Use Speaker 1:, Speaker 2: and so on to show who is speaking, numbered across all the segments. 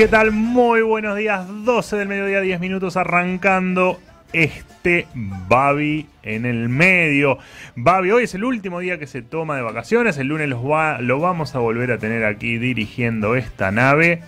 Speaker 1: ¿Qué tal? Muy buenos días, 12 del mediodía, 10 minutos arrancando este Babi en el medio. Babi, hoy es el último día que se toma de vacaciones, el lunes lo vamos a volver a tener aquí dirigiendo esta nave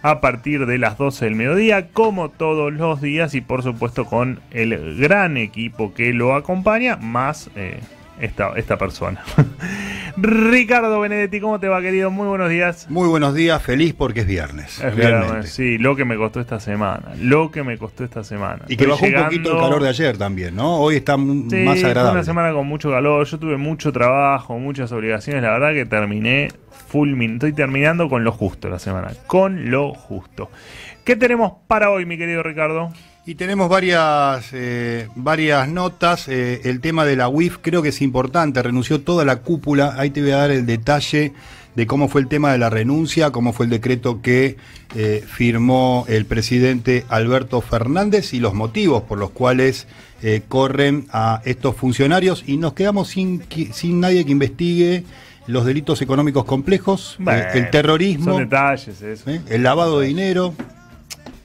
Speaker 1: a partir de las 12 del mediodía, como todos los días y por supuesto con el gran equipo que lo acompaña, más eh, esta, esta persona. Ricardo Benedetti, ¿cómo te va querido? Muy buenos días.
Speaker 2: Muy buenos días, feliz porque es viernes.
Speaker 1: Es
Speaker 2: realmente.
Speaker 1: viernes, sí, lo que me costó esta semana. Lo que me costó esta semana.
Speaker 2: Y que bajó un poquito el calor de ayer también, ¿no? Hoy está
Speaker 1: Sí,
Speaker 2: más
Speaker 1: fue
Speaker 2: agradable.
Speaker 1: una semana con mucho calor. Yo tuve mucho trabajo, muchas obligaciones. La verdad que terminé full min. Estoy terminando con lo justo la semana. Con lo justo. ¿Qué tenemos para hoy, mi querido Ricardo?
Speaker 2: Y tenemos varias, eh, varias notas. eh, el tema de la UIF creo que es importante. Renunció toda la cúpula. Ahí te voy a dar el detalle de cómo fue el tema de la renuncia, cómo fue el decreto que eh, firmó el presidente Alberto Fernández y los motivos por los cuales corren a estos funcionarios. Y nos quedamos sin, sin nadie que investigue los delitos económicos complejos,
Speaker 1: Bueno,
Speaker 2: el terrorismo,
Speaker 1: Son detalles, eso.
Speaker 2: el lavado de dinero.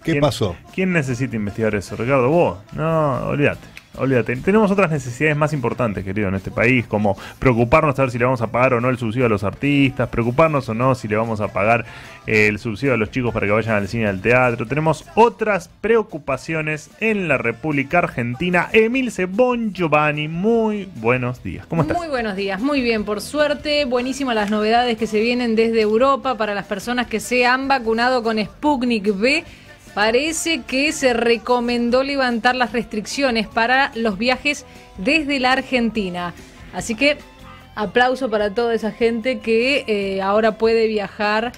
Speaker 2: ¿Qué
Speaker 1: ¿Quién-
Speaker 2: pasó?
Speaker 1: ¿Quién necesita investigar eso, Ricardo? ¿Vos? No, olvídate. Olvídate. Tenemos otras necesidades más importantes, querido, en este país, como preocuparnos a ver si le vamos a pagar o no el subsidio a los artistas, preocuparnos o no si le vamos a pagar eh, el subsidio a los chicos para que vayan al cine y al teatro. Tenemos otras preocupaciones en la República Argentina. Emilce Bon Giovanni, muy buenos días. ¿Cómo estás?
Speaker 3: Muy buenos días, muy bien, por suerte. Buenísimas las novedades que se vienen desde Europa para las personas que se han vacunado con Sputnik V. Parece que se recomendó levantar las restricciones para los viajes desde la Argentina. Así que aplauso para toda esa gente que eh, ahora puede viajar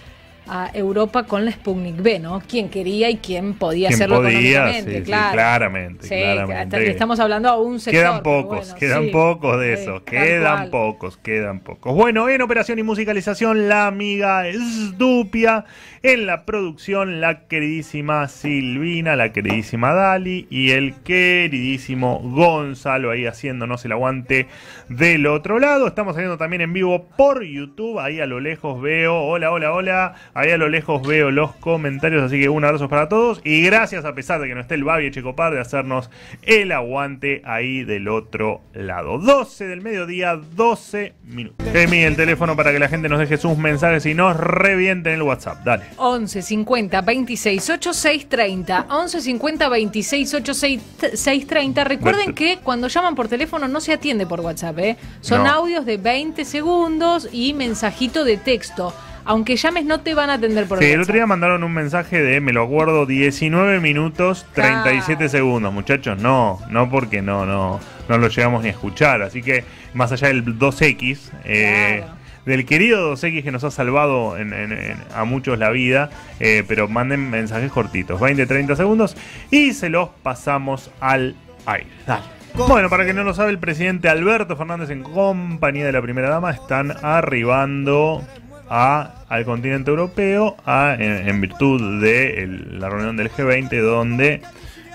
Speaker 3: a Europa con la Sputnik V, ¿no? Quien quería y quién podía
Speaker 1: Quien
Speaker 3: hacerlo
Speaker 1: podía, sí, claramente,
Speaker 3: Sí,
Speaker 1: claramente.
Speaker 3: le estamos hablando a un sector.
Speaker 1: Quedan pocos,
Speaker 3: bueno,
Speaker 1: quedan pocos de esos, quedan pocos, quedan pocos. Bueno, en operación y musicalización, la amiga Sdupia, en la producción, la queridísima Silvina, la queridísima Dali y el queridísimo Gonzalo ahí haciéndonos el aguante del otro lado. Estamos saliendo también en vivo por YouTube, ahí a lo lejos veo, hola, hola, hola, ahí a lo lejos veo los comentarios, así que un abrazo para todos y gracias a pesar de que no esté el Babi Checopar de hacernos el aguante ahí del otro lado. 12 del mediodía, 12 minutos. Emi, el teléfono para que la gente nos deje sus mensajes y nos revienten el WhatsApp, dale.
Speaker 3: 11 50 26 86 30. 11 50 26 86 630. Recuerden que cuando llaman por teléfono no se atiende por WhatsApp, ¿eh? Son
Speaker 1: No.
Speaker 3: audios de 20 segundos y mensajito de texto. Aunque llames, no te van a atender por
Speaker 1: Sí, el otro día mandaron un mensaje de, me lo acuerdo, 19 minutos 37
Speaker 3: Claro.
Speaker 1: segundos. Muchachos, no, no porque no, no, no lo llegamos ni a escuchar. Así que más allá del 2X, eh,
Speaker 3: Claro.
Speaker 1: del querido 2X que nos ha salvado en- en- en- a muchos la vida, eh, pero manden mensajes cortitos, 20, 30 segundos, y se los pasamos al aire. Dale. Bueno, para que no lo sabe, el presidente Alberto Fernández en compañía de la primera dama están arribando a, al continente europeo en, virtud de la reunión del G20 donde,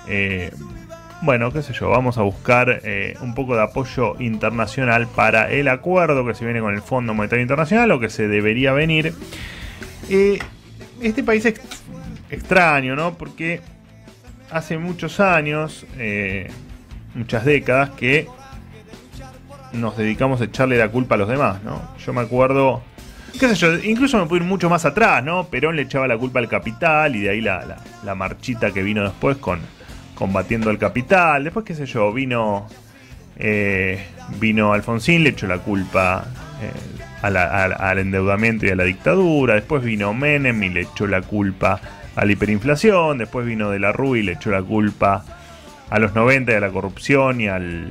Speaker 1: eh, bueno, qué sé yo, vamos a buscar eh, un poco de apoyo internacional para el acuerdo que se viene con el Fondo Monetario Internacional o que se debería venir. Eh, este país es extraño, ¿no? Porque hace muchos años, muchas décadas, que nos dedicamos a echarle la culpa a los demás, ¿no? Yo me acuerdo, qué sé yo, incluso me puedo ir mucho más atrás, ¿no? Perón le echaba la culpa al capital y de ahí la, la- marchita que vino después con combatiendo al capital. Después, qué sé yo, vino eh, vino Alfonsín, le echó la culpa eh, al endeudamiento y a la dictadura. Después vino Menem y le echó la culpa a la hiperinflación. Después vino De la Rúa y le echó la culpa a los 90 y a la corrupción y al,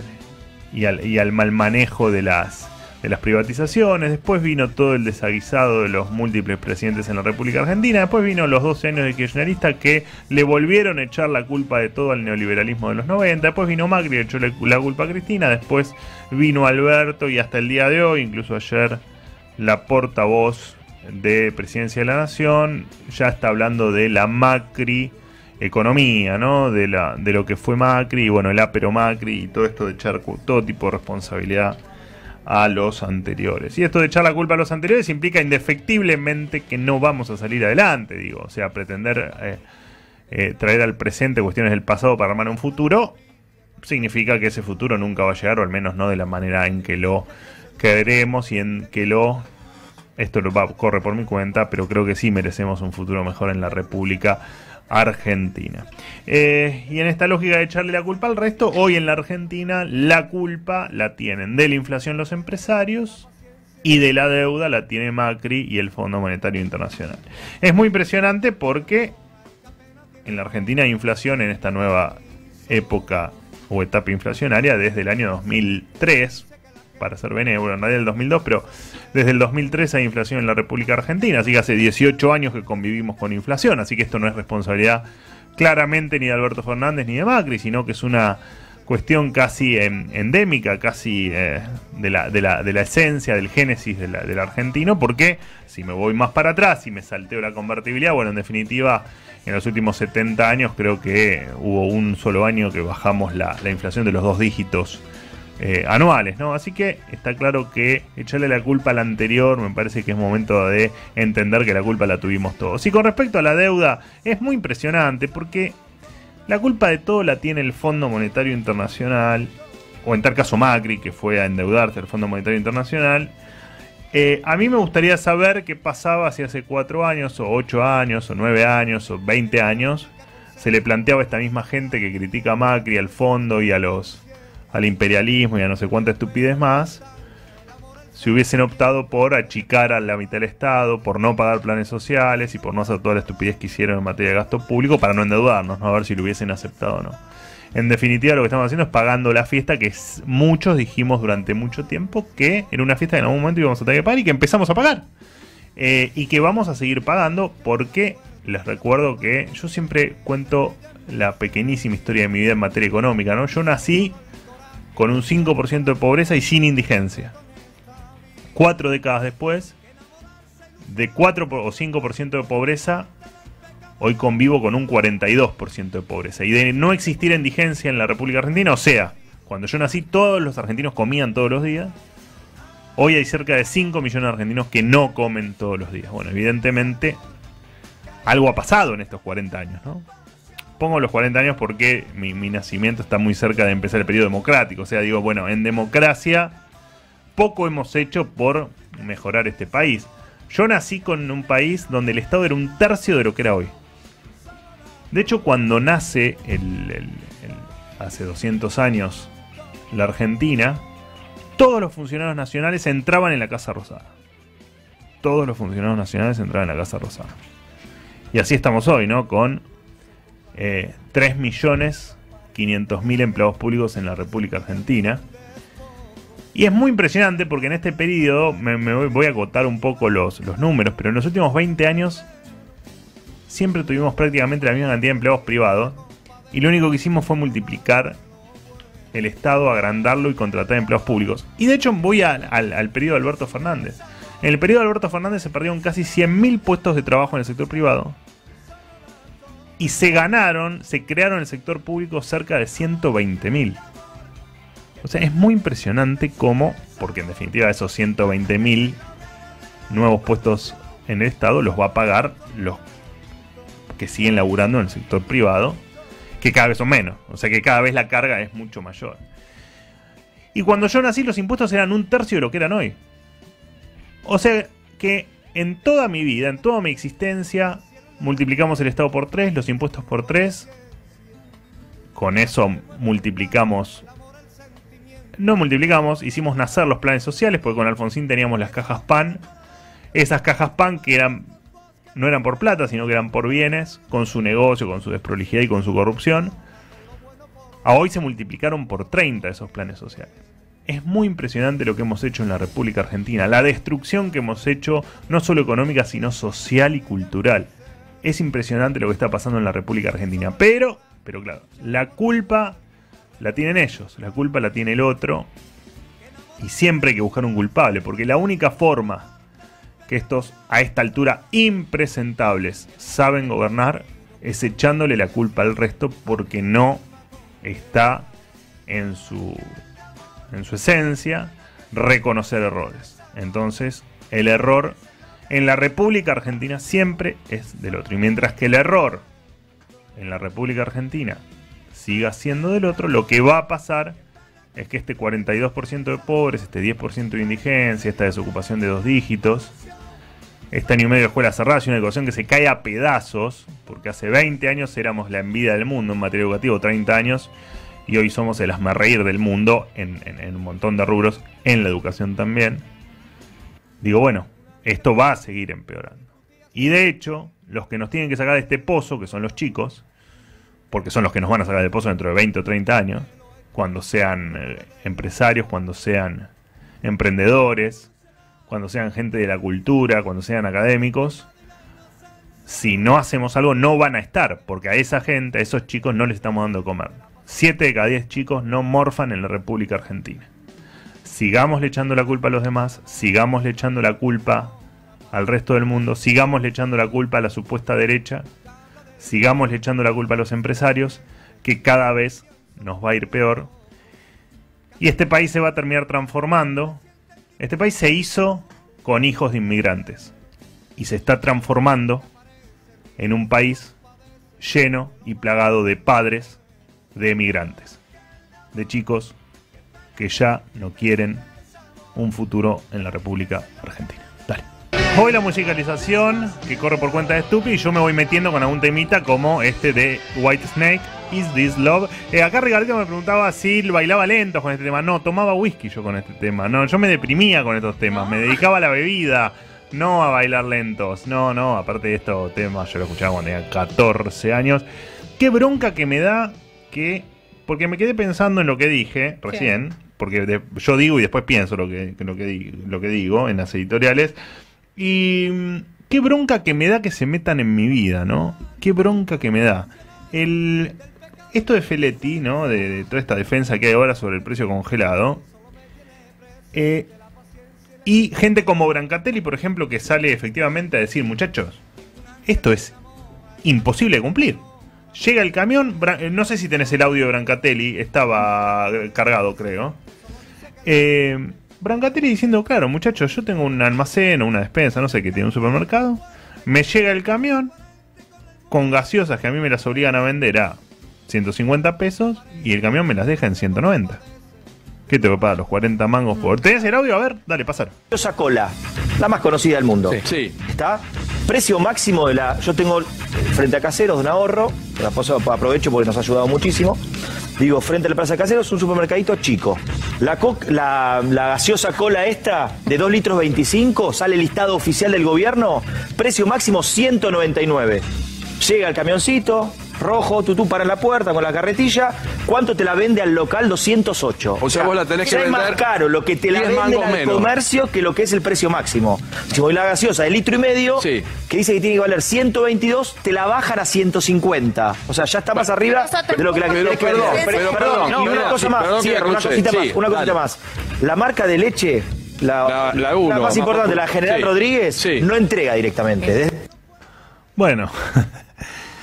Speaker 1: y al, y al mal manejo de las, de las privatizaciones. Después vino todo el desaguisado de los múltiples presidentes en la República Argentina. Después vino los 12 años de kirchnerista que le volvieron a echar la culpa de todo al neoliberalismo de los 90. Después vino Macri y le echó la culpa a Cristina. Después vino Alberto y hasta el día de hoy, incluso ayer, la portavoz de Presidencia de la Nación ya está hablando de la Macri economía, ¿no? De, la, de lo que fue Macri y bueno, el apero Macri y todo esto de echar todo tipo de responsabilidad a los anteriores. Y esto de echar la culpa a los anteriores implica indefectiblemente que no vamos a salir adelante, digo. O sea, pretender eh, eh, traer al presente cuestiones del pasado para armar un futuro significa que ese futuro nunca va a llegar, o al menos no de la manera en que lo queremos y en que lo... Esto lo va, corre por mi cuenta, pero creo que sí merecemos un futuro mejor en la República Argentina. Eh, y en esta lógica de echarle la culpa al resto, hoy en la Argentina la culpa la tienen de la inflación los empresarios y de la deuda la tiene Macri y el Fondo Monetario Internacional. Es muy impresionante porque en la Argentina hay inflación en esta nueva época o etapa inflacionaria desde el año 2003, para ser benévolo, en realidad del 2002, pero desde el 2003 hay inflación en la República Argentina, así que hace 18 años que convivimos con inflación, así que esto no es responsabilidad claramente ni de Alberto Fernández ni de Macri, sino que es una cuestión casi endémica, casi eh, de, la, de, la, de, la, esencia, del génesis del argentino, porque si me voy más para atrás y me salteo la convertibilidad, bueno, en definitiva, en los últimos 70 años creo que hubo un solo año que bajamos la inflación de los dos dígitos eh, anuales, ¿no? Así que está claro que echarle la culpa al anterior me parece que es momento de entender que la culpa la tuvimos todos. Y con respecto a la deuda, es muy impresionante porque la culpa de todo la tiene el Fondo Monetario Internacional, o en tal caso Macri, que fue a endeudarse el Fondo Monetario Internacional. Eh, a mí me gustaría saber qué pasaba si hace 4 años, o 8 años, o 9 años, o 20 años se le planteaba a esta misma gente que critica a Macri, al fondo y a los al imperialismo y a no sé cuánta estupidez más, si hubiesen optado por achicar a la mitad del Estado, por no pagar planes sociales y por no hacer toda la estupidez que hicieron en materia de gasto público para no endeudarnos, ¿no? a ver si lo hubiesen aceptado o no. En definitiva, lo que estamos haciendo es pagando la fiesta que muchos dijimos durante mucho tiempo que era una fiesta que en algún momento íbamos a tener que pagar y que empezamos a pagar. Eh, y que vamos a seguir pagando porque les recuerdo que yo siempre cuento la pequeñísima historia de mi vida en materia económica, ¿no? Yo nací con un 5% de pobreza y sin indigencia. Cuatro décadas después, de 4 o 5% de pobreza, hoy convivo con un 42% de pobreza. Y de no existir indigencia en la República Argentina, o sea, cuando yo nací todos los argentinos comían todos los días, hoy hay cerca de 5 millones de argentinos que no comen todos los días. Bueno, evidentemente algo ha pasado en estos 40 años, ¿no? Pongo los 40 años porque mi, nacimiento está muy cerca de empezar el periodo democrático. O sea, digo, bueno, en democracia poco hemos hecho por mejorar este país. Yo nací con un país donde el Estado era un tercio de lo que era hoy. De hecho, cuando nace hace 200 años la Argentina, todos los funcionarios nacionales entraban en la Casa Rosada. Todos los funcionarios nacionales entraban en la Casa Rosada. Y así estamos hoy, ¿no? Con eh, 3.500.000 empleados públicos en la República Argentina. Y es muy impresionante porque en este periodo, me, voy, a acotar un poco los, los, números, pero en los últimos 20 años siempre tuvimos prácticamente la misma cantidad de empleados privados. Y lo único que hicimos fue multiplicar el Estado, agrandarlo y contratar empleados públicos. Y de hecho voy al, al periodo de Alberto Fernández. En el periodo de Alberto Fernández se perdieron casi 100.000 puestos de trabajo en el sector privado y se ganaron, se crearon en el sector público cerca de 120 mil. O sea, es muy impresionante cómo, porque en definitiva esos 120 mil nuevos puestos en el Estado los va a pagar los que siguen laburando en el sector privado, que cada vez son menos. O sea que cada vez la carga es mucho mayor. Y cuando yo nací los impuestos eran un tercio de lo que eran hoy. O sea que en toda mi vida, en toda mi existencia, multiplicamos el Estado por 3, los impuestos por 3. Con eso multiplicamos... No multiplicamos, hicimos nacer los planes sociales, porque con Alfonsín teníamos las cajas PAN. Esas cajas PAN que eran no eran por plata, sino que eran por bienes, con su negocio, con su desprolijidad y con su corrupción. A hoy se multiplicaron por 30 esos planes sociales. Es muy impresionante lo que hemos hecho en la República Argentina, la destrucción que hemos hecho, no solo económica, sino social y cultural es impresionante lo que está pasando en la República Argentina. Pero, pero claro, la culpa la tienen ellos, la culpa la tiene el otro. Y siempre hay que buscar un culpable, porque la única forma que estos a esta altura impresentables saben gobernar es echándole la culpa al resto porque no está en su, en su esencia reconocer errores. Entonces, el error en la República Argentina siempre es del otro. Y mientras que el error en la República Argentina siga siendo del otro, lo que va a pasar es que este 42% de pobres, este 10% de indigencia, esta desocupación de dos dígitos, este año y medio de escuela cerrada y una educación que se cae a pedazos, porque hace 20 años éramos la envidia del mundo en materia educativa, 30 años, y hoy somos el asmerreír del mundo en, en un montón de rubros, en la educación también. Digo, bueno, esto va a seguir empeorando. Y de hecho, los que nos tienen que sacar de este pozo, que son los chicos, porque son los que nos van a sacar del pozo dentro de 20 o 30 años, cuando sean eh, empresarios, cuando sean emprendedores, cuando sean gente de la cultura, cuando sean académicos, si no hacemos algo no van a estar, porque a esa gente, a esos chicos no les estamos dando comer. 7 de cada 10 chicos no morfan en la República Argentina. Sigamos le echando la culpa a los demás, sigamos le echando la culpa al resto del mundo, sigamos le echando la culpa a la supuesta derecha, sigamos le echando la culpa a los empresarios, que cada vez nos va a ir peor. Y este país se va a terminar transformando. Este país se hizo con hijos de inmigrantes. Y se está transformando en un país lleno y plagado de padres de emigrantes. De chicos que ya no quieren un futuro en la República Argentina. Hoy la musicalización que corre por cuenta de Stupi y yo me voy metiendo con algún temita como este de White Snake Is This Love? Eh, acá Ricardo me preguntaba si bailaba lento con este tema. No, tomaba whisky yo con este tema. No, yo me deprimía con estos temas. Me dedicaba a la bebida, no a bailar lentos. No, no, aparte de estos temas, yo lo escuchaba cuando tenía 14 años. Qué bronca que me da que. Porque me quedé pensando en lo que dije recién. Porque yo digo y después pienso lo que, lo, que, lo que digo en las editoriales. Y mm, qué bronca que me da que se metan en mi vida, ¿no? Qué bronca que me da. El, esto de Feletti, ¿no? De, toda esta defensa que hay ahora sobre el precio congelado. Eh, y gente como Brancatelli, por ejemplo, que sale efectivamente a decir, muchachos, esto es imposible de cumplir. Llega el camión, eh, no sé si tenés el audio de Brancatelli, estaba cargado, creo. Eh, Brancatelli diciendo, claro, muchachos, yo tengo un almacén o una despensa, no sé, que tiene un supermercado. Me llega el camión con gaseosas que a mí me las obligan a vender a 150 pesos y el camión me las deja en 190. ¿Qué te voy a pagar? Los 40 mangos por. ¿Tenés el audio? A ver, dale, pasar.
Speaker 4: Gaseosa Cola, la más conocida del mundo.
Speaker 5: Sí.
Speaker 4: ¿Está? Precio máximo de la. Yo tengo frente a caseros de un ahorro, la aprovecho porque nos ha ayudado muchísimo. Digo, frente a la Plaza Caseros, un supermercadito chico. La, gaseosa cola esta de 2 litros 25 sale listado oficial del gobierno, precio máximo 199. Llega el camioncito, rojo, tutú para la puerta con la carretilla. ¿Cuánto te la vende al local? 208.
Speaker 5: O sea, vos la tenés que
Speaker 4: vender.
Speaker 5: es
Speaker 4: más caro lo que te la vende al comercio que lo que es el precio máximo. Si voy la gaseosa de litro y medio, que dice que tiene que valer 122, te la bajan a 150. O sea, ya está más arriba de lo que la que tenés que vender. Pero, perdón, y una cosa más, cierro, una cosita más, una cosita más. La marca de leche, la, la, más importante, la General Rodríguez, no entrega directamente.
Speaker 1: Bueno.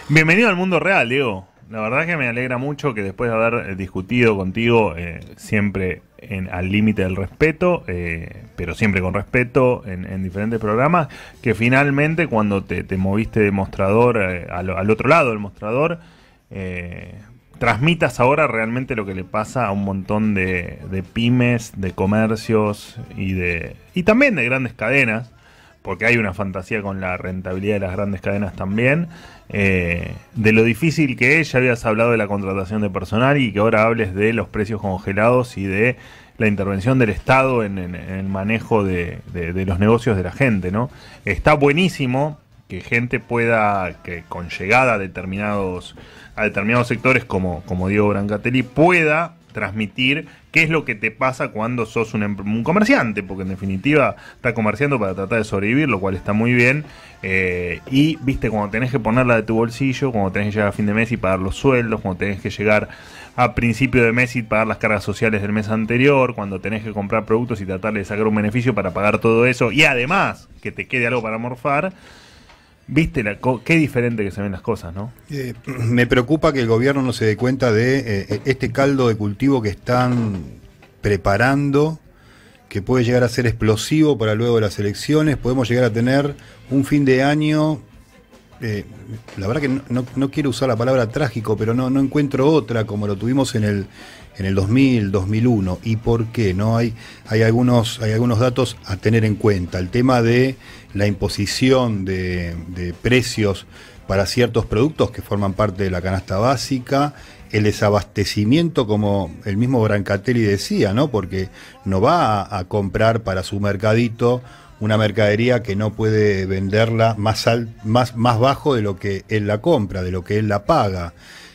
Speaker 1: Bienvenido al mundo real, Diego. La verdad es que me alegra mucho que después de haber eh, discutido contigo, eh, siempre en, al límite del respeto, eh, pero siempre con respeto en, diferentes programas, que finalmente cuando te, moviste de mostrador al, otro lado del mostrador, transmitas ahora realmente lo que le pasa a un montón de, de pymes, de comercios y, de, y también de grandes cadenas porque hay una fantasía con la rentabilidad de las grandes cadenas también, eh, de lo difícil que es, ya habías hablado de la contratación de personal y que ahora hables de los precios congelados y de la intervención del Estado en, el manejo de, los negocios de la gente, ¿no? Está buenísimo que gente pueda, que con llegada a determinados, a determinados sectores como, como Diego Brancatelli, pueda transmitir qué es lo que te pasa cuando sos un, un, comerciante, porque en definitiva está comerciando para tratar de sobrevivir, lo cual está muy bien. Eh, y viste, cuando tenés que ponerla de tu bolsillo, cuando tenés que llegar a fin de mes y pagar los sueldos, cuando tenés que llegar a principio de mes y pagar las cargas sociales del mes anterior, cuando tenés que comprar productos y tratar de sacar un beneficio para pagar todo eso, y además que te quede algo para morfar Viste qué diferente que se ven las cosas, ¿no?
Speaker 2: Eh, me preocupa que el gobierno no se dé cuenta de eh, este caldo de cultivo que están preparando que puede llegar a ser explosivo para luego de las elecciones. Podemos llegar a tener un fin de año eh, la verdad que no, no, quiero usar la palabra trágico, pero no, no encuentro otra como lo tuvimos en el, en el 2000, 2001. ¿Y por qué? ¿No? Hay, hay, algunos, hay algunos datos a tener en cuenta. El tema de la imposición de, de precios para ciertos productos que forman parte de la canasta básica, el desabastecimiento, como el mismo Brancatelli decía, ¿no? Porque no va a comprar para su mercadito una mercadería que no puede venderla más, más, más bajo de lo que él la compra, de lo que él la paga.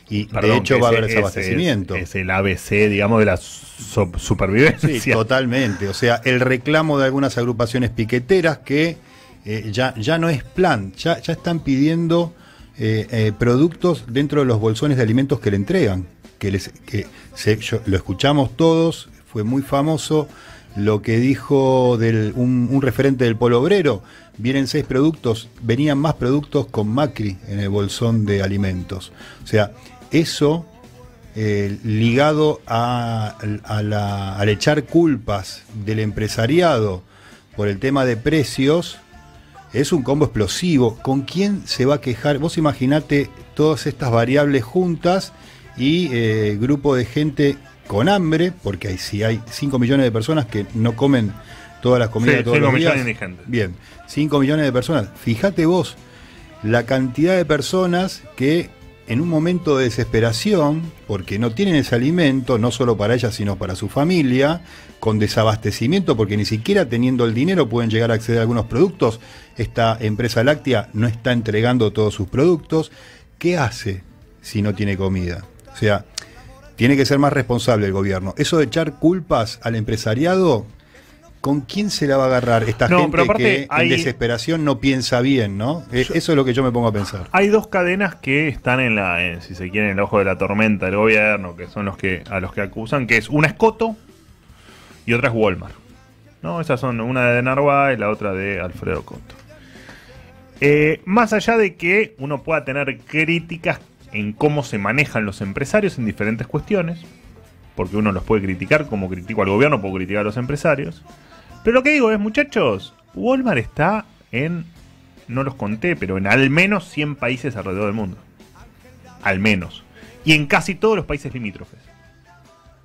Speaker 2: Y de hecho va a haber desabastecimiento.
Speaker 1: Es, el ABC, digamos, de la supervivencia.
Speaker 2: Sí, totalmente. O sea, el reclamo de algunas agrupaciones piqueteras que eh, ya, ya no es plan, ya, ya están pidiendo eh, eh, productos dentro de los bolsones de alimentos que le entregan. Que, les, que se, lo escuchamos todos, fue muy famoso lo que dijo del, un, referente del polo obrero. Vienen seis productos, venían más productos con Macri en el bolsón de alimentos. O sea, eso ligado a, al echar culpas del empresariado por el tema de precios, es un combo explosivo. ¿Con quién se va a quejar? Vos imaginate todas estas variables juntas y eh, grupo de gente con hambre, porque hay, si hay 5 millones de personas que no comen todas las comidas de todos los días. Bien, 5 millones de personas. Fíjate vos la cantidad de personas que en un momento de desesperación, porque no tienen ese alimento, no solo para ellas, sino para su familia, con desabastecimiento, porque ni siquiera teniendo el dinero pueden llegar a acceder a algunos productos, esta empresa láctea no está entregando todos sus productos, ¿qué hace si no tiene comida? O sea, tiene que ser más responsable el gobierno. Eso de echar culpas al empresariado, ¿con quién se la va a agarrar esta gente que en desesperación no piensa bien, no? Eh, eso es lo que yo me pongo a pensar.
Speaker 1: Hay dos cadenas que están en la, si se quiere, en el ojo de la tormenta del gobierno, que son los que a los que acusan, que es una es Coto y otra es Walmart. ¿no? Esas son una de Narváez la otra de Alfredo Coto. Eh, más allá de que uno pueda tener críticas en cómo se manejan los empresarios en diferentes cuestiones, porque uno los puede criticar, como critico al gobierno, puedo criticar a los empresarios. Pero lo que digo es, muchachos, Walmart está en, no los conté, pero en al menos 100 países alrededor del mundo. Al menos. Y en casi todos los países limítrofes.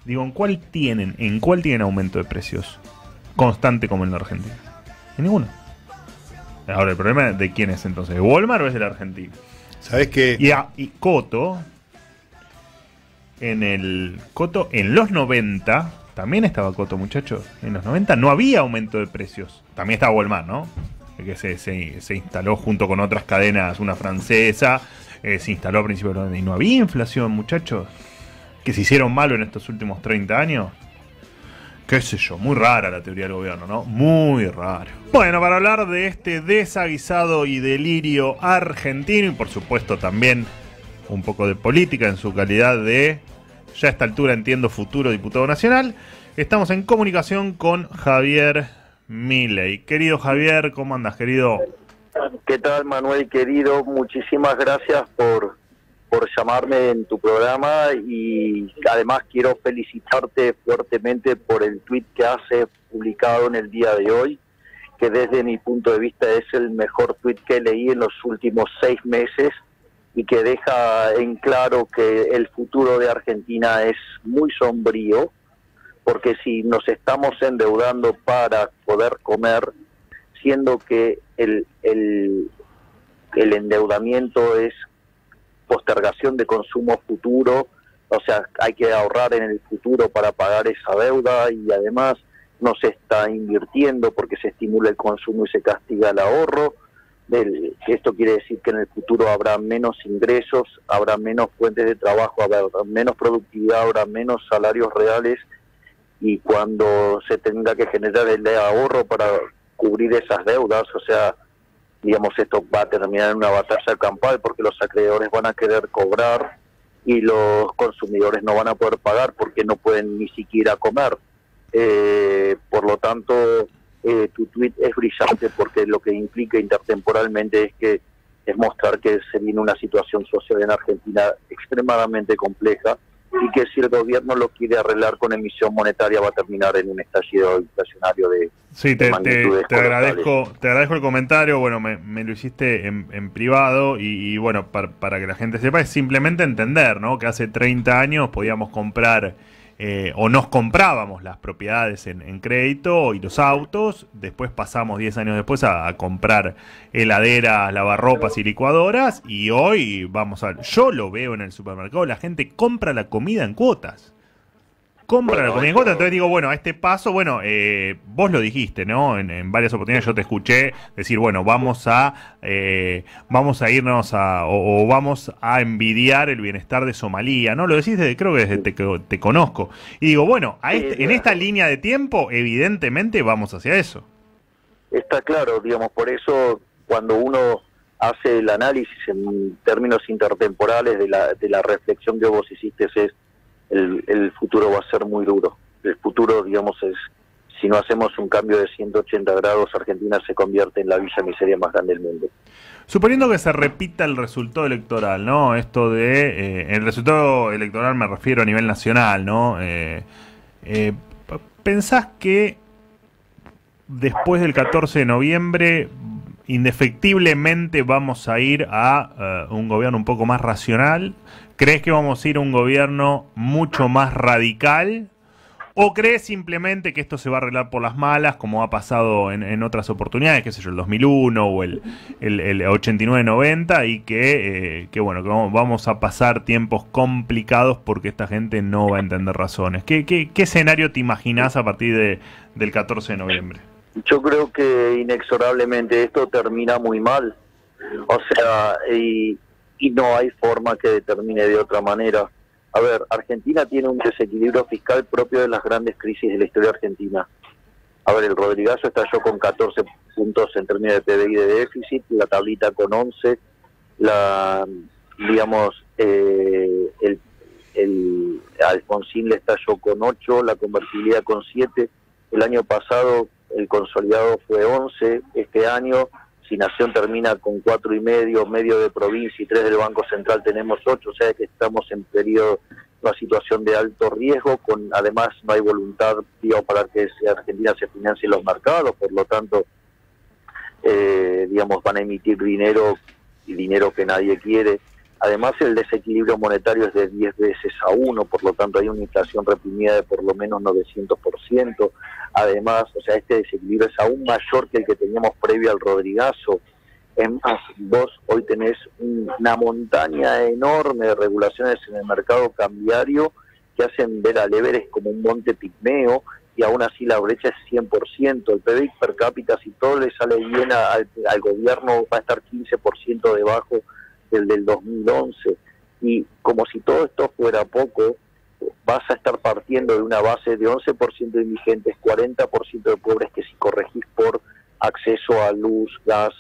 Speaker 1: Digo, ¿en cuál tienen, en cuál tienen aumento de precios? Constante como en la Argentina. En ninguno. Ahora, el problema de quién es entonces, ¿de Walmart o es el argentino?
Speaker 2: ¿Sabes qué?
Speaker 1: Y, a, y Coto, en el Coto, en los 90, también estaba Coto, muchachos. En los 90 no había aumento de precios. También estaba Walmart, ¿no? Que se, se, instaló junto con otras cadenas, una francesa, eh, se instaló a principios de los 90. Y no había inflación, muchachos. Que se hicieron malo en estos últimos 30 años qué sé yo, muy rara la teoría del gobierno, ¿no? Muy raro. Bueno, para hablar de este desaguisado y delirio argentino y por supuesto también un poco de política en su calidad de, ya a esta altura entiendo, futuro diputado nacional, estamos en comunicación con Javier Milei. Querido Javier, ¿cómo andas, querido?
Speaker 5: ¿Qué tal, Manuel, querido? Muchísimas gracias por por llamarme en tu programa y además quiero felicitarte fuertemente por el tweet que has publicado en el día de hoy, que desde mi punto de vista es el mejor tweet que leí en los últimos seis meses y que deja en claro que el futuro de Argentina es muy sombrío, porque si nos estamos endeudando para poder comer, siendo que el, el, el endeudamiento es postergación de consumo futuro, o sea, hay que ahorrar en el futuro para pagar esa deuda y además no se está invirtiendo porque se estimula el consumo y se castiga el ahorro. esto quiere decir que en el futuro habrá menos ingresos, habrá menos fuentes de trabajo, habrá menos productividad, habrá menos salarios reales y cuando se tenga que generar el ahorro para cubrir esas deudas, o sea, digamos, esto va a terminar en una batalla campal porque los acreedores van a querer cobrar y los consumidores no van a poder pagar porque no pueden ni siquiera comer. Eh, por lo tanto, eh, tu tweet es brillante porque lo que implica intertemporalmente es que es mostrar que se viene una situación social en Argentina extremadamente compleja y que si el gobierno lo quiere arreglar con emisión monetaria va a terminar en un estallido inflacionario de,
Speaker 1: Sí, te, te, agradezco, te agradezco el comentario. Bueno, me, lo hiciste en, privado y, bueno, para, para, que la gente sepa, es simplemente entender, ¿no? Que hace 30 años podíamos comprar eh, o nos comprábamos las propiedades en, crédito y los autos, después pasamos 10 años después a, comprar heladeras, lavarropas y licuadoras y hoy vamos a... Yo lo veo en el supermercado, la gente compra la comida en cuotas compra la comida en Entonces digo, bueno, a este paso, bueno, eh, vos lo dijiste, ¿no? En, varias oportunidades yo te escuché decir, bueno, vamos a, eh, vamos a irnos a, o, vamos a envidiar el bienestar de Somalia, ¿no? Lo decís desde, creo que desde que te conozco. Y digo, bueno, a este, en esta línea de tiempo, evidentemente vamos hacia eso.
Speaker 5: Está claro, digamos, por eso cuando uno hace el análisis en términos intertemporales de la, de la reflexión que vos hiciste es el, futuro va a ser muy duro. El futuro, digamos, es si no hacemos un cambio de 180 grados, Argentina se convierte en la villa miseria más grande del mundo.
Speaker 1: Suponiendo que se repita el resultado electoral, ¿no? Esto de. Eh, el resultado electoral me refiero a nivel nacional, ¿no? Eh, eh, ¿Pensás que después del 14 de noviembre, indefectiblemente vamos a ir a un gobierno un poco más racional? ¿Crees que vamos a ir a un gobierno mucho más radical? ¿O crees simplemente que esto se va a arreglar por las malas, como ha pasado en, otras oportunidades, qué sé yo, el 2001 o el, el, 89-90, y que, eh, que, bueno, que vamos a pasar tiempos complicados porque esta gente no va a entender razones? ¿Qué, qué, qué escenario te imaginas a partir de, del 14 de noviembre?
Speaker 5: Yo creo que inexorablemente esto termina muy mal. O sea, y, y no hay forma que determine de otra manera. A ver, Argentina tiene un desequilibrio fiscal propio de las grandes crisis de la historia argentina. A ver, el Rodrigazo estalló con 14 puntos en términos de PBI de déficit, la tablita con 11, la, digamos, eh, el, el Alfonsín le estalló con 8, la convertibilidad con 7, el año pasado el consolidado fue 11, este año si Nación termina con cuatro y medio, medio de provincia y tres del Banco Central tenemos ocho, o sea que estamos en periodo, una situación de alto riesgo, con además no hay voluntad para que Argentina se financie los mercados, por lo tanto, eh, digamos, van a emitir dinero y dinero que nadie quiere. Además, el desequilibrio monetario es de 10 veces a 1, por lo tanto hay una inflación reprimida de por lo menos 900%. Además, o sea, este desequilibrio es aún mayor que el que teníamos previo al Rodrigazo. Es más, vos hoy tenés una montaña enorme de regulaciones en el mercado cambiario que hacen ver al Everest como un monte pigmeo y aún así la brecha es 100%. El PBI per cápita, si todo le sale bien al, al gobierno, va a estar 15% debajo del del 2011. Y como si todo esto fuera poco, vas a estar partiendo de una base de 11% de indigentes, 40% de pobres, que si corregís por acceso a luz, gas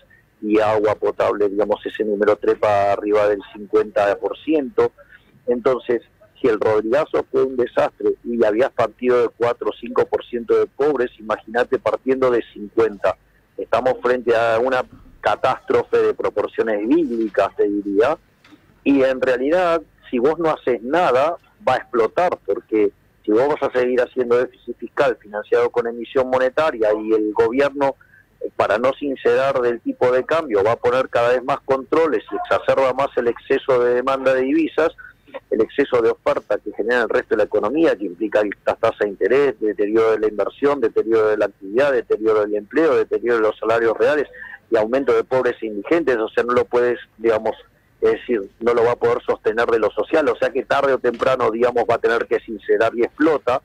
Speaker 5: y agua potable, digamos, ese número trepa arriba del 50%. Entonces, si el Rodrigazo fue un desastre y habías partido de 4 o 5% de pobres, imagínate partiendo de 50. Estamos frente a una catástrofe de proporciones bíblicas, te diría, y en realidad, si vos no haces nada, va a explotar, porque si vos vas a seguir haciendo déficit fiscal financiado con emisión monetaria y el gobierno, eh, para no sincerar del tipo de cambio, va a poner cada vez más controles y exacerba más el exceso de demanda de divisas, el exceso de oferta que genera el resto de la economía, que implica altas tasas de interés, deterioro de la inversión, deterioro de la actividad, deterioro del empleo, deterioro de los salarios reales, y aumento de pobres e indigentes, o sea, no lo puedes, digamos, es decir, no lo va a poder sostener de lo social, o sea que tarde o temprano, digamos, va a tener que sincerar y explota.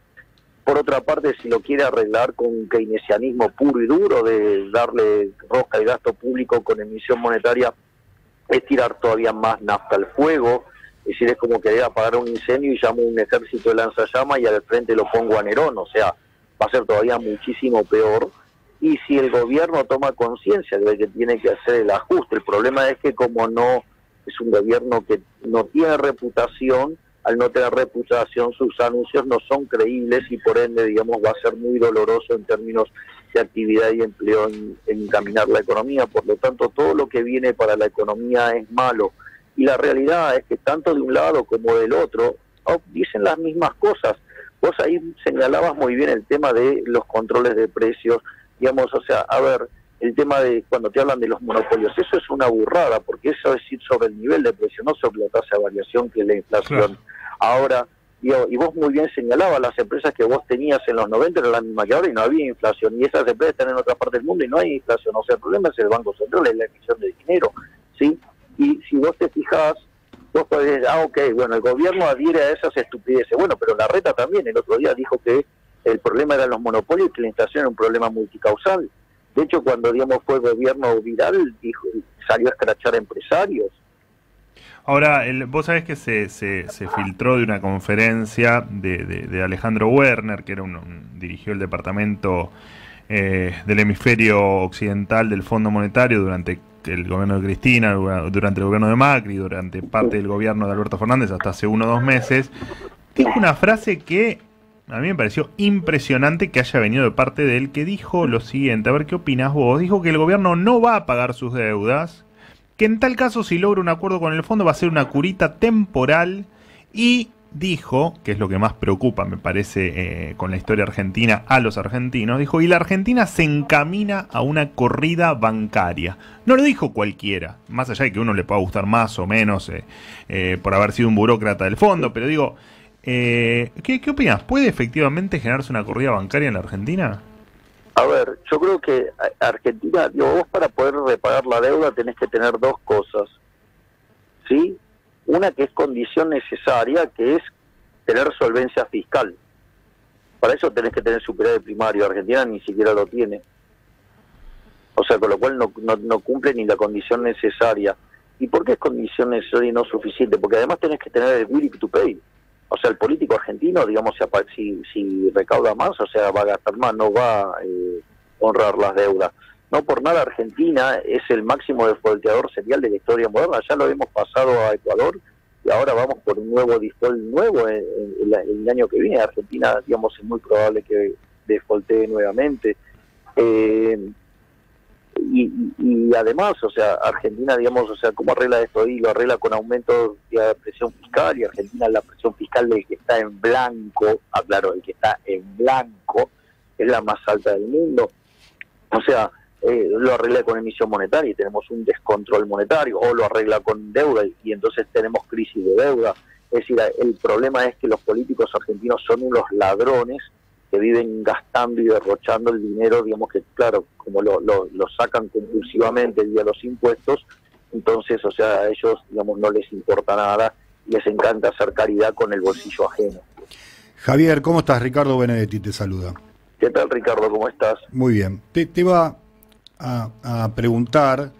Speaker 5: Por otra parte, si lo quiere arreglar con un keynesianismo puro y duro de darle rosca y gasto público con emisión monetaria, es tirar todavía más nafta al fuego, es decir, es como que apagar un incendio y llamo un ejército de lanzallamas y al frente lo pongo a Nerón, o sea, va a ser todavía muchísimo peor y si el gobierno toma conciencia de que tiene que hacer el ajuste. El problema es que como no es un gobierno que no tiene reputación, al no tener reputación sus anuncios no son creíbles y por ende, digamos, va a ser muy doloroso en términos de actividad y empleo en, encaminar la economía. Por lo tanto, todo lo que viene para la economía es malo. Y la realidad es que tanto de un lado como del otro, oh, dicen las mismas cosas. Vos ahí señalabas muy bien el tema de los controles de precios, digamos, o sea, a ver, el tema de cuando te hablan de los monopolios, eso es una burrada, porque eso es ir sobre el nivel de precio, no sobre la tasa de variación que es la inflación. Ahora, y vos muy bien señalabas, las empresas que vos tenías en los 90 eran las mismas que ahora y no había inflación, y esas empresas están en otra parte del mundo y no hay inflación, o sea, el problema es el Banco Central, es la emisión de dinero, ¿sí? Y si vos te fijás, vos podés decir, ah, ok, bueno, el gobierno adhiere a esas estupideces, bueno, pero la reta también el otro día dijo que el problema eran los monopolios y que la inflación era un problema multicausal. De hecho, cuando digamos fue gobierno viral, dijo, salió a escrachar empresarios.
Speaker 1: Ahora, el, vos sabés que se, se, filtró de una conferencia de, de, Alejandro Werner, que era un, dirigió el departamento eh, del hemisferio occidental del Fondo Monetario durante el gobierno de Cristina, durante el gobierno de Macri, durante parte del gobierno de Alberto Fernández, hasta hace uno o dos meses, dijo una frase que a mí me pareció impresionante que haya venido de parte de él, que dijo lo siguiente, a ver qué opinas vos, dijo que el gobierno no va a pagar sus deudas, que en tal caso si logra un acuerdo con el fondo va a ser una curita temporal. Y dijo, que es lo que más preocupa me parece eh, con la historia argentina a los argentinos, dijo, y la Argentina se encamina a una corrida bancaria. No lo dijo cualquiera, más allá de que uno le pueda gustar más o menos eh, eh, por haber sido un burócrata del fondo, pero digo, eh, ¿qué, ¿Qué opinas? ¿Puede efectivamente generarse una corrida bancaria en la Argentina?
Speaker 5: A ver, yo creo que Argentina, digo, vos para poder repagar la deuda tenés que tener dos cosas. ¿Sí? Una que es condición necesaria, que es tener solvencia fiscal. Para eso tenés que tener superávit primario. Argentina ni siquiera lo tiene. O sea, con lo cual no, no, cumple ni la condición necesaria. ¿Y por qué es condición necesaria y no suficiente? Porque además tenés que tener el willing to pay. O sea, el político argentino, digamos, si, si recauda más, o sea, va a gastar más, no va a eh, honrar las deudas. No por nada Argentina es el máximo defaulteador serial de la historia moderna. Ya lo hemos pasado a Ecuador y ahora vamos por un nuevo default nuevo en, el año que viene. Argentina, digamos, es muy probable que defaultee nuevamente. Eh, y, además, o sea, Argentina, digamos, o sea, ¿cómo arregla esto? Y lo arregla con aumento de presión fiscal y Argentina la presión fiscal del que está en blanco, aclaro, el que está en blanco es la más alta del mundo. O sea, eh, lo arregla con emisión monetaria y tenemos un descontrol monetario, o lo arregla con deuda y entonces tenemos crisis de deuda. Es decir, el problema es que los políticos argentinos son unos ladrones que viven gastando y derrochando el dinero, digamos que, claro, como lo, lo, sacan compulsivamente vía los impuestos, entonces, o sea, a ellos, digamos, no les importa nada, les encanta hacer caridad con el bolsillo ajeno.
Speaker 2: Javier, ¿cómo estás? Ricardo Benedetti te saluda.
Speaker 5: ¿Qué tal, Ricardo? ¿Cómo estás?
Speaker 2: Muy bien. Te, te iba a, preguntar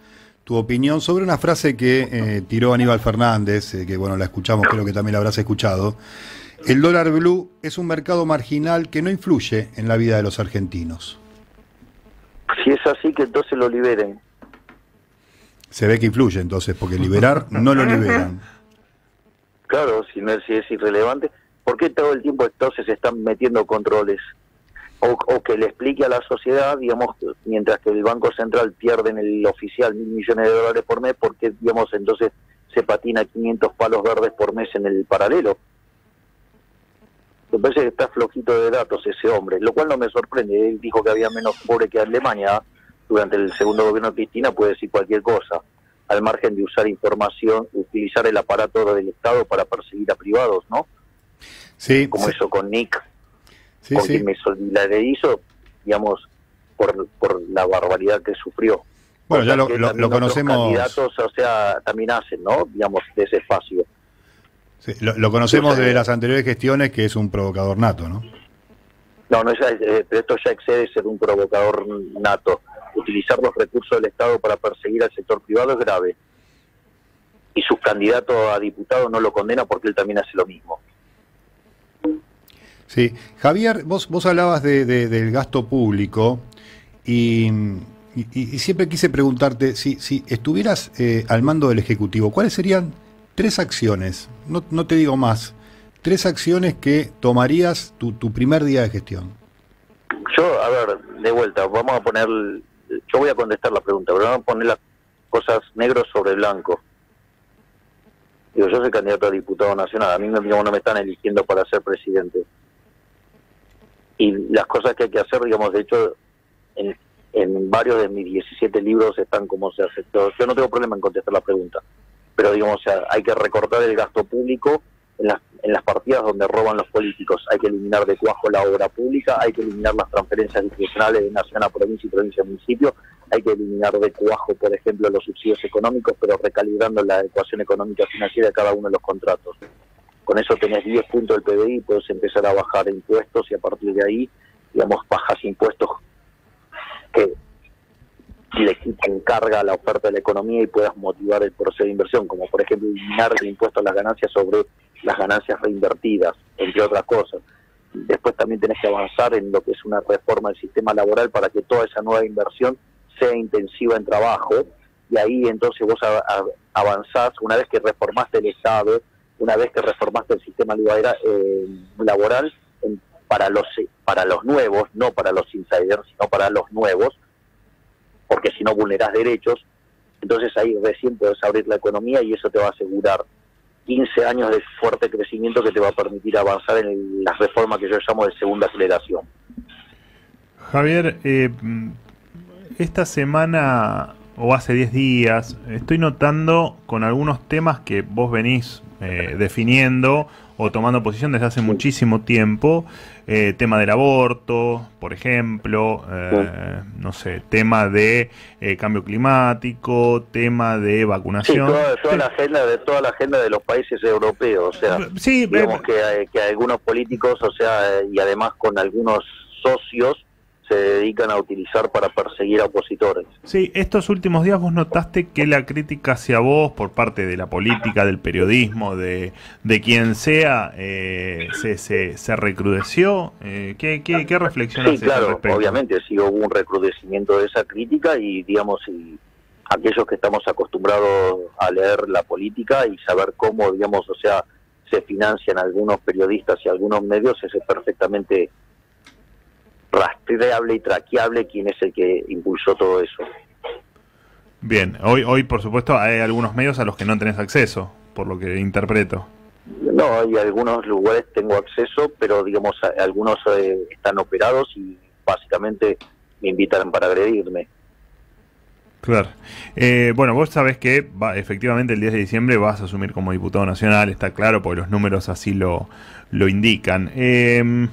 Speaker 2: tu opinión sobre una frase que eh, tiró Aníbal Fernández, eh, que bueno, la escuchamos, creo que también la habrás escuchado, el dólar blue es un mercado marginal que no influye en la vida de los argentinos.
Speaker 5: Si es así, que entonces lo liberen.
Speaker 2: Se ve que influye entonces, porque liberar no lo liberan.
Speaker 5: Claro, si, no, si es irrelevante, ¿por qué todo el tiempo entonces se están metiendo controles? O, que le explique a la sociedad, digamos, mientras que el Banco Central pierde en el oficial mil millones de dólares por mes, ¿por qué, digamos, entonces se patina 500 palos verdes por mes en el paralelo? Me parece que está flojito de datos ese hombre, lo cual no me sorprende. Él dijo que había menos pobre que Alemania durante el segundo gobierno de Cristina, puede decir cualquier cosa, al margen de usar información, utilizar el aparato del Estado para perseguir a privados, ¿no?
Speaker 2: Sí.
Speaker 5: Como eso con Nick, sí, con quien me hizo, digamos, por, por la barbaridad que sufrió.
Speaker 2: Bueno, ya lo, lo, conocemos.
Speaker 5: candidatos, o sea, también hacen, ¿no? Digamos, de ese espacio
Speaker 2: lo, conocemos de las anteriores gestiones que es un provocador nato, ¿no?
Speaker 5: No, no, eh, esto ya excede ser un provocador nato. Utilizar los recursos del Estado para perseguir al sector privado es grave. Y sus candidatos a diputado no lo condena porque él también hace lo mismo.
Speaker 2: Sí, Javier, vos, vos hablabas de, del gasto público y, siempre quise preguntarte si, si estuvieras eh, al mando del Ejecutivo, ¿cuáles serían tres acciones, no, no te digo más, tres acciones que tomarías tu, primer día de gestión.
Speaker 5: Yo, a ver, de vuelta, vamos a poner, yo voy a contestar la pregunta, pero vamos a poner las cosas negro sobre blanco. Digo, yo soy candidato a diputado nacional, a mí no, no me están eligiendo para ser presidente. Y las cosas que hay que hacer, digamos, de hecho, en, en varios de mis 17 libros están como se hace. Yo no tengo problema en contestar la pregunta, pero digamos, o sea, hay que recortar el gasto público en las, en las partidas donde roban los políticos. Hay que eliminar de cuajo la obra pública, hay que eliminar las transferencias discrecionales de nación a provincia y provincia a municipio, hay que eliminar de cuajo, por ejemplo, los subsidios económicos, pero recalibrando la ecuación económica financiera de cada uno de los contratos. Con eso tenés 10 puntos del PBI, puedes empezar a bajar impuestos y a partir de ahí, digamos, bajas impuestos que le quiten carga la oferta de la economía y puedas motivar el proceso de inversión, como por ejemplo eliminar el impuesto a las ganancias sobre las ganancias reinvertidas, entre otras cosas. Después también tenés que avanzar en lo que es una reforma del sistema laboral para que toda esa nueva inversión sea intensiva en trabajo y ahí entonces vos avanzás, una vez que reformaste el Estado, una vez que reformaste el sistema eh, laboral, para los para los nuevos, no para los insiders, sino para los nuevos, porque si no vulneras derechos, entonces ahí recién puedes abrir la economía y eso te va a asegurar 15 años de fuerte crecimiento que te va a permitir avanzar en las reformas que yo llamo de segunda aceleración.
Speaker 1: Javier, eh, esta semana o hace 10 días estoy notando con algunos temas que vos venís eh, definiendo o tomando posición desde hace muchísimo tiempo. Eh, tema del aborto, por ejemplo, eh, no sé, tema de eh, cambio climático, tema de vacunación.
Speaker 5: Sí, toda, la agenda de toda la agenda de los países europeos, o sea, sí, digamos que, que algunos políticos, o sea, y además con algunos socios se dedican a utilizar para perseguir a opositores.
Speaker 1: Sí, estos últimos días vos notaste que la crítica hacia vos por parte de la política, del periodismo, de, de quien sea, eh, se, se, se, recrudeció. Eh, ¿qué, qué, qué reflexión
Speaker 5: Sí, claro, obviamente sí hubo un recrudecimiento de esa crítica y digamos, y aquellos que estamos acostumbrados a leer la política y saber cómo, digamos, o sea, se financian algunos periodistas y algunos medios, es perfectamente rastreable y traqueable quién es el que impulsó todo eso.
Speaker 1: Bien, hoy, hoy por supuesto hay algunos medios a los que no tenés acceso, por lo que interpreto.
Speaker 5: No, hay algunos lugares tengo acceso, pero digamos algunos eh, están operados y básicamente me invitan para agredirme.
Speaker 1: Claro. Eh, bueno, vos sabés que va, efectivamente el 10 de diciembre vas a asumir como diputado nacional, está claro, porque los números así lo, lo indican. Eh,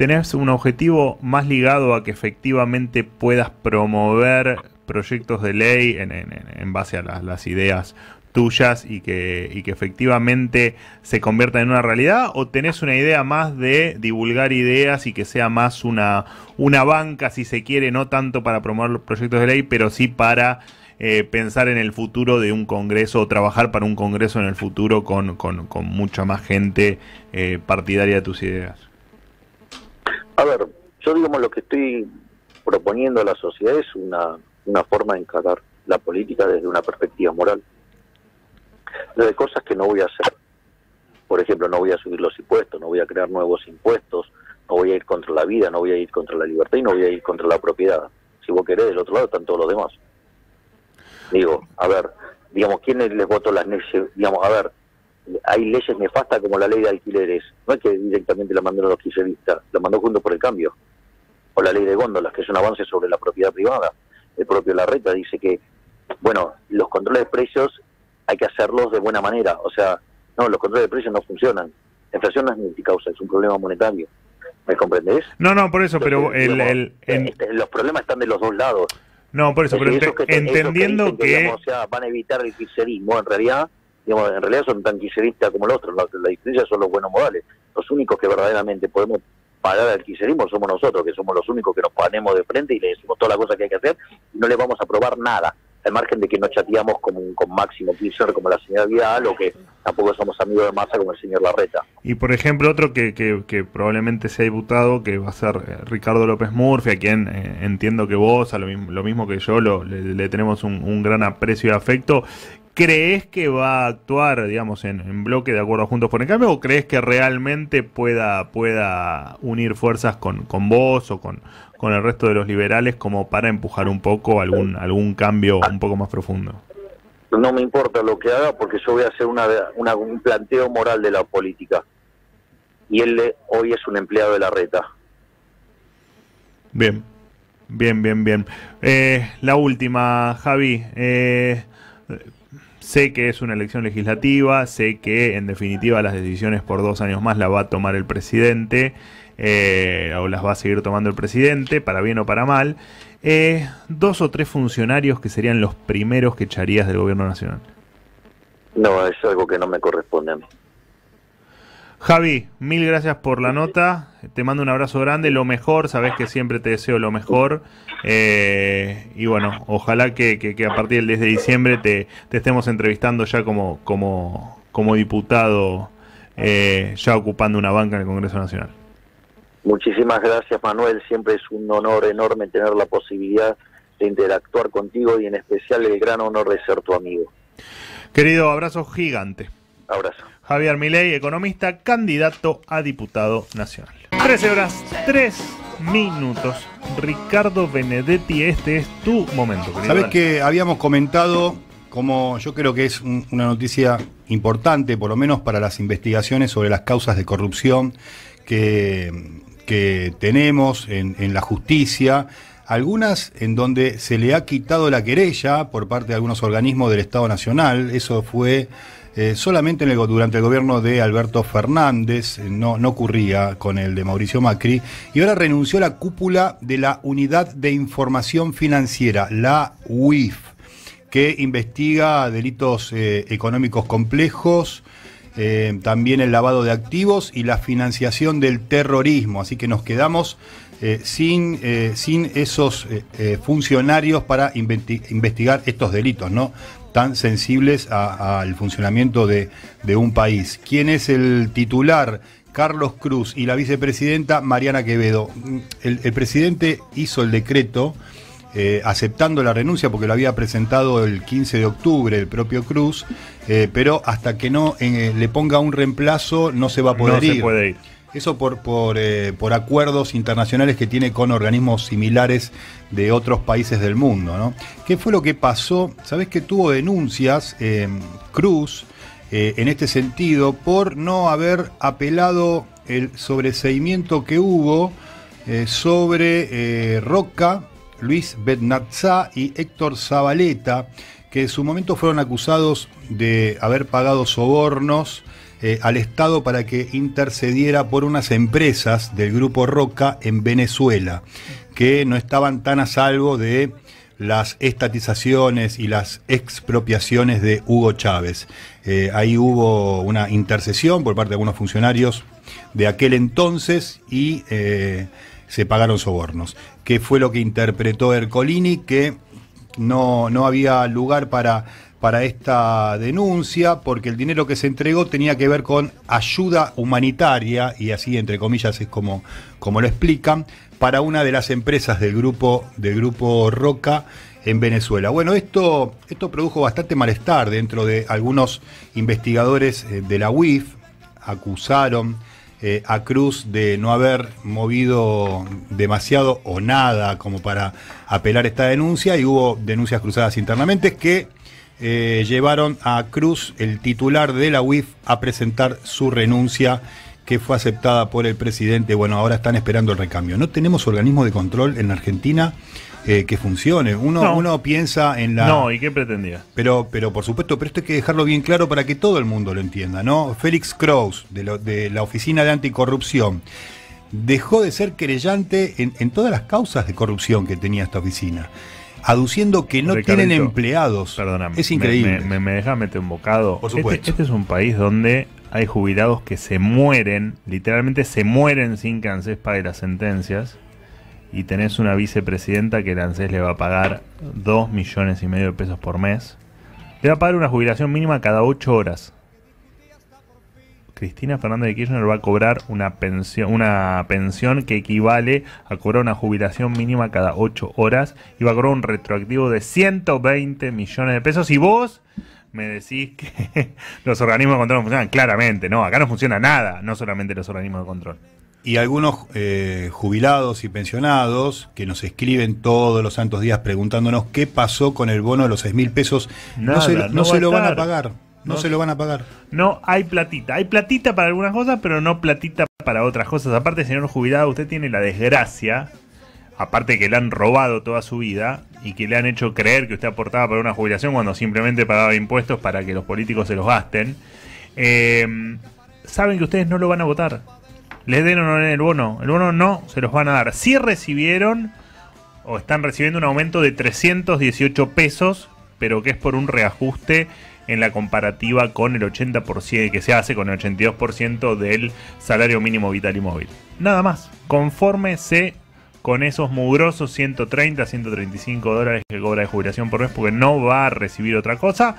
Speaker 1: tenés un objetivo más ligado a que efectivamente puedas promover proyectos de ley en, base a las, ideas tuyas y que, efectivamente se conviertan en una realidad o tenés una idea más de divulgar ideas y que sea más una, una banca, si se quiere, no tanto para promover los proyectos de ley, pero sí para eh, pensar en el futuro de un Congreso o trabajar para un Congreso en el futuro con, con, mucha más gente eh, partidaria de tus ideas?
Speaker 5: A ver, yo digamos lo que estoy proponiendo a la sociedad es una, una forma de encarar la política desde una perspectiva moral. De cosas que no voy a hacer. Por ejemplo, no voy a subir los impuestos, no voy a crear nuevos impuestos, no voy a ir contra la vida, no voy a ir contra la libertad y no voy a ir contra la propiedad. Si vos querés, del otro lado están todos los demás. Digo, a ver, digamos, ¿quiénes les voto las leyes? Digamos, a ver, hay leyes nefastas como la ley de alquileres. No es que directamente la mandaron los kirchneristas, la mandó junto por el cambio. O la ley de góndolas, que es un avance sobre la propiedad privada. El propio Larreta dice que, bueno, los controles de precios hay que hacerlos de buena manera. O sea, no, los controles de precios no funcionan. La inflación no es multicausa, es un problema monetario. ¿Me comprendés?
Speaker 1: No, no, por eso, pero el, el,
Speaker 5: este, los problemas están de los dos lados.
Speaker 1: No, por eso, pero entendiendo que,
Speaker 5: van a evitar el kirchnerismo, en realidad en realidad son tan quiseristas como los otros, la, la, diferencia son los buenos modales. Los únicos que verdaderamente podemos pagar al quiserismo somos nosotros, que somos los únicos que nos ponemos de frente y le decimos toda la cosa que hay que hacer y no le vamos a probar nada, al margen de que no chateamos con, con Máximo Kirchner como la señora Vidal o que tampoco somos amigos de masa como el señor Larreta.
Speaker 1: Y por ejemplo, otro que, que, probablemente sea diputado, que va a ser eh, Ricardo López Murphy, a quien eh, entiendo que vos, a lo mismo, lo mismo que yo, lo, le, tenemos un gran aprecio y afecto, ¿Crees que va a actuar, digamos, en, bloque de acuerdo a Juntos por el Cambio o crees que realmente pueda, pueda unir fuerzas con, con vos o con, con el resto de los liberales como para empujar un poco algún, algún cambio un poco más profundo?
Speaker 5: no me importa lo que haga porque yo voy a hacer una, una- un planteo moral de la política. Y él eh, hoy es un empleado de la reta.
Speaker 1: Bien, bien, bien, bien. Eh, la última, Javi. Eh, sé que es una elección legislativa, sé que en definitiva las decisiones por dos años más las va a tomar el presidente, eh, o las va a seguir tomando el presidente, para bien o para mal. Eh, dos o tres funcionarios que serían los primeros que echarías del gobierno nacional.
Speaker 5: No, es algo que no me corresponde a mí.
Speaker 1: Javi, mil gracias por la nota. Te mando un abrazo grande, lo mejor. Sabes que siempre te deseo lo mejor. Eh, y bueno, ojalá que, que- que a partir del 10 de diciembre te, te estemos entrevistando ya como, como, como diputado, eh, ya ocupando una banca en el Congreso Nacional.
Speaker 5: Muchísimas gracias, Manuel. Siempre es un honor enorme tener la posibilidad de interactuar contigo y en especial el gran honor de ser tu amigo.
Speaker 1: Querido, abrazo gigante.
Speaker 5: Abrazo.
Speaker 1: Javier Milei, economista, candidato a diputado nacional. 13 horas, 3 minutos. Ricardo Benedetti, este es tu momento. querido.
Speaker 2: Sabes que habíamos comentado, como yo creo que es un- una noticia importante, por lo menos para las investigaciones sobre las causas de corrupción que, que tenemos en, en la justicia, algunas en donde se le ha quitado la querella por parte de algunos organismos del Estado Nacional, eso fue eh, solamente durante el gobierno de Alberto Fernández, eh, no, no ocurría con el de Mauricio Macri, y ahora renunció la cúpula de la Unidad de Información Financiera, la UIF, que investiga delitos eh, económicos complejos, también el lavado de activos y la financiación del terrorismo. Así que nos quedamos sin, sin esos funcionarios para investigar estos delitos, ¿no? Tan sensibles al funcionamiento de, de un país. ¿Quién es el titular? Carlos Cruz y la vicepresidenta Mariana Quevedo. Mm, El, el presidente hizo el decreto eh, aceptando la renuncia porque lo había presentado el 15 de octubre el propio Cruz, eh, pero hasta que no eh, le ponga un reemplazo no se va a poder
Speaker 1: no
Speaker 2: ir.
Speaker 1: se puede ir.
Speaker 2: Eso por, por, eh, por acuerdos internacionales que tiene con organismos similares de otros países del mundo. ¿no? ¿Qué fue lo que pasó? Sabés que tuvo denuncias eh, Cruz eh, en este sentido por no haber apelado el sobreseimiento que hubo eh, sobre Roca, Luis Betnatzá y Héctor Zabaleta, que en su momento fueron acusados de haber pagado sobornos eh, al Estado para que intercediera por unas empresas del grupo Roca en Venezuela, que no estaban tan a salvo de las estatizaciones y las expropiaciones de Hugo Chávez. Eh, ahí hubo una intercesión por parte de algunos funcionarios de aquel entonces y eh, se pagaron sobornos. ¿Qué fue lo que interpretó Ercolini? Que no, no había lugar para, para esta denuncia porque el dinero que se entregó tenía que ver con ayuda humanitaria, y así entre comillas es como, como lo explican, para una de las empresas del grupo, del grupo Roca en Venezuela. Bueno, esto, esto produjo bastante malestar dentro de algunos investigadores eh, de la UIF, acusaron eh, a Cruz de no haber movido demasiado o nada como para apelar esta denuncia y hubo denuncias cruzadas internamente que eh, llevaron a Cruz, el titular de la UIF, a presentar su renuncia que fue aceptada por el presidente. Bueno, ahora están esperando el recambio. No tenemos organismo de control en Argentina eh, que funcione. Uno,
Speaker 1: No.
Speaker 2: uno piensa en la...
Speaker 1: No, ¿y qué pretendía?
Speaker 2: Pero, pero por supuesto, pero esto hay que dejarlo bien claro para que todo el mundo lo entienda, ¿no? Félix Kraus, de, lo- de la Oficina de Anticorrupción, dejó de ser querellante en, en todas las causas de corrupción que tenía esta oficina, aduciendo que no
Speaker 1: Ricardito,
Speaker 2: tienen empleados.
Speaker 1: Perdóname.
Speaker 2: Es increíble.
Speaker 1: Me, me, me deja meter un bocado.
Speaker 2: Por
Speaker 1: Este-
Speaker 2: supuesto.
Speaker 1: Este, es un país donde hay jubilados que se mueren, literalmente se mueren sin que ANSES pague las sentencias. Y tenés una vicepresidenta que el ANSES le va a pagar 2 millones y medio de pesos por mes. Le va a pagar una jubilación mínima cada 8 horas. Cristina Fernández de Kirchner va a cobrar una pensión, una pensión que equivale a cobrar una jubilación mínima cada 8 horas y va a cobrar un retroactivo de 120 millones de pesos. Y vos me decís que los organismos de control no funcionan. Claramente, no, acá no funciona nada, no solamente los organismos de control.
Speaker 2: y algunos eh, jubilados y pensionados que nos escriben todos los santos días preguntándonos qué pasó con el bono de los 6 mil pesos. no se, no
Speaker 1: no va
Speaker 2: se
Speaker 1: a
Speaker 2: lo van a pagar. No, se lo van a pagar.
Speaker 1: No hay platita. Hay platita para algunas cosas, pero no platita para otras cosas. Aparte, señor jubilado, usted tiene la desgracia, aparte que le han robado toda su vida y que le han hecho creer que usted aportaba para una jubilación cuando simplemente pagaba impuestos para que los políticos se los gasten. eh, saben que ustedes no lo van a votar. Les den o no el bono. El bono no se los van a dar. Si recibieron o están recibiendo un aumento de 318 pesos, pero que es por un reajuste en la comparativa con el 80% que se hace con el 82% del salario mínimo vital y móvil. Nada más. Confórmese con esos mugrosos 130, 135 dólares que cobra de jubilación por mes porque no va a recibir otra cosa.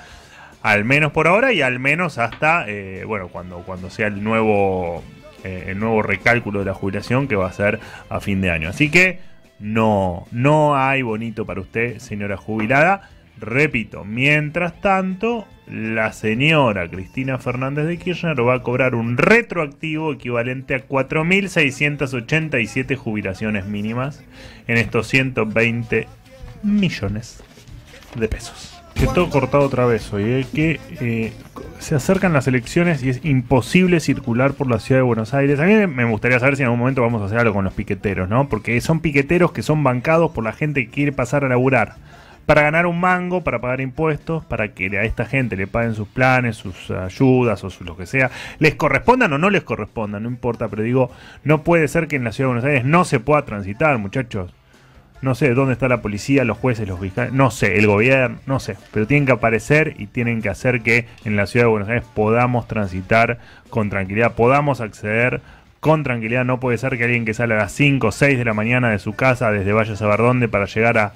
Speaker 1: Al menos por ahora y al menos hasta, eh, bueno, cuando, cuando sea el nuevo, eh, el nuevo recálculo de la jubilación que va a ser a fin de año. Así que no, no hay bonito para usted, señora jubilada. Repito, mientras tanto, la señora Cristina Fernández de Kirchner va a cobrar un retroactivo equivalente a 4.687 jubilaciones mínimas en estos 120 millones de pesos. Que todo cortado otra vez hoy, ¿eh? que eh, se acercan las elecciones y es imposible circular por la ciudad de Buenos Aires. A mí me- gustaría saber si en algún momento vamos a hacer algo con los piqueteros, ¿no? Porque son piqueteros que son bancados por la gente que quiere pasar a laburar. Para ganar un mango, para pagar impuestos, para que a esta gente le paguen sus planes, sus ayudas o su- lo que sea. Les correspondan o no les correspondan, no importa, pero digo, no puede ser que en la ciudad de Buenos Aires no se pueda transitar, muchachos. No sé dónde está la policía, los jueces, los fiscales, no sé, el gobierno, no sé, pero tienen que aparecer y tienen que hacer que en la ciudad de Buenos Aires podamos transitar con tranquilidad, podamos acceder con tranquilidad. No puede ser que alguien que sale a las 5 o 6 de la mañana de su casa desde Valle dónde para llegar a,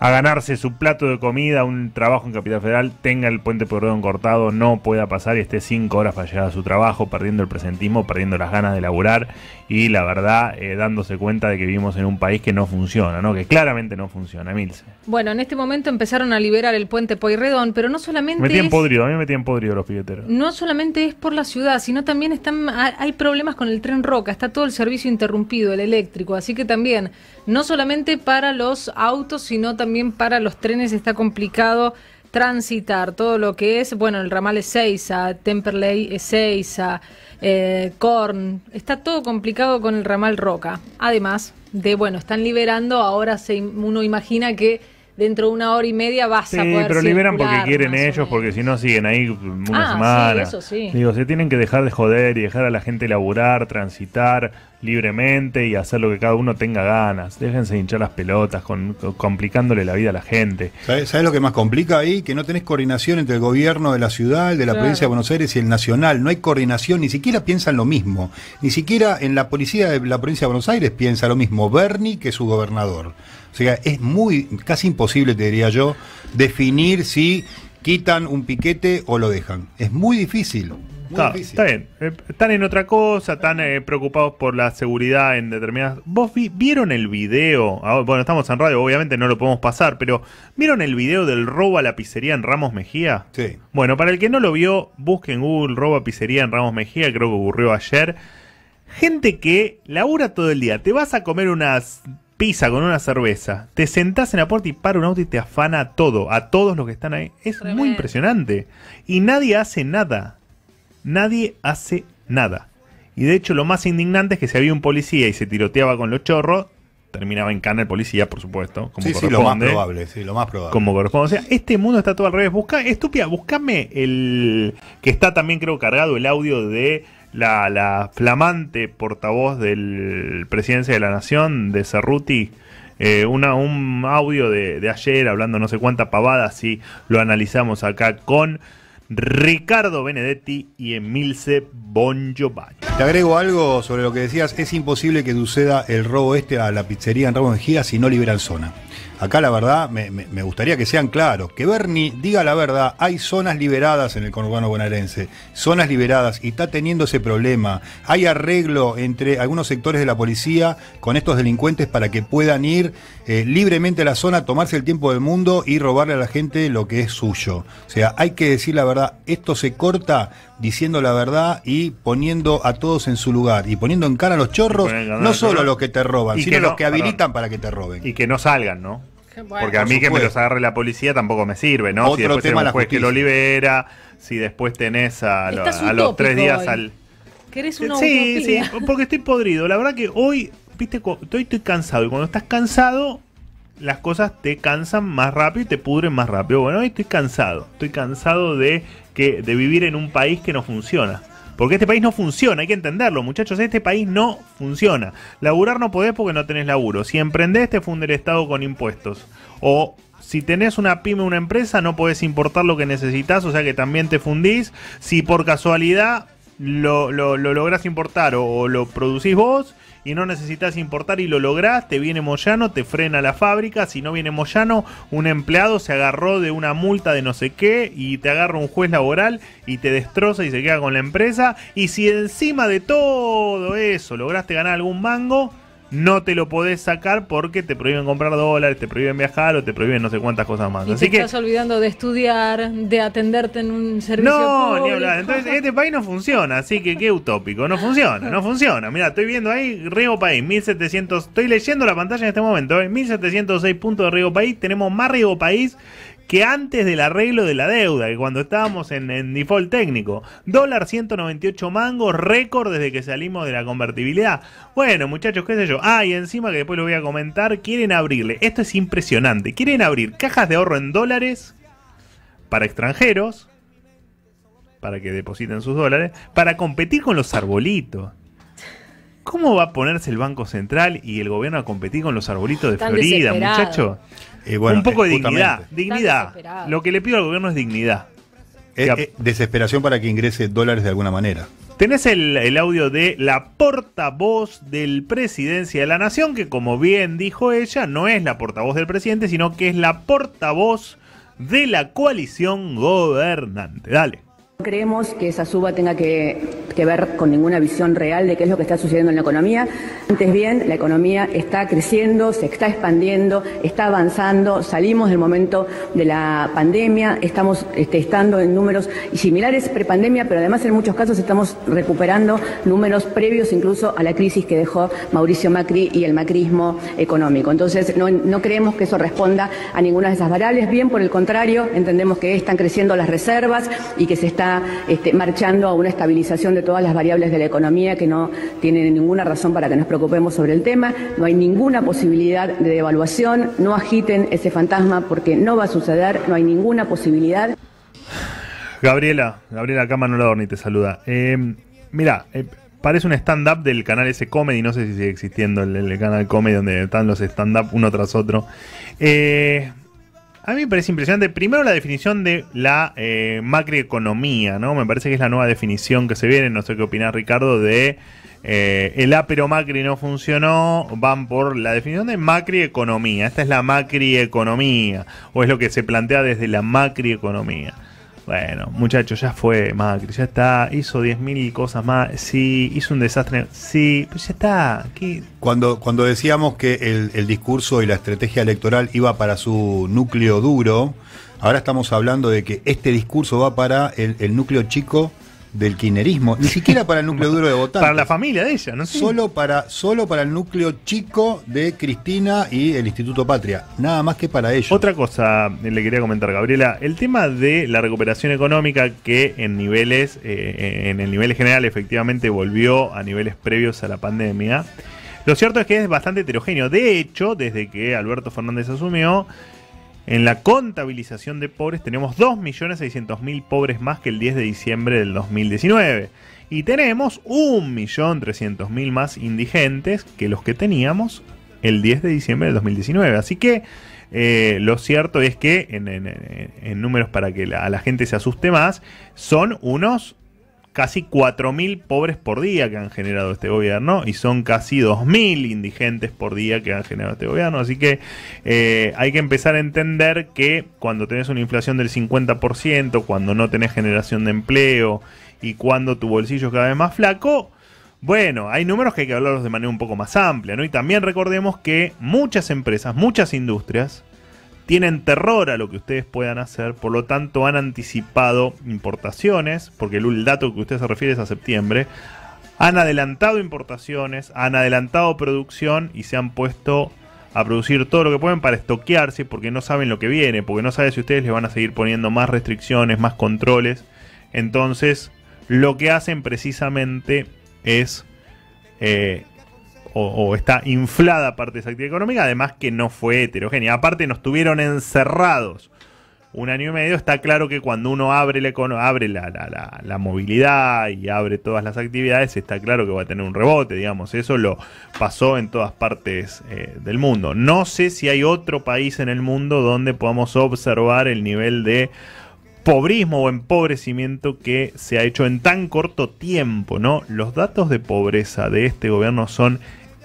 Speaker 1: a ganarse su plato de comida, un trabajo en Capital Federal, tenga el puente Pueyrredón cortado, no pueda pasar y esté 5 horas para llegar a su trabajo, perdiendo el presentismo, perdiendo las ganas de laburar y la verdad eh, dándose cuenta de que vivimos en un país que no funciona, ¿no? que claramente no funciona, Milce.
Speaker 3: Bueno, en este momento empezaron a liberar el puente Pueyrredón, pero no solamente
Speaker 1: Me tienen
Speaker 3: es-
Speaker 1: podrido, a mí me tienen podrido los piqueteros.
Speaker 3: no solamente es por la ciudad, sino también están ha- hay problemas con el tren Roca, está todo el servicio interrumpido, el eléctrico, así que también no solamente para los autos, sino también para los trenes está complicado transitar todo lo que es, bueno, el ramal Ezeiza, Temperley Ezeiza, eh, Korn, está todo complicado con el ramal Roca. Además de, bueno, están liberando, ahora se, uno imagina que dentro de una hora y media vas
Speaker 1: Sí,
Speaker 3: a poder
Speaker 1: pero liberan porque quieren ellos, porque si no siguen ahí una
Speaker 3: Ah,
Speaker 1: semana.
Speaker 3: sí, eso sí.
Speaker 1: Digo, se tienen que dejar de joder y dejar a la gente laburar, transitar libremente y hacer lo que cada uno tenga ganas. Déjense de hinchar las pelotas, con, con- complicándole la vida a la gente.
Speaker 2: ¿Sabes, sabes lo que más complica ahí? Que no tenés coordinación entre el gobierno de la ciudad, el de la
Speaker 3: Claro.
Speaker 2: provincia de Buenos Aires y el nacional. No hay coordinación, ni siquiera piensan lo mismo. Ni siquiera en la policía de la provincia de Buenos Aires piensa lo mismo Bernie que su gobernador. O sea, es muy, casi imposible, te diría yo, definir si quitan un piquete o lo dejan. Es muy difícil. Muy
Speaker 1: Está,
Speaker 2: difícil.
Speaker 1: está bien. Eh, están en otra cosa, están eh, preocupados por la seguridad en determinadas. ¿Vos vi- vieron el video? Ah, bueno, estamos en radio, obviamente no lo podemos pasar, pero ¿vieron el video del robo a la pizzería en Ramos Mejía?
Speaker 2: Sí.
Speaker 1: Bueno, para el que no lo vio, busque en Google robo a pizzería en Ramos Mejía, creo que ocurrió ayer. Gente que labura todo el día. Te vas a comer unas pizza con una cerveza, te sentás en la puerta y para un auto y te afana a todo, a todos los que están ahí. Es
Speaker 3: Tremendo.
Speaker 1: muy impresionante. Y nadie hace nada. Nadie hace nada. Y de hecho lo más indignante es que si había un policía y se tiroteaba con los chorros, terminaba en cana el policía, por supuesto, como
Speaker 2: Sí, sí, lo más probable, sí, lo más probable.
Speaker 1: como corresponde. O sea, este mundo está todo al revés. Busca, estúpida, buscame el. que está también, creo, cargado el audio de la, la flamante portavoz del presidencia de la Nación, de Cerruti. eh, un audio de, ayer hablando no sé cuánta pavada, si lo analizamos acá con Ricardo Benedetti y Emilce Bon Giovanni.
Speaker 2: Te agrego algo sobre lo que decías. Es imposible que suceda el robo este a la pizzería en Ramos Mejía si no liberan zona. Acá la verdad, me, gustaría que sean claros, que Bernie diga la verdad, hay zonas liberadas en el conurbano bonaerense, zonas liberadas, y está teniendo ese problema. Hay arreglo entre algunos sectores de la policía con estos delincuentes para que puedan ir eh, libremente a la zona, tomarse el tiempo del mundo y robarle a la gente lo que es suyo. O sea, hay que decir la verdad, esto se corta diciendo la verdad y poniendo a todos en su lugar, y poniendo en cara a los chorros, no solo a los que te roban,
Speaker 1: Y
Speaker 2: sino a los que
Speaker 1: perdón.
Speaker 2: habilitan para que te roben.
Speaker 1: Y que no salgan, ¿no?
Speaker 3: Bueno,
Speaker 1: Porque a mí que me los agarre la policía tampoco me sirve, ¿no?
Speaker 2: Otro
Speaker 1: si después
Speaker 2: tema,
Speaker 1: tenés un juez que lo libera, si después tenés a, lo-
Speaker 3: Estás
Speaker 1: a los tres días
Speaker 3: hoy.
Speaker 1: al...
Speaker 3: ¿Querés una
Speaker 1: Sí, sí, porque estoy podrido. La verdad que hoy, viste, estoy, estoy cansado. Y cuando estás cansado, las cosas te cansan más rápido y te pudren más rápido. Bueno, hoy estoy cansado. Estoy cansado de, que, de vivir en un país que no funciona. Porque este país no funciona, hay que entenderlo, muchachos. Este país no funciona. Laburar no podés porque no tenés laburo. Si emprendés, te funde el Estado con impuestos. O si tenés una pyme, una empresa, no podés importar lo que necesitas, o sea que también te fundís. Si por casualidad lo, lo, lo lográs importar o, o lo producís vos y no necesitas importar y lo lográs, te viene Moyano, te frena la fábrica. Si no viene Moyano, un empleado se agarró de una multa de no sé qué y te agarra un juez laboral y te destroza y se queda con la empresa. Y si encima de todo eso lograste ganar algún mango, no te lo podés sacar porque te prohíben comprar dólares, te prohíben viajar o te prohíben no sé cuántas cosas más.
Speaker 3: Y
Speaker 1: Así
Speaker 3: te
Speaker 1: que
Speaker 3: estás olvidando de estudiar, de atenderte en un servicio
Speaker 1: no,
Speaker 3: público.
Speaker 1: ni hablar. Entonces, este país no funciona, así que qué utópico. No funciona, no funciona. Mira, estoy viendo ahí Riego País, 1700. Estoy leyendo la pantalla en este momento. ¿eh? 1706 puntos de Riego País. Tenemos más Riego País que antes del arreglo de la deuda, que cuando estábamos en, default técnico. Dólar 198 mangos, récord desde que salimos de la convertibilidad. Bueno, muchachos, qué sé yo. Ah, y encima que después lo voy a comentar, quieren abrirle, esto es impresionante, quieren abrir cajas de ahorro en dólares para extranjeros, para que depositen sus dólares, para competir con los arbolitos. ¿Cómo va a ponerse el Banco Central y el gobierno a competir con los arbolitos de
Speaker 3: Están
Speaker 1: Florida, muchachos?
Speaker 2: Eh, bueno,
Speaker 1: Un poco de dignidad. Dignidad. Lo que le pido al gobierno es dignidad.
Speaker 2: Eh, eh, desesperación para que ingrese dólares de alguna manera.
Speaker 1: Tenés el, el audio de la portavoz del Presidencia de la Nación, que como bien dijo ella, no es la portavoz del presidente, sino que es la portavoz de la coalición gobernante. Dale.
Speaker 6: Creemos que esa suba tenga que, que ver con ninguna visión real de qué es lo que está sucediendo en la economía. Antes bien, la economía está creciendo, se está expandiendo, está avanzando, salimos del momento de la pandemia, estamos este, estando en números similares prepandemia, pero además en muchos casos estamos recuperando números previos incluso a la crisis que dejó Mauricio Macri y el macrismo económico. Entonces, no, no creemos que eso responda a ninguna de esas variables. Bien, por el contrario, entendemos que están creciendo las reservas y que se está este, marchando a una estabilización de todas las variables de la economía que no tienen ninguna razón para que nos preocupemos sobre el tema. No hay ninguna posibilidad de devaluación. No agiten ese fantasma porque no va a suceder. No hay ninguna posibilidad.
Speaker 1: Gabriela, Gabriela Cama Noladorni te saluda. Eh, mira, parece un stand-up del canal ese Comedy, no sé si sigue existiendo el, el canal Comedy donde están los stand-up uno tras otro. Eh, a mí me parece impresionante, primero la definición de la eh, macroeconomía, ¿no? Me parece que es la nueva definición que se viene, no sé qué opinás Ricardo, de eh, el A pero Macri no funcionó, van por la definición de macroeconomía. Esta es la macroeconomía, o es lo que se plantea desde la macroeconomía. Bueno, muchachos, ya fue Macri, ya está, hizo 10.000 cosas más, sí, hizo un desastre, sí, pues ya está. ¿qué?
Speaker 2: Cuando, cuando decíamos que el, el discurso y la estrategia electoral iba para su núcleo duro, ahora estamos hablando de que este discurso va para el, el núcleo chico del kirchnerismo, ni siquiera para el núcleo duro de votantes.
Speaker 1: Para la familia de ella, ¿no? Sí.
Speaker 2: Solo para, solo para el núcleo chico de Cristina y el Instituto Patria. Nada más que para ellos.
Speaker 1: Otra cosa eh, le quería comentar, Gabriela. El tema de la recuperación económica que en niveles, eh, en el nivel general efectivamente volvió a niveles previos a la pandemia. Lo cierto es que es bastante heterogéneo. De hecho, desde que Alberto Fernández asumió, en la contabilización de pobres tenemos 2.600.000 pobres más que el 10 de diciembre del 2019. Y tenemos 1.300.000 más indigentes que los que teníamos el 10 de diciembre del 2019. Así que eh, lo cierto es que, en, números para que a la gente se asuste más, son unos casi 4.000 pobres por día que han generado este gobierno y son casi 2.000 indigentes por día que han generado este gobierno. Así que eh, hay que empezar a entender que cuando tenés una inflación del 50%, cuando no tenés generación de empleo y cuando tu bolsillo es cada vez más flaco, bueno, hay números que hay que hablarlos de manera un poco más amplia, ¿no? Y también recordemos que muchas empresas, muchas industrias, tienen terror a lo que ustedes puedan hacer, por lo tanto han anticipado importaciones, porque el, dato que usted se refiere es a septiembre, han adelantado importaciones, han adelantado producción y se han puesto a producir todo lo que pueden para estoquearse porque no saben lo que viene, porque no saben si ustedes les van a seguir poniendo más restricciones, más controles. Entonces, lo que hacen precisamente es eh, o, está inflada parte de esa actividad económica, además que no fue heterogénea. Aparte nos tuvieron encerrados un año y medio, está claro que cuando uno abre, la, abre la, la, movilidad y abre todas las actividades, está claro que va a tener un rebote, digamos. Eso lo pasó en todas partes eh, del mundo. No sé si hay otro país en el mundo donde podamos observar el nivel de pobrismo o empobrecimiento que se ha hecho en tan corto tiempo, ¿no? Los datos de pobreza de este gobierno son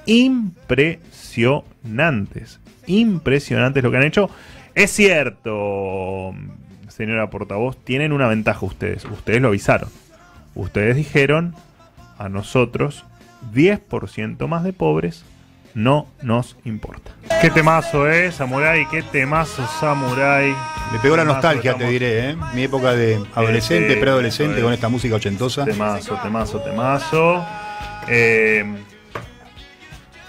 Speaker 1: impresionantes. Impresionantes lo que han hecho. Es cierto, señora portavoz, tienen una ventaja ustedes. Ustedes lo avisaron. Ustedes dijeron a nosotros 10% más de pobres no nos importa. Qué temazo, eh, Samurai, qué temazo, Samurai.
Speaker 2: Me pegó la nostalgia, te diré, eh. Mi época de adolescente, preadolescente, con esta música ochentosa.
Speaker 1: Temazo, temazo, temazo. Eh,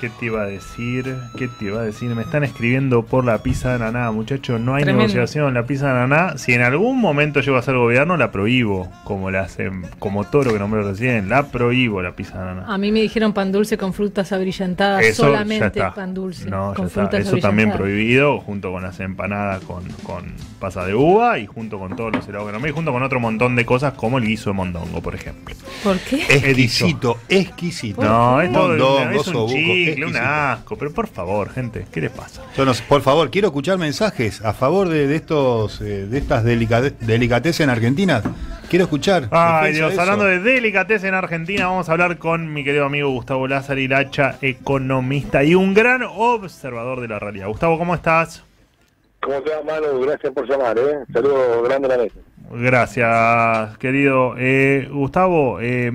Speaker 1: ¿Qué te iba a decir? ¿Qué te iba a decir? Me están escribiendo por la pizza de ananá, muchachos. No hay negociación. La pizza de ananá, si en algún momento llego a ser gobierno, la prohíbo. Como la hacen, como Toro que nombré recién. La prohíbo la pizza de ananá.
Speaker 3: A mí me dijeron pan dulce con frutas abrillantadas. solamente pan dulce.
Speaker 1: No, con frutas Eso también prohibido, junto con las empanadas con, con pasa de uva y junto con todos los helados que nombré. Y junto con otro montón de cosas como el guiso de mondongo, por ejemplo.
Speaker 3: ¿Por qué?
Speaker 2: Exquisito, exquisito.
Speaker 1: No, es mondongo, es un un asco, pero por favor, gente, ¿qué le pasa?
Speaker 2: por favor, quiero escuchar mensajes a favor de, estos eh, de estas delicateces en Argentina. Quiero escuchar.
Speaker 1: Ay, Dios, hablando de delicateces en Argentina, vamos a hablar con mi querido amigo Gustavo Lázaro Iracha, economista y un gran observador de la realidad. Gustavo, ¿cómo estás?
Speaker 7: ¿Cómo te va, Manu? Gracias por llamar, ¿eh? Saludos grande a la mesa.
Speaker 1: Gracias, querido. Eh, Gustavo, eh,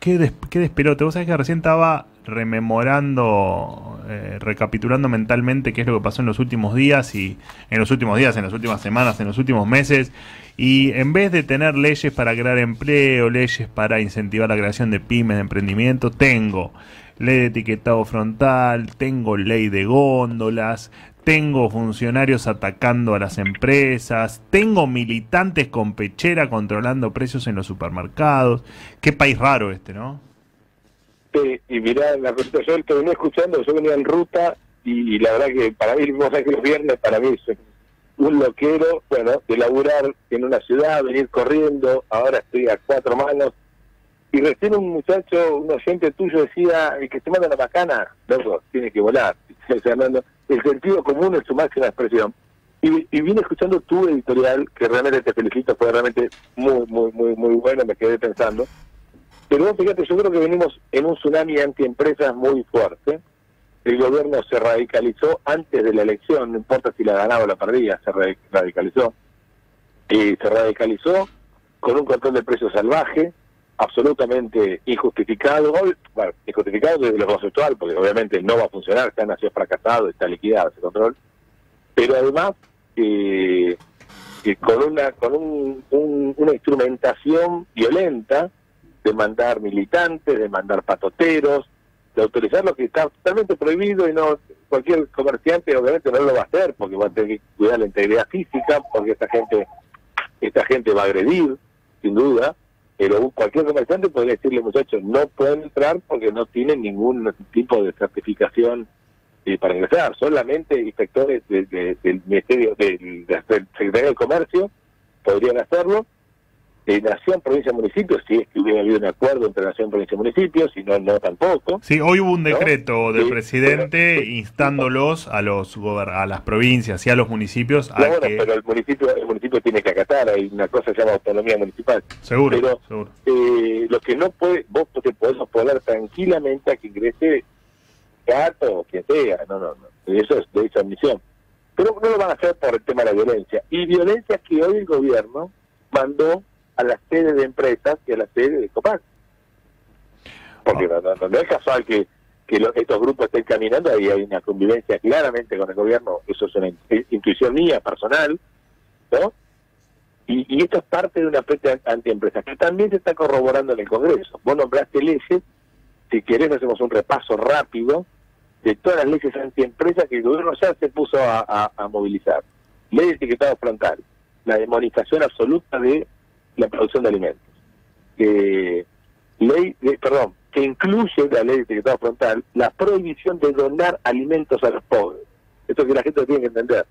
Speaker 1: qué, qué despelote. Vos sabés que recién estaba rememorando, eh, recapitulando mentalmente qué es lo que pasó en los últimos días y en los últimos días, en las últimas semanas, en los últimos meses. Y en vez de tener leyes para crear empleo, leyes para incentivar la creación de pymes, de emprendimiento, tengo ley de etiquetado frontal, tengo ley de góndolas, tengo funcionarios atacando a las empresas, tengo militantes con pechera controlando precios en los supermercados. Qué país raro este, ¿no?
Speaker 7: Y mirá, la yo te venía escuchando, yo venía en ruta y, la verdad que para mí, vos sabés que los viernes para mí es un loquero, bueno, de laburar en una ciudad, venir corriendo, ahora estoy a cuatro manos. Y recién un muchacho, un oyente tuyo decía, el que se manda la bacana, loco, tiene que volar. el sentido común es su máxima expresión. Y, y vine escuchando tu editorial, que realmente te felicito, fue realmente muy, muy, muy, muy bueno, me quedé pensando. Pero fíjate, yo creo que venimos en un tsunami antiempresas muy fuerte. El gobierno se radicalizó antes de la elección, no importa si la ganaba o la perdía, se radicalizó. Y se radicalizó con un control de precios salvaje, absolutamente injustificado, bueno, injustificado desde lo conceptual, porque obviamente no va a funcionar, está nació fracasado, está liquidado ese control, pero además eh, con una con un, una instrumentación violenta de mandar militantes, de mandar patoteros, de autorizar lo que está totalmente prohibido y no cualquier comerciante obviamente no lo va a hacer porque va a tener que cuidar la integridad física, porque esta gente esta gente va a agredir, sin duda, pero cualquier comerciante podría decirle, muchachos, no pueden entrar porque no tienen ningún tipo de certificación eh, para ingresar, solamente inspectores del Ministerio, del, del Secretaría de Comercio podrían hacerlo de nación, provincia, municipio, si es que hubiera habido un acuerdo entre nación, provincia y municipio, si no, no tampoco.
Speaker 1: Sí, hoy hubo un decreto del
Speaker 7: Sí,
Speaker 1: presidente
Speaker 7: pero-
Speaker 1: instándolos a los a las provincias y a los municipios a
Speaker 7: No, bueno,
Speaker 1: que...
Speaker 7: pero el municipio, el municipio tiene que acatar, hay una cosa que se llama autonomía municipal.
Speaker 1: Seguro,
Speaker 7: pero-
Speaker 1: seguro.
Speaker 7: Eh, lo que no puede, vos te podés oponer tranquilamente a que ingrese gato o quien sea, no, no, no, eso es de esa admisión. Pero no lo van a hacer por el tema de la violencia. Y violencia que hoy el gobierno mandó a la sede de empresas y a la sede de Copac. Porque no, no, es casual que, que lo- estos grupos estén caminando, ahí hay una convivencia claramente con el gobierno, eso es una in- intuición mía, personal, ¿no? Y, y esto es parte de una frente antiempresa, que también se está corroborando en el Congreso. Vos nombraste leyes, si querés hacemos un repaso rápido de todas las leyes antiempresas que el gobierno ya se puso a, a- a movilizar. Ley de etiquetado frontal, la demonización absoluta de la producción de alimentos. Eh, ley, de, perdón, que incluye la ley de etiquetado frontal la prohibición de donar alimentos a los pobres. Esto es que la gente tiene que entender.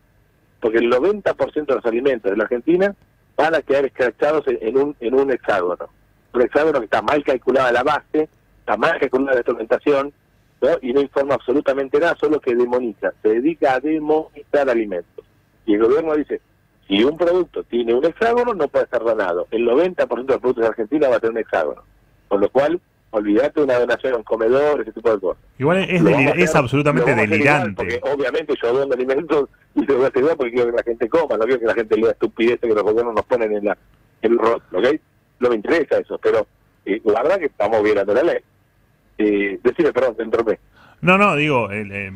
Speaker 7: Porque el 90% de los alimentos de la Argentina van a quedar escrachados en, un, en un hexágono. Un hexágono que está mal calculada la base, está mal calculada la instrumentación, ¿no? y no informa absolutamente nada, solo que demoniza, se dedica a demonizar alimentos. Y el gobierno dice, si un producto tiene un hexágono, no puede ser donado. El 90% de los productos de Argentina va a tener un hexágono. Con lo cual, olvídate de una donación a un comedor, ese tipo de cosas.
Speaker 1: Igual es,
Speaker 7: hacer-
Speaker 1: es absolutamente delirante.
Speaker 7: porque obviamente yo dono alimentos y lo voy a hacer porque quiero que la gente coma, no quiero que la gente lea estupideces que los gobiernos nos ponen en la en el rostro, ¿ok? No me interesa eso, pero eh, la verdad que estamos violando la ley. Eh, decime, perdón, te interrumpí.
Speaker 1: No, no, digo, el, eh,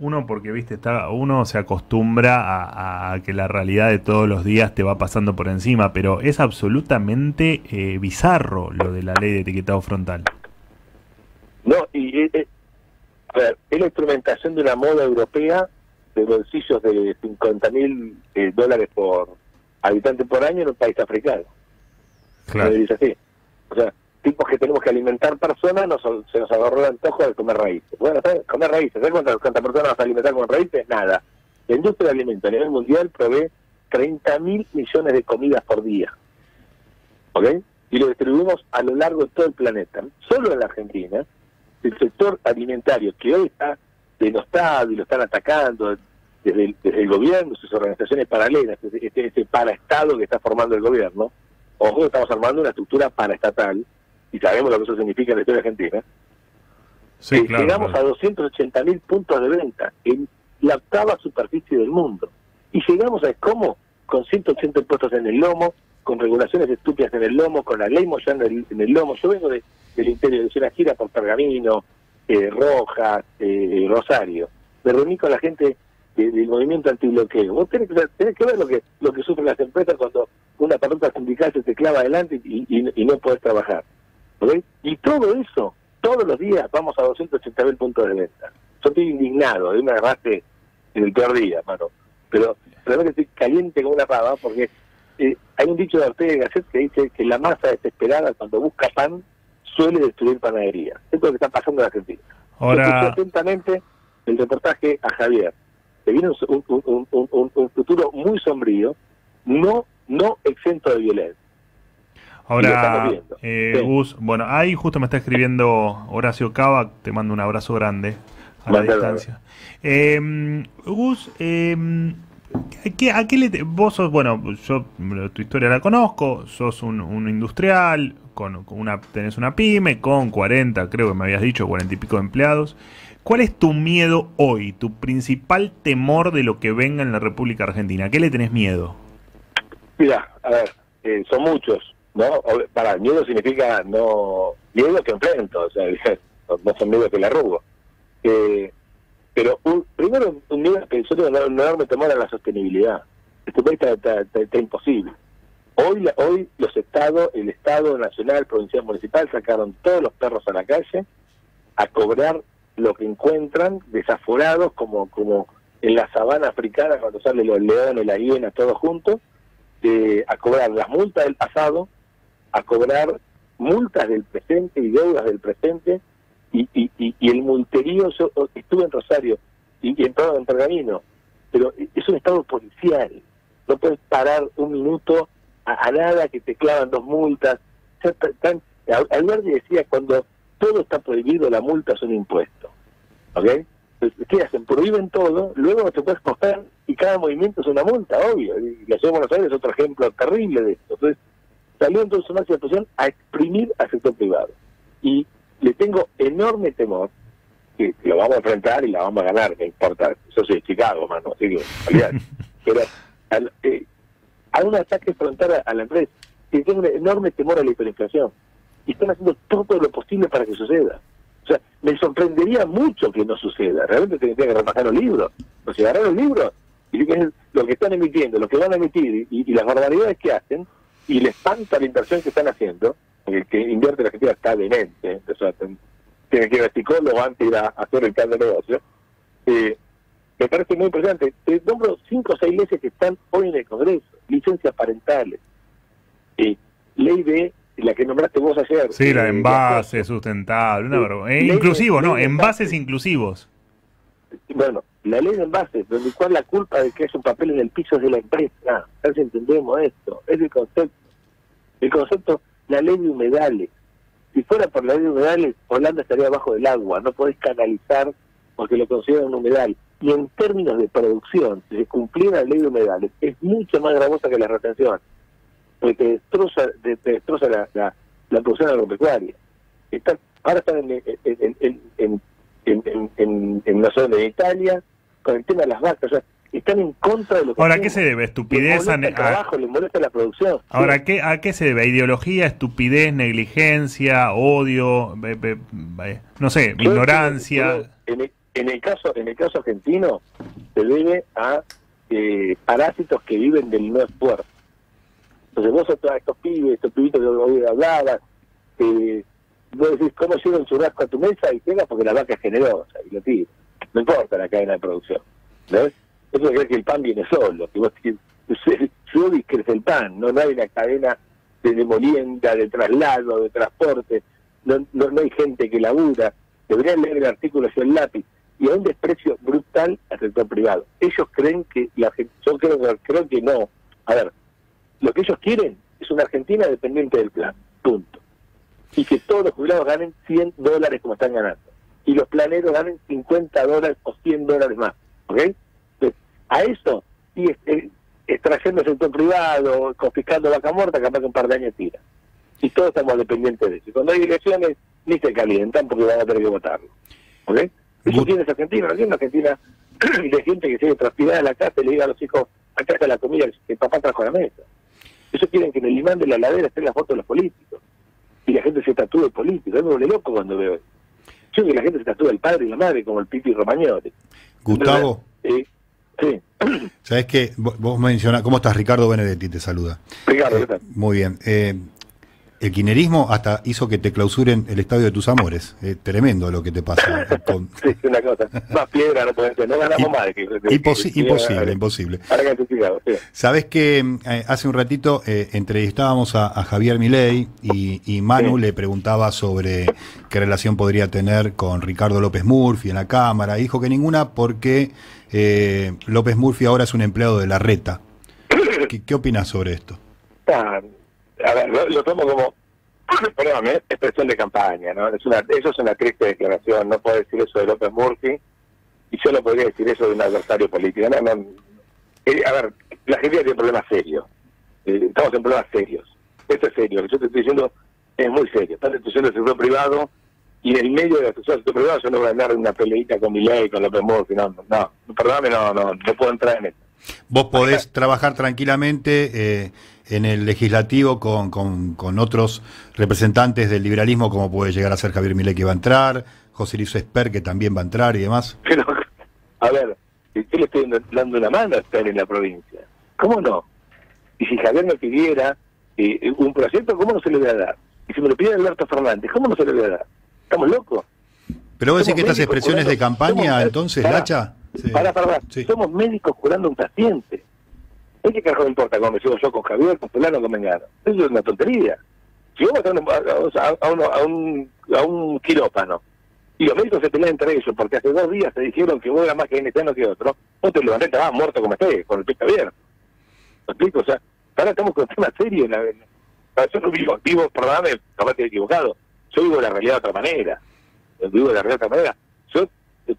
Speaker 1: uno porque, viste, está uno se acostumbra a, a que la realidad de todos los días te va pasando por encima, pero es absolutamente eh, bizarro lo de la ley de etiquetado frontal.
Speaker 7: No, y eh, eh, a ver, es la instrumentación de una moda europea de bolsillos de 50 mil eh, dólares por habitante por año en un país africano.
Speaker 1: Claro.
Speaker 7: Así. O sea, tipos que tenemos que alimentar personas, nos, se nos agarró el antojo de comer raíces. Bueno, ¿sabes? Comer raíces. ¿Sabes cuántas, personas vas a alimentar con raíces? Nada. La industria de alimentos a nivel mundial provee 30 mil millones de comidas por día. ¿Ok? Y lo distribuimos a lo largo de todo el planeta. Solo en la Argentina, el sector alimentario que hoy está denostado y lo están atacando desde el, gobierno, sus organizaciones paralelas, ese, ese, ese paraestado que está formando el gobierno, ojo, estamos armando una estructura paraestatal, y sabemos lo que eso significa en la historia argentina,
Speaker 1: Sí,
Speaker 7: que
Speaker 1: claro.
Speaker 7: llegamos
Speaker 1: claro.
Speaker 7: a 280 mil puntos de venta en la octava superficie del mundo. Y llegamos a cómo, con 180 impuestos en el lomo, con regulaciones estúpidas en el lomo, con la ley Moyano en el, en el lomo. Yo vengo de, del interior, hice una gira por Pergamino, eh, Rojas, eh, Rosario. Me reuní con la gente de- del movimiento antibloqueo. Vos tenés que, tenés que ver lo que lo que sufren las empresas cuando una pelota sindical se te clava adelante y, y, y no podés trabajar. Y todo eso, todos los días vamos a 280 mil puntos de venta. Yo estoy indignado, de me agarraste en el peor día, mano. Pero realmente estoy caliente como una pava porque eh, hay un dicho de Ortega y Gasset que dice que la masa desesperada cuando busca pan suele destruir panadería. Esto es lo que está pasando en Argentina.
Speaker 1: Ahora,
Speaker 7: Escuché atentamente el reportaje a Javier. Se viene un- un- un- un futuro muy sombrío, no no exento de violencia.
Speaker 1: Ahora, eh. Gus, bueno, ahí justo me está escribiendo Horacio Cava, te mando un abrazo grande a la distancia. Eh, Gus, eh, ¿a qué, a qué le vos sos, bueno, yo tu historia la conozco, sos un, un industrial, con, con una, tenés una pyme con 40, creo que me habías dicho, 40 y pico de empleados. ¿Cuál es tu miedo hoy, tu principal temor de lo que venga en la República Argentina? ¿A qué le tenés miedo?
Speaker 7: Mira, a ver, eh, son muchos, ¿no? Para, miedo significa no... Miedo que enfrento, o sea, no, son miedos que le arrugo. Eh, pero primero un miedo que yo tengo un enorme temor a la sostenibilidad. Este país está, está- imposible. Hoy, hoy los estados, el Estado Nacional, Provincial, Municipal, sacaron todos los perros a la calle a cobrar lo que encuentran desaforados como, como en la sabana africana cuando salen los leones, la hiena, todos juntos, eh, a cobrar las multas del pasado, a cobrar multas del presente y deudas del presente, y, y, el multerío, yo estuve en Rosario y, en, perdón, en Pergamino, pero es un estado policial, no puedes parar un minuto a, a nada, que te clavan dos multas. O sea, tan- Al- Alberti decía, cuando todo está prohibido, la multa es un impuesto. ¿Ok? ¿Qué hacen? Prohíben todo, luego te puedes coger y cada movimiento es una multa, obvio. Y la ciudad de Buenos Aires es otro ejemplo terrible de esto. Entonces, salió entonces una situación a exprimir al sector privado. Y le tengo enorme temor que lo vamos a enfrentar y la vamos a ganar, no importa. Yo soy de Chicago, mano, así que. Pero al- eh, hay un ataque frontal a, a la empresa. Y tengo un enorme temor a la hiperinflación. Y están haciendo todo lo posible para que suceda. O sea, me sorprendería mucho que no suceda. Realmente tendría que repasar los libros. O sea, agarrar los libros y que lo que están emitiendo, lo que van a emitir y, y las barbaridades que hacen, y les espanta la inversión que están haciendo, el que invierte la Argentina está demente, o sea, tiene que ir al psicólogo antes de ir a, a hacer el plan de negocio. Eh, me parece muy impresionante. Te nombro cinco o seis leyes que están hoy en el Congreso. Licencias parentales. Eh, ley de la que nombraste vos ayer.
Speaker 1: Sí, la de
Speaker 7: eh,
Speaker 1: envase sustentable, una
Speaker 7: Sí.
Speaker 1: vergüenza. Eh, inclusivos, ¿no? Envases
Speaker 7: envase.
Speaker 1: inclusivos.
Speaker 7: Bueno, la ley de envases, donde cuál la culpa de que es un papel en el piso es de la empresa. A ver si entendemos esto. Es el concepto. El concepto, la ley de humedales. Si fuera por la ley de humedales, Holanda estaría abajo del agua. No podés canalizar porque lo consideran un humedal. Y en términos de producción, si se cumpliera la ley de humedales, es mucho más gravosa que la retención. Porque te destroza, te, te destroza la, la, la producción agropecuaria. Están, ahora están en, en, en, en, en la zona de Italia con el tema de las vacas. O sea, están en contra de lo que
Speaker 1: Ahora, ¿a qué se debe?
Speaker 7: Les
Speaker 1: ¿Estupidez?
Speaker 7: molesta
Speaker 1: a-
Speaker 7: trabajo, les molesta la producción.
Speaker 1: Ahora. ¿a qué, ¿a qué se debe? ¿A ¿Ideología, estupidez, negligencia, odio, be- be- be- no sé,
Speaker 7: Yo
Speaker 1: ignorancia?
Speaker 7: En el, en el caso en el caso argentino se debe a eh, parásitos que viven del no esfuerzo. Entonces vos a estos pibes, estos pibitos que hoy hablabas, eh, vos decís, ¿cómo llega un churrasco a tu mesa? Y llega porque la vaca es generosa y lo tira. No importa la cadena de producción. ¿Ves? Eso es que el pan viene solo. Que vos subís crece el pan, no, no hay una cadena de demolienda, de traslado, de transporte, no, no, no hay gente que labura. Deberían leer el artículo yo el lápiz. Y hay un desprecio brutal al sector privado. Ellos creen que la gente, yo creo, creo que no. A ver, lo que ellos quieren es una Argentina dependiente del plan, punto. Y que todos los jubilados ganen 100 dólares como están ganando. Y los planeros ganen 50 dólares o 100 dólares más. ¿Ok? Entonces, a eso, y extrayendo el sector privado, confiscando vaca muerta, capaz que un par de años tira. Y todos estamos dependientes de eso. Y cuando hay elecciones, ni se calientan porque van a tener que votarlo. ¿Ok? Eso tiene esa Argentina, no Argentina de gente que sigue transpirada a la casa y le diga a los hijos, acá está la comida que papá trajo a la mesa. Eso quieren que en el imán de la ladera estén las fotos de los políticos. Y la gente se tatúe el político. Yo me vuelve loco cuando veo eso. Yo que la gente se tatúa el padre y la madre, como el Pipi Romagnoli.
Speaker 2: Gustavo,
Speaker 7: Eh, sí.
Speaker 2: ¿sabes qué? Vos mencionás, ¿cómo estás? Ricardo Benedetti te saluda.
Speaker 7: Ricardo,
Speaker 2: Eh,
Speaker 7: ¿qué tal?
Speaker 2: muy bien. Eh, el kirchnerismo hasta hizo que te clausuren el estadio de tus amores. Eh, tremendo lo que te pasa. eh, con-
Speaker 7: Sí, una cosa. Más piedra no ser. No ganamos más. que-
Speaker 2: imposi-
Speaker 7: que-
Speaker 2: imposible,
Speaker 7: que-
Speaker 2: imposible.
Speaker 7: Que estoy Chicago, sí.
Speaker 2: Sabes que eh, hace un ratito eh, entrevistábamos a, a Javier Milei y, y Manu
Speaker 7: Sí.
Speaker 2: le preguntaba sobre qué relación podría tener con Ricardo López Murphy en la Cámara. Y dijo que ninguna porque eh, López Murphy ahora es un empleado de la reta. ¿Qué, qué opinas sobre esto?
Speaker 7: Ah, a ver, lo, tomo como, perdón, ¿eh? expresión de campaña, ¿no? Es una, eso es una triste declaración, no puedo decir eso de López Murphy, y yo no podría decir eso de un adversario político. No, no, eh, a ver, la Argentina tiene problemas serios, Eh, estamos en problemas serios. Esto es serio, lo que yo te estoy diciendo es muy serio. Está la institución del sector privado, y en el medio de la institución del sector privado yo no voy a andar una peleita con mi ley, con López Murphy, no, no, no, perdóname, no, no, no puedo entrar en eso.
Speaker 2: Vos podés trabajar tranquilamente eh, en el legislativo con, con- con otros representantes del liberalismo, como puede llegar a ser Javier Milei que va a entrar, José Luis Esper que también va a entrar y demás.
Speaker 7: Pero, a ver, yo le estoy dando una mano a estar en la provincia, ¿cómo no? Y si Javier me pidiera eh, un proyecto, ¿cómo no se le voy a dar? Y si me lo pide Alberto Fernández, ¿cómo no se le voy a dar? ¿Estamos locos?
Speaker 2: Pero vos decís que estas expresiones de campaña,
Speaker 7: somos-
Speaker 2: entonces,
Speaker 7: pará,
Speaker 2: Lacha. sí.
Speaker 7: Para, para,
Speaker 2: Sí.
Speaker 7: somos médicos curando a un paciente. ¿Es que carajo me importa cómo me sigo yo con Javier, con fulano, con Mengano? Eso es una tontería. Si vamos a, un- a, un, a un quirófano y los médicos se pelean entre ellos porque hace dos días te dijeron que vos eras más keynesiano que otro, vos te levantaste, te vas muerto como estés, con el pecho abierto. ¿Me explico? O sea, ahora estamos con un tema serio. En la, en- yo no vivo, vivo, perdóname, capaz estoy equivocado, yo vivo la realidad de otra manera. Yo vivo la realidad de otra manera. Yo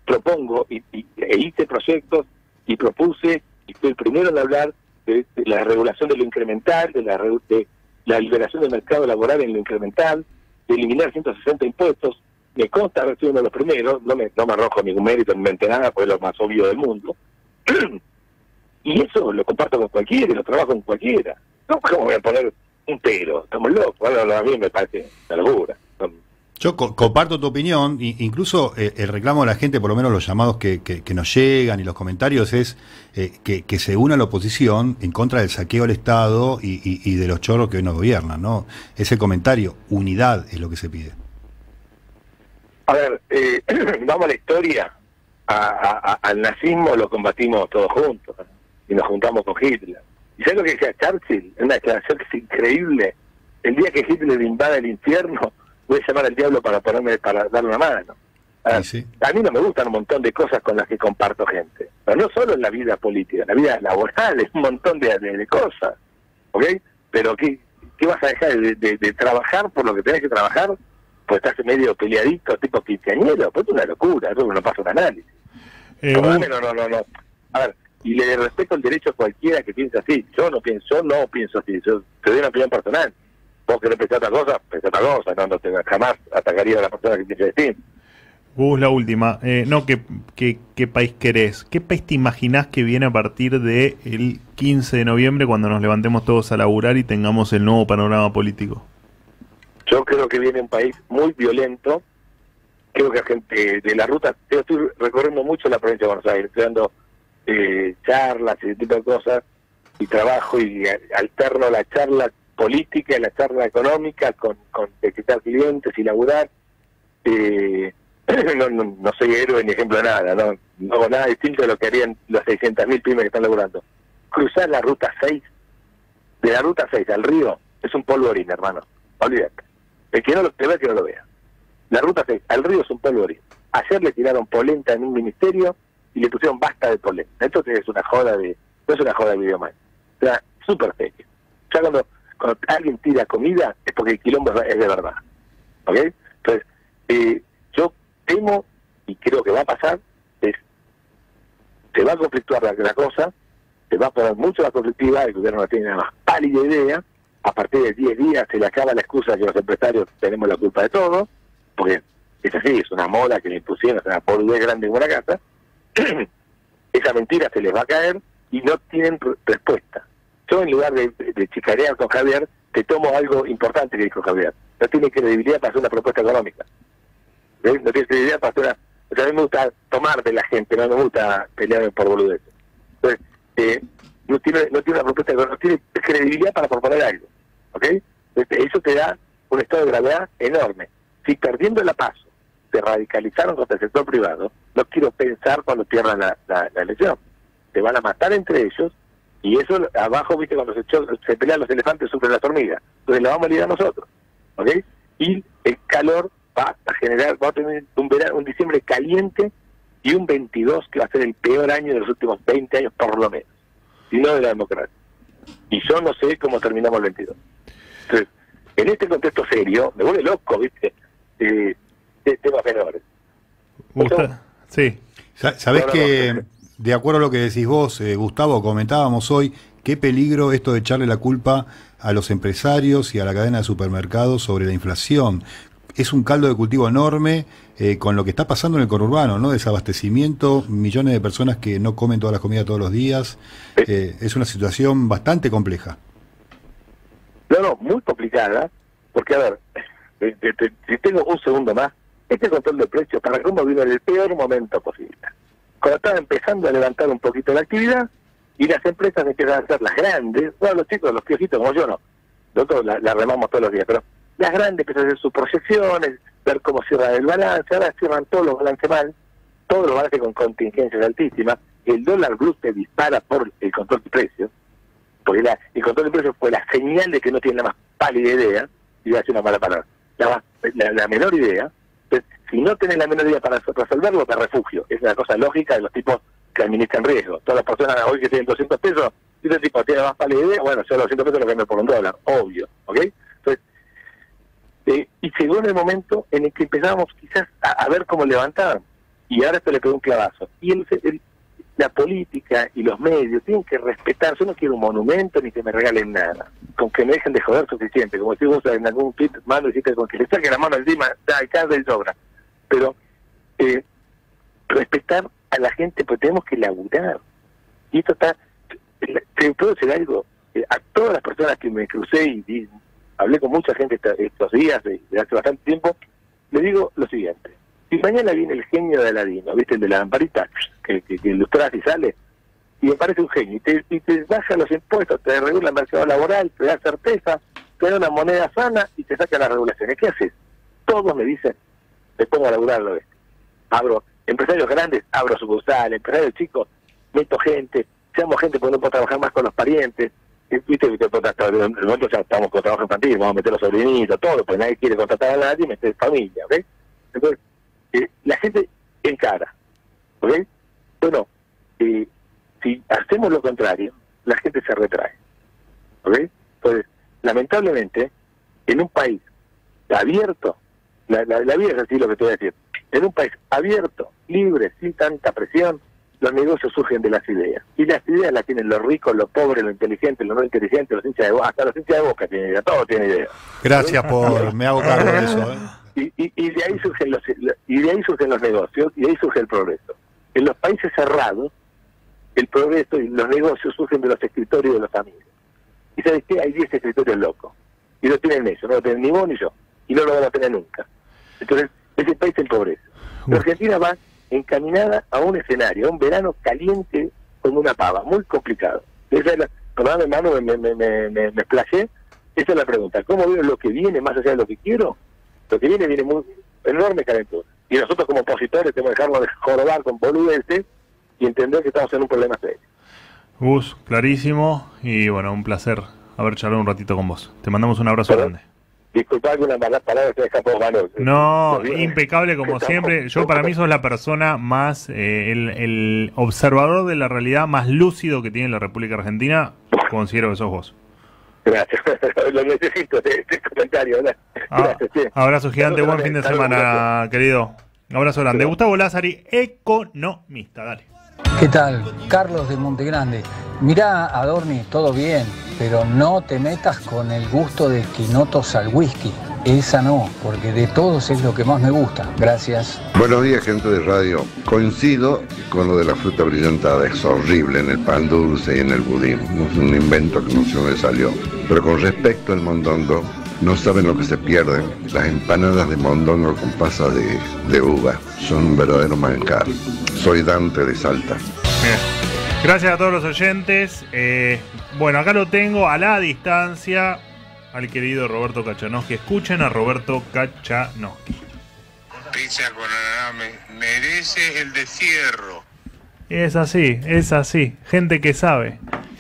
Speaker 7: propongo y, y- e hice proyectos y propuse, y fui el primero en hablar de, la regulación de lo incremental, de la, de la liberación del mercado laboral en lo incremental, de eliminar 160 impuestos. Me consta haber sido uno de los primeros, no me, no me arrojo ningún mérito, no inventé nada, pues es lo más obvio del mundo. y eso lo comparto con cualquiera, lo trabajo con cualquiera. No, ¿cómo voy a poner un pero? Estamos locos. Bueno, a mí me parece una locura.
Speaker 2: Yo co- comparto tu opinión, incluso eh, el reclamo de la gente, por lo menos los llamados que, que- nos llegan y los comentarios, es eh, que, se una la oposición en contra del saqueo al Estado y, y- de los chorros que hoy nos gobiernan, ¿no? Ese comentario, unidad es lo que se pide.
Speaker 7: A ver, eh, vamos a la historia. A- a- al nazismo lo combatimos todos juntos y nos juntamos con Hitler. ¿Y sabes lo que decía Churchill? Una declaración que es increíble. El día que Hitler invada el infierno, voy a llamar al diablo para ponerme para darle una mano. A,
Speaker 2: Sí, sí.
Speaker 7: a mí no me gustan un montón de cosas con las que comparto gente. Pero no solo en la vida política, en la vida laboral, es un montón de, de- de cosas. ¿Ok? Pero ¿qué, qué vas a dejar de, de- de trabajar por lo que tenés que trabajar? Pues estás medio peleadito, tipo quinceañero. Pues es una locura, eso no pasa un análisis.
Speaker 1: Eh,
Speaker 7: no, no, no, no. A ver, y le respeto el derecho a cualquiera que piense así. Yo no pienso, yo no pienso así. Yo te doy una opinión personal. Vos querés pensar otra cosa, pensá otra cosa. No, no te, jamás atacaría a la persona que piense distinto.
Speaker 1: Gus, la última. Eh, no, ¿qué, qué, qué país querés? ¿Qué país te imaginás que viene a partir del el 15 de noviembre cuando nos levantemos todos a laburar y tengamos el nuevo panorama político?
Speaker 7: Yo creo que viene un país muy violento. Creo que gente de la ruta, yo estoy recorriendo mucho la provincia de Buenos Aires, estoy dando eh, charlas y ese tipo de cosas, y trabajo y a- alterno la charla política y la charla económica con, con clientes y laburar. Eh, no, no, no soy héroe ni ejemplo de nada, no, no hago nada distinto de lo que harían los 600.000 pymes que están laburando. Cruzar la ruta 6, de la ruta 6 al río, es un polvorín, hermano. Olvídate. El que no lo vea, que no lo vea. La ruta 6 al río es un polvorín. Ayer le tiraron polenta en un ministerio y le pusieron basta de polenta. Esto es una joda de, no es una joda de videoman. O sea, súper serio. Ya cuando, cuando alguien tira comida es porque el quilombo es de verdad. ¿Ok? Entonces, eh, yo temo y creo que va a pasar, es, se va a conflictuar la, cosa, se va a poner mucho la conflictiva, el gobierno no tiene la más pálida idea, a partir de 10 días se le acaba la excusa que los empresarios tenemos la culpa de todo, porque es así, es una moda que le impusieron, es una boludez grande en una casa, esa mentira se les va a caer y no tienen re- respuesta. Yo en lugar de, de chicarear con Javier, te tomo algo importante que dijo Javier. No tiene credibilidad para hacer una propuesta económica. No tiene credibilidad para hacer una... O sea, a mí me gusta tomar de la gente, no me gusta pelearme por boludeces. Entonces, eh, no tiene no tiene una propuesta no tiene credibilidad para proponer algo ¿ok? Entonces, eso te da un estado de gravedad enorme si perdiendo la paso se radicalizaron contra el sector privado no quiero pensar cuando pierdan la, elección se van a matar entre ellos y eso abajo viste cuando se, cho- se pelean los elefantes sufren las hormigas entonces la vamos a lidiar nosotros ¿ok? y el calor va a generar va a tener un verano un diciembre caliente y un 22 que va a ser el peor año de los últimos 20 años por lo menos, y no de la democracia. Y yo no sé cómo terminamos el 22. Entonces, en este contexto serio, me vuelve loco, ¿viste? Eh, de temas menores.
Speaker 1: Gusta- Sí.
Speaker 2: Sa- Sabés
Speaker 7: No, no,
Speaker 2: que,
Speaker 7: no.
Speaker 2: De acuerdo a lo que decís vos, eh, Gustavo, comentábamos hoy, qué peligro esto de echarle la culpa a los empresarios y a la cadena de supermercados sobre la inflación. Es un caldo de cultivo enorme eh, con lo que está pasando en el conurbano, ¿no? Desabastecimiento, millones de personas que no comen todas las comidas todos los días. Eh, es una situación bastante compleja.
Speaker 7: No, no, muy complicada, porque a ver, si tengo un segundo más, este control de precios para Rumbo vino en el peor momento posible. Cuando estaba empezando a levantar un poquito la actividad y las empresas empiezan a ser las grandes, no los chicos, los piojitos como yo no, nosotros la, la remamos todos los días, pero las grandes empiezan a hacer sus proyecciones, ver cómo cierran el balance, ahora cierran todos los balances mal, todos los balances con contingencias altísimas, el dólar blue se dispara por el control de precios, porque la- el control de precios fue la señal de que no tienen la más pálida idea, y voy a decir una mala palabra, la, la menor idea, entonces, si no tenés la menor idea para resolverlo, te refugio. Es una cosa lógica de los tipos que administran riesgo. Todas las personas hoy que tienen 200 pesos ese tipo tiene más para la idea, bueno, yo los 200 pesos lo cambio por un dólar, obvio, ¿ok? Entonces, eh, y llegó en el momento en el que empezamos quizás a, a ver cómo levantar. Y ahora esto le pegó un clavazo. Y el, el- la política y los medios tienen que respetar. Yo no quiero un monumento ni que me regalen nada. Con que me dejen de joder suficiente. Como si vos en algún tweet mano dijiste con que le saque la mano encima, da, cada y sobra. Pero eh, respetar a la gente, porque tenemos que laburar. Y esto está. Te puedo decir algo. Eh, a todas las personas que me crucé y, hablé con mucha gente estos días, de, de hace bastante tiempo, le digo lo siguiente. Si mañana viene el genio de Aladino, ¿viste? El de la lamparita, que, que, que y sale, y me parece un genio, y te, y te baja los impuestos, te regula el mercado laboral, te da certeza, te da una moneda sana y te saca las regulaciones. ¿Qué haces? Todos me dicen, me pongo a laburar lo este. Abro, empresarios grandes, abro sucursales, empresarios chicos, meto gente, seamos gente porque no puedo trabajar más con los parientes. Y, Viste, hasta el momento ya estamos con trabajo infantil, vamos a meter los sobrinitos, todo, pues nadie quiere contratar a nadie, meter familia, ¿ves? Entonces, eh, la gente encara, ¿ok? Bueno, eh, si hacemos lo contrario, la gente se retrae, ¿ok? Entonces, lamentablemente, en un país abierto, la, la, la vida es así lo que te voy a decir, en un país abierto, libre, sin tanta presión, los negocios surgen de las ideas. Y las ideas las tienen los ricos, los pobres, los inteligentes, los no inteligentes, los hinchas de boca, hasta los hinchas de boca tienen idea, todos tienen idea.
Speaker 2: Gracias por. Me hago cargo de eso. ¿eh?
Speaker 7: Y, y, y de ahí surgen los y de ahí surgen los negocios y de ahí surge el progreso. En los países cerrados, el progreso y los negocios surgen de los escritorios de los amigos. Y sabes qué, hay 10 escritorios locos. Y lo tienen ellos, no lo tienen ni vos ni yo. Y no lo van a tener nunca. Entonces, ese país empobrece. La Argentina va encaminada a un escenario, a un verano caliente como una pava, muy complicado. Esa es la, hermano, me, me, me, me, me. Esa es la pregunta. ¿Cómo veo lo que viene más allá de lo que quiero? Lo que viene viene muy enorme calentura. Y nosotros como opositores tenemos que dejarnos de jorobar con boludeces y entender que estamos en un problema serio.
Speaker 1: Gus, clarísimo. Y bueno, un placer haber charlado un ratito con vos. Te mandamos un abrazo grande.
Speaker 7: Disculpad algunas malas palabras que por mano.
Speaker 1: No, impecable como siempre. Yo para mí sos la persona más, eh, el, el observador de la realidad más lúcido que tiene la República Argentina. Considero que sos vos.
Speaker 7: Gracias. Lo necesito, este, este comentario.
Speaker 1: Ah, abrazo gigante, buen fin de semana, querido. Abrazo grande. Gustavo Lázari, economista, dale.
Speaker 8: ¿Qué tal? Carlos de Montegrande. Mirá, Adorni, todo bien, pero no te metas con el gusto de quinotos al whisky. Esa no, porque de todos es lo que más me gusta. Gracias.
Speaker 9: Buenos días, gente de radio. Coincido con lo de la fruta brillantada. Es horrible en el pan dulce y en el budín. Es un invento que no sé dónde salió. Pero con respecto al mondongo, no saben lo que se pierden. Las empanadas de mondongo con pasas de, de uva son un verdadero manjar. Soy Dante de Salta.
Speaker 1: Bien. Gracias a todos los oyentes. Eh, bueno, acá lo tengo a la distancia al querido Roberto Kachanowski. Escuchen a Roberto Kachanowski.
Speaker 10: Pizza con ananá me- merece el destierro.
Speaker 1: Es así, es así. Gente que sabe.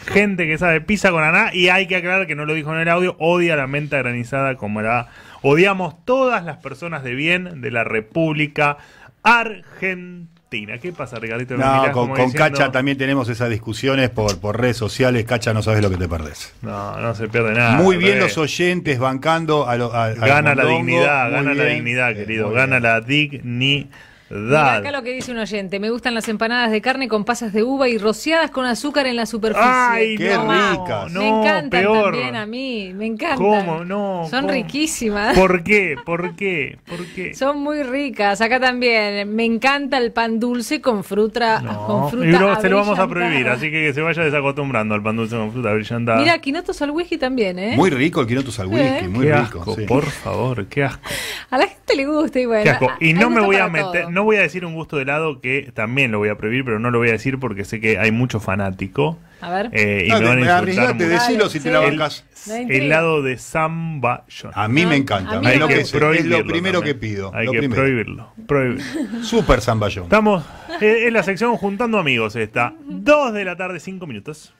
Speaker 1: Gente que sabe. Pisa con aná. Y hay que aclarar que no lo dijo en el audio. Odia la menta granizada como la odiamos todas las personas de bien de la República Argentina. ¿Qué pasa, Ricardito?
Speaker 2: No, con, con
Speaker 1: diciendo,
Speaker 2: Cacha también tenemos esas discusiones por, por redes sociales. Cacha, no sabes lo que te perdés.
Speaker 1: No, no se pierde nada.
Speaker 2: Muy bien los oyentes bancando a, lo- a- a
Speaker 1: Gana la dignidad,
Speaker 2: muy
Speaker 1: gana la dignidad,
Speaker 2: Eh,
Speaker 1: querido.
Speaker 2: muy
Speaker 1: Gana
Speaker 2: bien.
Speaker 1: la dignidad.
Speaker 3: Mira acá lo que dice un oyente. Me gustan las empanadas de carne con pasas de uva y rociadas con azúcar en la superficie.
Speaker 1: Ay,
Speaker 2: Qué
Speaker 3: No,
Speaker 2: ricas.
Speaker 3: me
Speaker 1: No,
Speaker 3: encantan
Speaker 1: peor.
Speaker 3: también a mí. Me encantan.
Speaker 1: ¿Cómo? No.
Speaker 3: Son
Speaker 1: ¿cómo?
Speaker 3: riquísimas.
Speaker 1: ¿Por qué? ¿Por qué? ¿Por qué?
Speaker 3: Son muy ricas. Acá también. Me encanta el pan dulce con fruta.
Speaker 1: No,
Speaker 3: con fruta
Speaker 1: y lo- se lo vamos a prohibir, así que que se vaya desacostumbrando al pan dulce con fruta brillantada.
Speaker 3: Mira, quinotos al whisky también, ¿eh?
Speaker 2: Muy rico el quinotos al whisky,
Speaker 3: Eh.
Speaker 2: muy
Speaker 1: qué
Speaker 2: rico.
Speaker 1: asco,
Speaker 2: sí.
Speaker 1: por favor, qué asco,
Speaker 3: A la gente le gusta y bueno.
Speaker 1: qué asco. Y no me voy a meter. No voy a decir un gusto de helado que también lo voy a prohibir, pero no lo voy a decir porque sé que hay mucho fanático.
Speaker 3: A ver.
Speaker 1: eh, y
Speaker 2: Ah,
Speaker 1: me van a
Speaker 2: arriesgate, decilo si te la
Speaker 1: El-
Speaker 2: bancas.
Speaker 3: Intriga.
Speaker 1: helado de zamballón.
Speaker 2: A mí
Speaker 3: No,
Speaker 2: me encanta.
Speaker 3: mí
Speaker 2: es,
Speaker 3: no
Speaker 2: lo que, es primero
Speaker 1: también.
Speaker 2: que pido.
Speaker 1: Hay
Speaker 2: lo
Speaker 1: que
Speaker 2: primero.
Speaker 1: prohibirlo. prohibirlo.
Speaker 2: Super zamballón.
Speaker 1: Estamos eh, en la sección Juntando Amigos esta. Dos de la tarde, cinco minutos.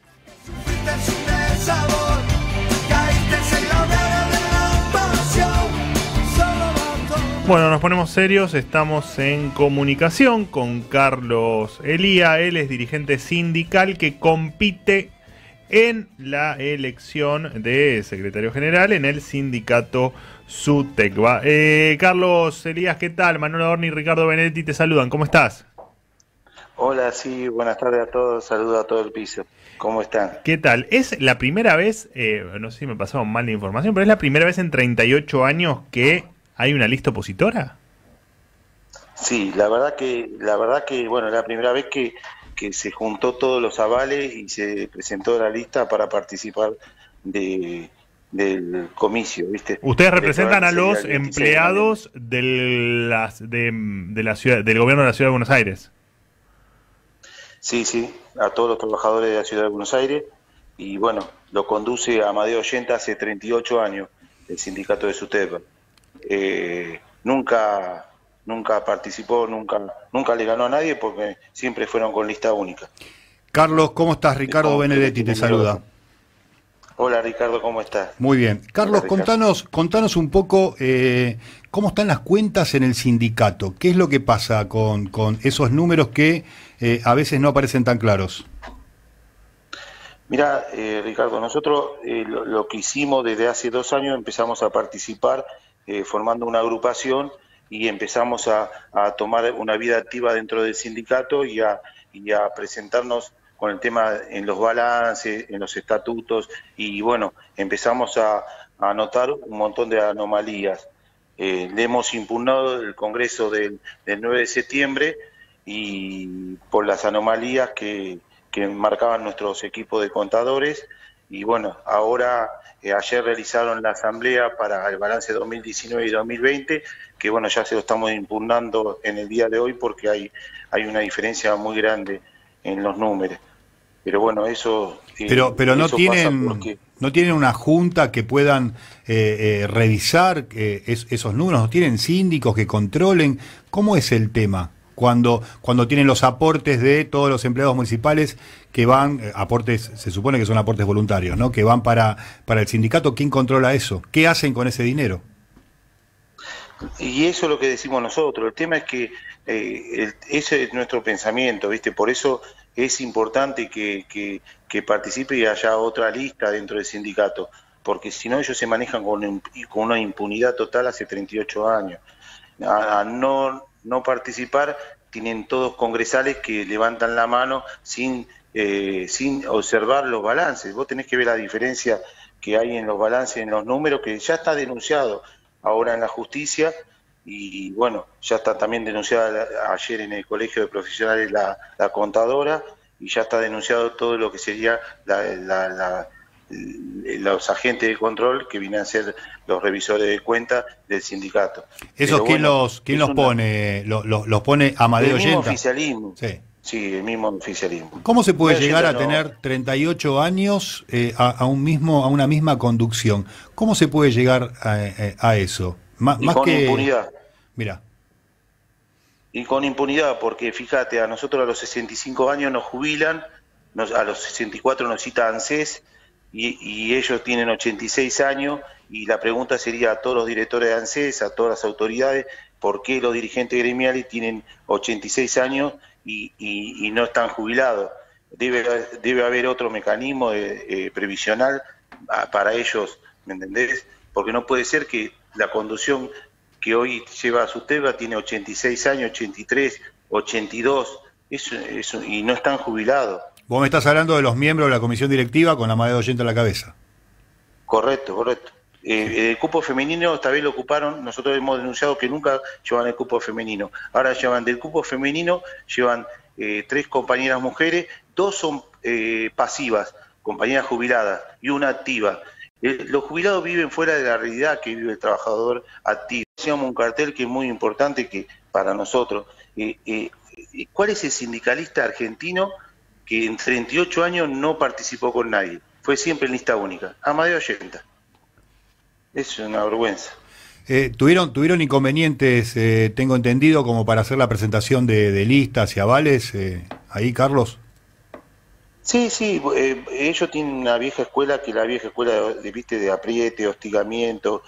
Speaker 1: Bueno, nos ponemos serios, estamos en comunicación con Carlos Elía, él es dirigente sindical que compite en la elección de secretario general en el sindicato SUTECBA. Eh, Carlos Elías, ¿qué tal? Manuel Adorni y Ricardo Benedetti te saludan. ¿Cómo estás?
Speaker 11: Hola, sí, buenas tardes a todos. Saludo a todo el piso. ¿Cómo están?
Speaker 1: ¿Qué tal? Es la primera vez, eh, no sé si me pasó mal la información, pero es la primera vez en 38 años que hay una lista opositora.
Speaker 11: Sí, la verdad que, la verdad que, bueno, es la primera vez que, que se juntó todos los avales y se presentó la lista para participar de, del comicio, ¿viste?
Speaker 1: Ustedes representan a los empleados de las, de, de la ciudad, del gobierno de la ciudad de Buenos Aires.
Speaker 11: Sí, sí, a todos los trabajadores de la ciudad de Buenos Aires y bueno, lo conduce Amadeo Oyenta hace 38 años, el sindicato de SUTEP. Eh, nunca nunca participó, nunca nunca le ganó a nadie porque siempre fueron con lista única.
Speaker 2: Carlos, ¿cómo estás? Ricardo Benedetti te saluda.
Speaker 11: Hola Ricardo, ¿cómo estás?
Speaker 2: Muy bien. Carlos, contanos, contanos un poco eh, cómo están las cuentas en el sindicato. ¿Qué es lo que pasa con, con esos números que eh, a veces no aparecen tan claros?
Speaker 11: Mira, eh, Ricardo, nosotros lo, lo, que hicimos desde hace dos años empezamos a participar eh, formando una agrupación y empezamos a, tomar una vida activa dentro del sindicato y a, presentarnos con el tema en los balances, en los estatutos y bueno, empezamos a, a notar un montón de anomalías. Eh, le hemos impugnado el Congreso del, del 9 de septiembre y por las anomalías que, que marcaban nuestros equipos de contadores y bueno, ahora eh, ayer realizaron la asamblea para el balance 2019 y 2020, que bueno, ya se lo estamos impugnando en el día de hoy porque hay, hay una diferencia muy grande en los números. Pero bueno, eso...
Speaker 2: Eh, pero pero no tienen porque... no tienen una junta que puedan eh, eh, revisar es, esos números, no tienen síndicos que controlen. ¿Cómo es el tema? Cuando, cuando tienen los aportes de todos los empleados municipales que van, eh, aportes, se supone que son aportes voluntarios, ¿no? Que van para, para el sindicato, ¿quién controla eso? ¿Qué hacen con ese dinero?
Speaker 11: Y eso es lo que decimos nosotros. El tema es que eh, ese es nuestro pensamiento, ¿viste? Por eso es importante que, que, que, participe y haya otra lista dentro del sindicato, porque si no ellos se manejan con, con una impunidad total hace 38 años. A, a no, no participar, tienen todos congresales que levantan la mano sin, eh, sin observar los balances. Vos tenés que ver la diferencia que hay en los balances, en los números, que ya está denunciado ahora en la justicia y bueno, ya está también denunciada ayer en el Colegio de Profesionales la, contadora y ya está denunciado todo lo que sería los agentes de control que vienen a ser los revisores de cuentas del sindicato.
Speaker 2: ¿Esos quién bueno, los quién los pone? ¿Los, los, los pone Amadeo
Speaker 11: El mismo oficialismo.
Speaker 2: Sí.
Speaker 11: Sí, el mismo oficialismo.
Speaker 2: ¿Cómo se puede
Speaker 11: Pero
Speaker 2: llegar a
Speaker 11: no-
Speaker 2: tener 38 años eh, a, a un mismo a una misma conducción? ¿Cómo se puede llegar a, eh, a eso? Má-
Speaker 11: Y
Speaker 2: más
Speaker 11: con
Speaker 2: que
Speaker 11: impunidad.
Speaker 2: Mira,
Speaker 11: Y con impunidad, porque fíjate, a nosotros a los 65 años nos jubilan, nos- a los 64 nos cita ANSES y, y ellos tienen 86 años y la pregunta sería a todos los directores de ANSES, a todas las autoridades, ¿por qué los dirigentes gremiales tienen 86 años y, y- y no están jubilados? Debe, debe haber otro mecanismo de- eh, previsional para ellos, ¿me entendés? Porque no puede ser que la conducción que hoy lleva a su teba tiene 86 años, 83, 82, eso, eso, y no están jubilados.
Speaker 2: vos me estás hablando de los miembros de la comisión directiva con Amadeo Yenta a la cabeza.
Speaker 11: Correcto, correcto eh, el cupo femenino esta vez lo ocuparon, nosotros hemos denunciado que nunca llevan el cupo femenino. Ahora llevan del cupo femenino, llevan eh, tres compañeras mujeres, dos son eh, pasivas, compañeras jubiladas, y una activa. los jubilados viven fuera de la realidad que vive el trabajador activo. Hacíamos un cartel que es muy importante que para nosotros. Eh, eh, ¿Cuál es el sindicalista argentino que en 38 años no participó con nadie? Fue siempre en lista única, a más es una vergüenza.
Speaker 2: Eh, tuvieron, tuvieron inconvenientes, eh, tengo entendido, como para hacer la presentación de, listas y avales eh, ahí, Carlos.
Speaker 11: Sí, sí, eh, ellos tienen una vieja escuela que la vieja escuela de, viste de apriete, hostigamiento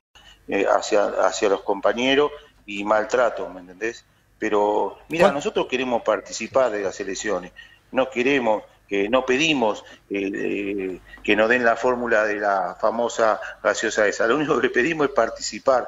Speaker 11: eh, hacia, hacia los compañeros y maltrato, ¿me entendés? Pero mira, nosotros queremos participar de las elecciones, no queremos eh, no pedimos eh, eh, que nos den la fórmula de la famosa gaseosa esa, lo único que pedimos es participar.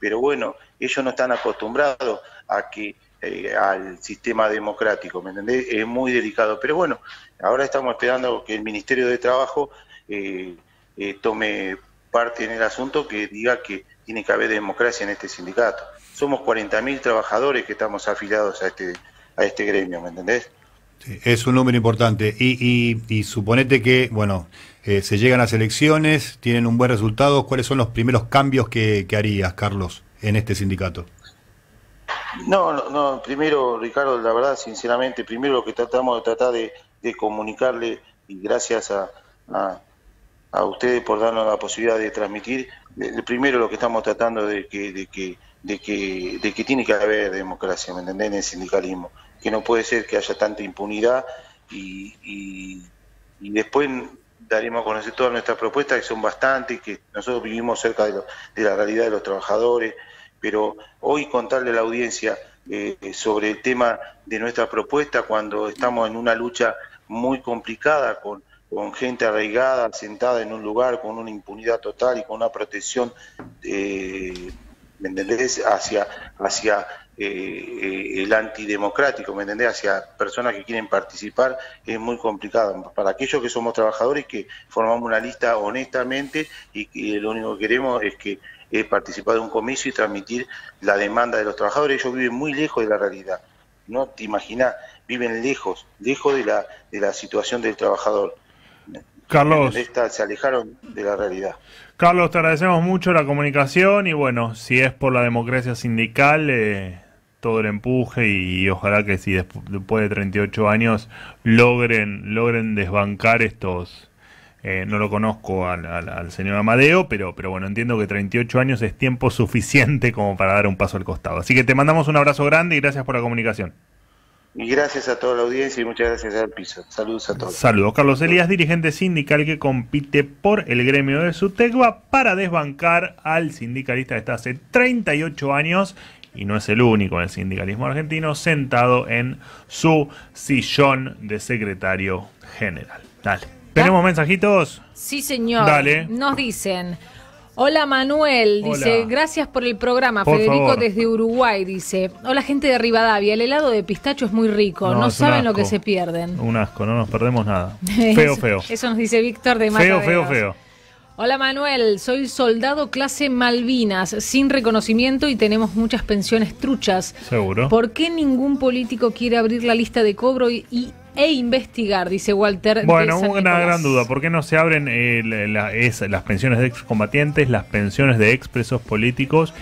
Speaker 11: Pero bueno, ellos no están acostumbrados a que eh, al sistema democrático, ¿me entendés? Es muy delicado. Pero bueno, ahora estamos esperando que el Ministerio de Trabajo eh, eh, tome parte en el asunto, que diga que tiene que haber democracia en este sindicato. Somos 40.000 trabajadores que estamos afiliados a este, a este gremio, ¿me entendés?
Speaker 2: Sí, es un número importante. Y, y, y suponete que, bueno, eh, se llegan las elecciones, tienen un buen resultado. ¿Cuáles son los primeros cambios que, harías, Carlos, en este sindicato?
Speaker 11: No, no, no, primero, Ricardo, la verdad, sinceramente, primero lo que tratamos de tratar de, comunicarle, y gracias a, a, a ustedes por darnos la posibilidad de transmitir, primero lo que estamos tratando de que, de que, de que, de que tiene que haber democracia, ¿me entendés? En el sindicalismo, que no puede ser que haya tanta impunidad y, y, después daremos a conocer todas nuestras propuestas, que son bastantes, que nosotros vivimos cerca de, de la realidad de los trabajadores, pero hoy contarle a la audiencia eh, sobre el tema de nuestra propuesta cuando estamos en una lucha muy complicada con, con gente arraigada, sentada en un lugar con una impunidad total y con una protección eh, ¿me entendés? hacia, hacia eh, el antidemocrático, ¿me entendés? hacia personas que quieren participar, es muy complicado. Para aquellos que somos trabajadores que formamos una lista honestamente y que lo único que queremos es que es participar de un comicio y transmitir la demanda de los trabajadores. Ellos viven muy lejos de la realidad. No te imaginas, viven lejos, lejos de la, de la situación del trabajador.
Speaker 1: Carlos.
Speaker 11: Esta- se alejaron de la realidad.
Speaker 1: Carlos, te agradecemos mucho la comunicación y bueno, si es por la democracia sindical, eh, todo el empuje y, ojalá que si despu- después de 38 años logren, logren desbancar estos... eh, no lo conozco al, al- al señor Amadeo, pero, pero bueno, entiendo que 38 años es tiempo suficiente como para dar un paso al costado. Así que te mandamos un abrazo grande y gracias por la comunicación.
Speaker 11: Y gracias a toda la audiencia y muchas gracias al piso. Saludos a todos.
Speaker 1: Saludos, Carlos Elías, dirigente sindical que compite por el gremio de Sutegua para desbancar al sindicalista que está hace 38 años y no es el único en el sindicalismo argentino sentado en su sillón de secretario general. Dale. ¿Tenemos mensajitos?
Speaker 3: Sí, señor.
Speaker 1: Dale.
Speaker 3: Nos dicen. Hola Manuel, dice,
Speaker 1: Hola.
Speaker 3: gracias por el programa.
Speaker 1: Por
Speaker 3: Federico
Speaker 1: favor.
Speaker 3: desde Uruguay dice, hola gente de Rivadavia, el helado de pistacho es muy rico,
Speaker 1: No,
Speaker 3: saben lo que se pierden.
Speaker 1: Un asco, no nos perdemos nada. Feo, feo.
Speaker 3: Eso nos dice Víctor de
Speaker 1: Feo, feo,
Speaker 3: Mataderos.
Speaker 1: feo.
Speaker 3: Hola Manuel, soy soldado clase Malvinas, sin reconocimiento y tenemos muchas pensiones truchas.
Speaker 1: Seguro.
Speaker 3: ¿Por qué ningún político quiere abrir la lista de cobro y, y- e investigar? Dice Walter.
Speaker 1: Bueno, una
Speaker 3: Nicolás.
Speaker 1: gran duda. ¿Por qué no se abren eh, la- la- es- las pensiones de excombatientes, las pensiones de expresos políticos?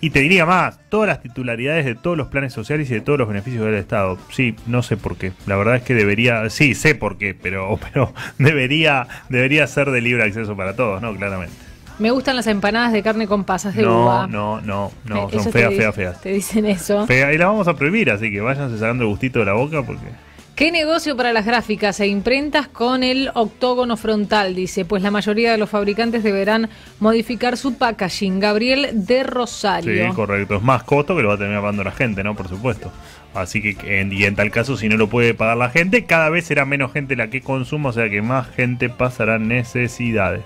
Speaker 1: Y te diría más, todas las titularidades de todos los planes sociales y de todos los beneficios del Estado. Sí, no sé por qué. La verdad es que debería, sí, sé por qué, pero, pero debería, debería ser de libre acceso para todos, ¿no? Claramente.
Speaker 3: Me gustan las empanadas de carne con pasas de
Speaker 1: No,
Speaker 3: uva.
Speaker 1: no, no, no, son feas, feas, feas.
Speaker 3: Te dicen eso.
Speaker 1: Fea, y las vamos a prohibir, así que váyanse sacando el gustito de la boca porque...
Speaker 3: ¿Qué negocio para las gráficas e imprentas con el octógono frontal? Dice, pues la mayoría de los fabricantes deberán modificar su packaging. Gabriel de Rosario.
Speaker 1: Sí, correcto. Es más costo que lo va a terminar pagando la gente, ¿no? Por supuesto. Así que, en, y en tal caso, si no lo puede pagar la gente, cada vez será menos gente la que consuma, o sea que más gente pasará necesidades.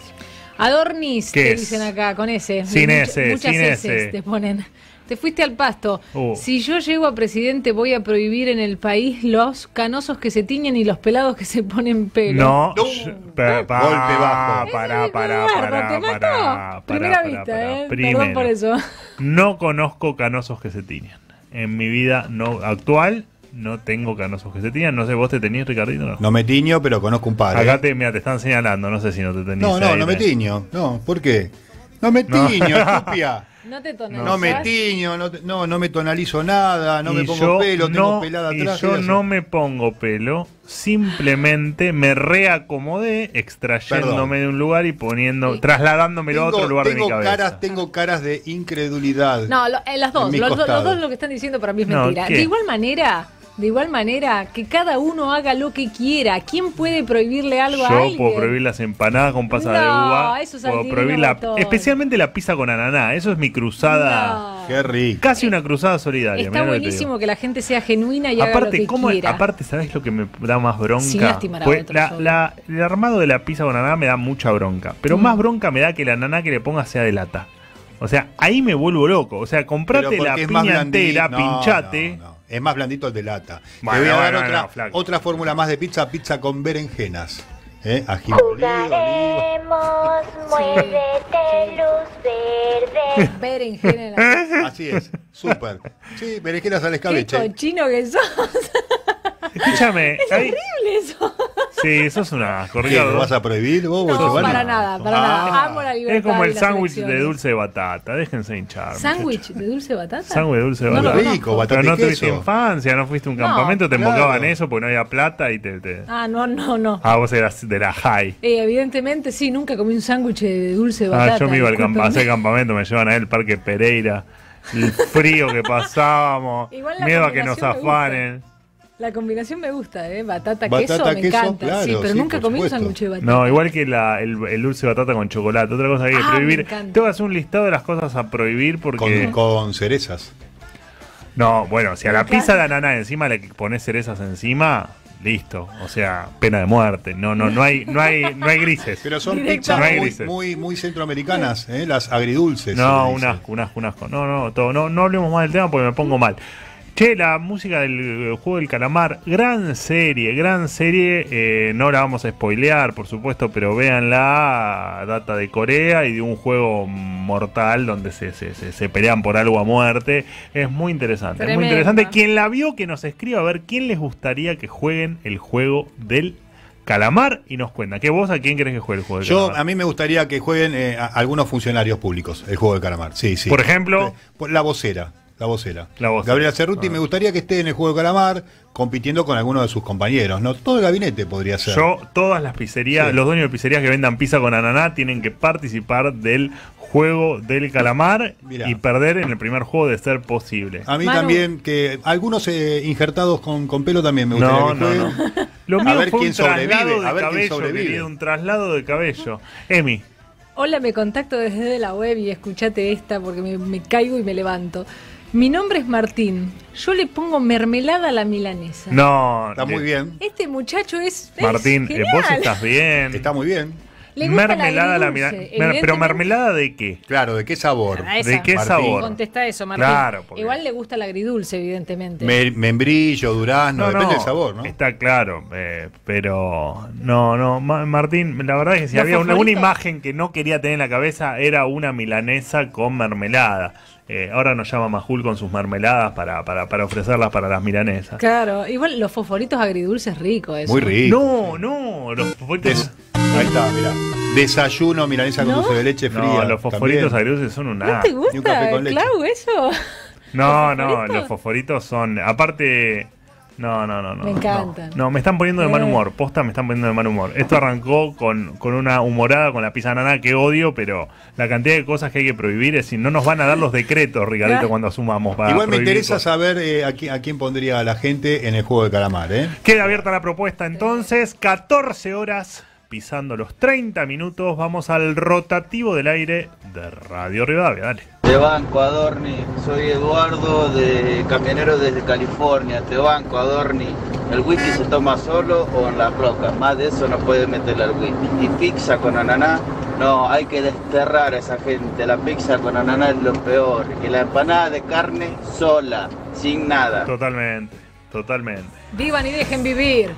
Speaker 3: Adornis,
Speaker 1: ¿Qué
Speaker 3: te dicen acá, con ese.
Speaker 1: Sin ese,
Speaker 3: Muchas
Speaker 1: sin ese.
Speaker 3: te ponen. Te fuiste al pasto.
Speaker 1: Oh.
Speaker 3: Si yo llego a presidente, voy a prohibir en el país los canosos que se tiñen y los pelados que se ponen pelo.
Speaker 1: No, pa-
Speaker 2: Golpe bajo.
Speaker 1: Pará, pará, pará,
Speaker 3: te mató.
Speaker 1: pará,
Speaker 3: Primera vista. ¿eh?
Speaker 1: Primero,
Speaker 3: Perdón por eso.
Speaker 1: No conozco canosos que se tiñan. En mi vida no actual no tengo canosos que se tiñan. No sé, vos te tenías, Ricardito. No.
Speaker 2: No me tiño, pero conozco un par. ¿eh?
Speaker 1: Acá te, mira, te están señalando, no sé si no te tenías.
Speaker 2: No, no,
Speaker 1: ahí,
Speaker 2: no me tiño. No, ¿por qué? No me
Speaker 1: No.
Speaker 2: tiño, estúpida.
Speaker 3: No te tonalizas.
Speaker 2: No me tiño, no, te- no, no me tonalizo nada, no me
Speaker 1: Y
Speaker 2: pongo
Speaker 1: yo
Speaker 2: pelo, tengo
Speaker 1: no-
Speaker 2: pelada
Speaker 1: y
Speaker 2: atrás.
Speaker 1: yo
Speaker 2: ¿qué
Speaker 1: no me pongo pelo, simplemente me reacomodé extrayéndome de un lugar y poniendo, trasladándomelo a otro lugar de mi
Speaker 2: tengo
Speaker 1: cabeza.
Speaker 2: caras, tengo caras de incredulidad.
Speaker 3: No, lo- eh, las dos. Los dos lo que están diciendo para mí es mentira.
Speaker 1: ¿qué?
Speaker 3: De igual manera, De igual manera, que cada uno haga lo que quiera. ¿Quién puede prohibirle algo a
Speaker 1: Yo
Speaker 3: alguien?
Speaker 1: puedo prohibir las empanadas con pasa de
Speaker 3: No,
Speaker 1: uva.
Speaker 3: eso es
Speaker 1: puedo prohibir la, especialmente la pizza con ananá. Eso es mi cruzada.
Speaker 3: No.
Speaker 2: Qué rico.
Speaker 1: Casi una cruzada solidaria.
Speaker 3: Está
Speaker 1: que
Speaker 3: buenísimo que, la gente sea genuina y haga lo
Speaker 1: Aparte,
Speaker 3: que
Speaker 1: ¿cómo,
Speaker 3: quiera.
Speaker 1: aparte, ¿sabes lo que me da más bronca?
Speaker 3: Sin lastimar a
Speaker 1: Pues
Speaker 3: otros,
Speaker 1: la- la- el armado de la pizza con ananá me da mucha bronca. Pero
Speaker 3: Mm.
Speaker 1: más bronca me da que la ananá que le ponga sea de lata. O sea, ahí me vuelvo loco. O sea, comprate la piña entera,
Speaker 2: No,
Speaker 1: pinchate.
Speaker 2: No, no. Es más blandito el de lata.
Speaker 1: Bueno,
Speaker 2: Te voy a dar
Speaker 1: bueno,
Speaker 2: otra,
Speaker 1: no,
Speaker 2: otra fórmula más de pizza, pizza con berenjenas. ¿Eh? Ají oliva.
Speaker 12: muévete, luz verde.
Speaker 3: Berenjena en la-
Speaker 2: Así es, súper. Sí, berenjenas al
Speaker 3: Qué
Speaker 2: escabeche.
Speaker 3: cochino que sos.
Speaker 1: Escúchame,
Speaker 3: Es horrible eso.
Speaker 1: sí, eso es una asco,
Speaker 2: ¿Qué. ¿Lo vas a prohibir vos,
Speaker 3: No,
Speaker 2: Giovanni?
Speaker 3: para nada, para
Speaker 2: Ah.
Speaker 3: nada. Amo la libertad.
Speaker 1: Es como el sándwich de dulce de batata. Déjense hinchar.
Speaker 3: ¿Sándwich de dulce batata?
Speaker 1: Sándwich de dulce de
Speaker 3: No
Speaker 1: batata.
Speaker 3: conozco.
Speaker 2: Rico, batata
Speaker 1: Pero no tuviste infancia, no fuiste a un
Speaker 3: No,
Speaker 1: campamento, te
Speaker 2: claro.
Speaker 1: embocaban eso porque no había plata y te. te-
Speaker 3: Ah, no, no, no.
Speaker 1: Ah, vos eras de la high.
Speaker 3: Eh, evidentemente sí, nunca comí un sándwich de dulce de batata.
Speaker 1: Ah, yo me iba al camp- a hacer campamento, me llevan a él, Parque Pereira. El frío que pasábamos,
Speaker 3: Igual la
Speaker 1: miedo a que nos afanen.
Speaker 3: La combinación me gusta, ¿eh? Batata,
Speaker 2: Batata,
Speaker 3: queso, me
Speaker 2: queso,
Speaker 3: encanta.
Speaker 2: claro,
Speaker 3: sí, pero
Speaker 2: sí,
Speaker 3: nunca comí un sándwich de batata.
Speaker 1: No, igual que la- el, el dulce de batata con chocolate. Otra cosa que hay que
Speaker 3: Ah,
Speaker 1: prohibir. Tengo que hacer un listado de las cosas a prohibir porque.
Speaker 2: Con, con cerezas.
Speaker 1: No, bueno, si a la pizza de ananá encima le pones cerezas encima, listo. O sea, pena de muerte. No, no, no hay, no hay, no hay grises.
Speaker 2: Pero son pizzas
Speaker 1: No
Speaker 2: muy, muy, muy centroamericanas, ¿eh? las agridulces.
Speaker 1: No, un asco, un asco, un asco. No, no, todo. No, no hablemos más del tema porque me pongo mal. Che, la música del eh, juego del calamar, gran serie, gran serie. eh, no la vamos a spoilear, por supuesto, pero véanla. Data de Corea y de un juego mortal donde se, se, se- se pelean por algo a muerte. Es muy interesante, es muy interesante. Quien la vio, que nos escriba a ver quién les gustaría que jueguen el juego del calamar y nos cuenta. ¿Qué vos a quién querés que juegue el juego del
Speaker 2: Yo,
Speaker 1: calamar?
Speaker 2: a mí me gustaría que jueguen eh, a- algunos funcionarios públicos el juego del calamar. Sí, sí.
Speaker 1: Por ejemplo,
Speaker 2: Por La vocera. La vocera.
Speaker 1: La vocera.
Speaker 2: Gabriela Cerruti,
Speaker 1: Ah.
Speaker 2: me gustaría que esté en el juego del calamar compitiendo con alguno de sus compañeros. ¿no? Todo el gabinete podría ser.
Speaker 1: Yo, todas las pizzerías,
Speaker 2: Sí.
Speaker 1: los dueños de pizzerías que vendan pizza con ananá tienen que participar del juego del calamar
Speaker 2: Mirá.
Speaker 1: y perder en el primer juego de ser posible.
Speaker 2: A mí
Speaker 3: Manu.
Speaker 2: también, que algunos eh, injertados con, con pelo también me gustaría
Speaker 1: No,
Speaker 2: que
Speaker 1: no,
Speaker 2: jueguen.
Speaker 1: no. Lo
Speaker 2: A
Speaker 1: mío
Speaker 2: ver
Speaker 1: fue
Speaker 2: quién
Speaker 1: un traslado
Speaker 2: sobrevive,
Speaker 1: de
Speaker 2: a ver quién
Speaker 1: cabello,
Speaker 2: sobrevive.
Speaker 1: querido, un traslado de cabello. Emi,
Speaker 3: Hola, me contacto desde la web y escuchate esta porque me, me caigo y me levanto. Mi nombre es Martín. Yo le pongo mermelada a la milanesa.
Speaker 1: no.
Speaker 2: Está muy bien.
Speaker 3: Este muchacho es. es
Speaker 1: Martín, eh,
Speaker 3: genial.
Speaker 1: vos estás bien.
Speaker 2: Está muy bien.
Speaker 3: Le gusta la
Speaker 1: mermelada a la
Speaker 3: agridulce,
Speaker 1: mila- Mer- Pero
Speaker 3: evidentemente.
Speaker 1: mermelada de qué?
Speaker 2: Claro, ¿de qué sabor?
Speaker 3: Ah, esa.
Speaker 1: ¿De qué
Speaker 2: Martín.
Speaker 1: sabor?
Speaker 3: Contesta eso, Martín.
Speaker 1: Claro, porque-
Speaker 3: Igual le gusta el agridulce, evidentemente.
Speaker 2: Me- membrillo, durazno, depende del sabor, ¿no?
Speaker 1: Está claro, eh, pero no, no, Ma- Martín, la verdad es que si
Speaker 3: ¿Los
Speaker 1: había una, una
Speaker 3: fosforitos?
Speaker 1: imagen que no quería tener en la cabeza era una milanesa con mermelada. Eh, ahora nos llama Majul con sus mermeladas para, para, para ofrecerlas para las milanesas.
Speaker 3: Claro, igual los fosforitos agridulces ricos, eso.
Speaker 2: Muy rico.
Speaker 1: No, no, los fosforitos,
Speaker 2: Des- Ahí está, mirá. Desayuno, milanesa con
Speaker 3: ¿No?
Speaker 2: dulce de leche fría.
Speaker 1: no, los fosforitos
Speaker 2: también.
Speaker 1: agridulces son un
Speaker 3: ¿No te
Speaker 2: un
Speaker 3: gusta,
Speaker 2: café con leche.
Speaker 3: Clau, eso?
Speaker 1: No,
Speaker 3: ¿Los
Speaker 1: no, los fosforitos son, aparte, no, no, no, no.
Speaker 3: Me encantan.
Speaker 1: No, me están poniendo de mal
Speaker 3: Eh.
Speaker 1: humor, posta me están poniendo de mal humor. Esto arrancó con, con una humorada con la pizza nana que odio, pero la cantidad de cosas que hay que prohibir es decir, no nos van a dar los decretos, Ricardito,
Speaker 3: Claro.
Speaker 1: cuando asumamos. para
Speaker 2: Igual me interesa
Speaker 1: cosas.
Speaker 2: saber eh, a, quién, a quién pondría a la gente en el juego de calamar, ¿eh?
Speaker 1: Queda abierta la propuesta entonces, 14 horas, pisando los 30 minutos, vamos al rotativo del aire de Radio Rivadavia, dale.
Speaker 13: Te banco, Adorni. Soy Eduardo, de camionero desde California. Te banco, Adorni. ¿El whisky se toma solo o en la roca? Más de eso no puede meterle al whisky. ¿Y pizza con ananá? No, hay que desterrar a esa gente. La pizza con ananá es lo peor. Que la empanada de carne sola, sin nada.
Speaker 1: Totalmente, totalmente.
Speaker 3: Vivan y dejen vivir.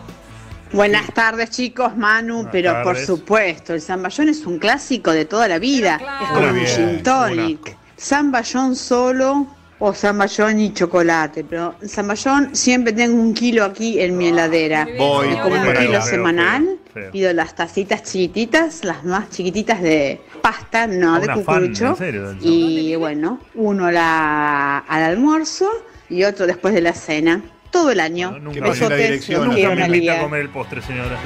Speaker 14: Buenas tardes chicos, Manu,
Speaker 1: Buenas
Speaker 14: pero por supuesto, el zamballón es un clásico de toda la vida,
Speaker 3: Claro.
Speaker 14: es como un gin tonic. Zamballón solo o zamballón y chocolate, pero zamballón siempre tengo un kilo aquí en mi heladera.
Speaker 2: Voy,
Speaker 14: Y como un kilo semanal,
Speaker 1: Feo, feo.
Speaker 14: pido las tacitas chiquititas, las más chiquititas de pasta, no
Speaker 1: Ah,
Speaker 14: de
Speaker 1: fan,
Speaker 14: cucurucho.
Speaker 1: serio,
Speaker 14: Y bueno, uno la, al almuerzo y otro después de la cena. Todo el año.
Speaker 1: Nunca
Speaker 2: la dirección,
Speaker 1: me invita a comer el postre, señora.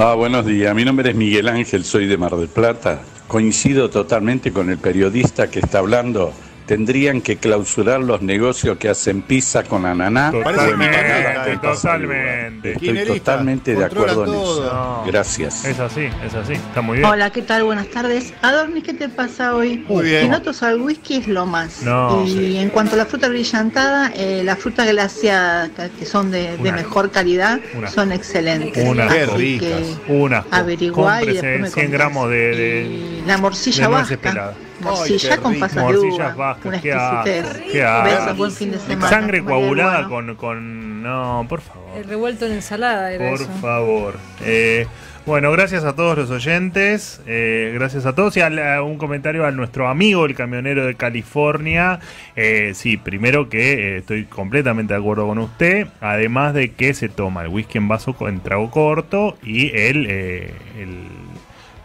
Speaker 15: Ah, buenos días. Mi nombre es Miguel Ángel, soy de Mar del Plata. Coincido totalmente con el periodista que está hablando tendrían que clausurar los negocios que hacen pizza con ananá
Speaker 1: Totalmente.
Speaker 15: Estoy totalmente de acuerdo en eso.
Speaker 1: No.
Speaker 15: Gracias.
Speaker 1: Es así, es así. Está muy bien.
Speaker 16: Hola, ¿qué tal? Buenas tardes. Adorni, ¿qué te pasa hoy?
Speaker 2: Muy bien.
Speaker 16: Quinotos al whisky es lo más.
Speaker 1: No,
Speaker 16: y
Speaker 1: sí.
Speaker 16: en cuanto a la fruta brillantada, eh, la fruta glaciada, que son de, mejor calidad,
Speaker 1: una-
Speaker 16: son excelentes.
Speaker 1: una-
Speaker 2: Qué ricas.
Speaker 16: que
Speaker 1: Un asco.
Speaker 16: averiguá y después me
Speaker 1: 100
Speaker 16: contás.
Speaker 1: gramos de, de,
Speaker 16: Y la morcilla
Speaker 1: de
Speaker 16: vasca. Morcilla con pasas de uva.
Speaker 1: Morcillas vascas,
Speaker 16: Una
Speaker 1: qué asco,
Speaker 16: exquisitez.
Speaker 1: qué asco.
Speaker 16: Besos, buen fin de semana.
Speaker 1: Sangre coagulada con, con... No, por favor.
Speaker 3: El revuelto en ensalada era
Speaker 1: Por
Speaker 3: eso.
Speaker 1: favor. Eh, bueno, gracias a todos los oyentes, eh, gracias a todos y a, la- un comentario a nuestro amigo el camionero de California. Eh, sí, primero que eh, estoy completamente de acuerdo con usted, además de que se toma el whisky en vaso en trago corto y el, eh, el-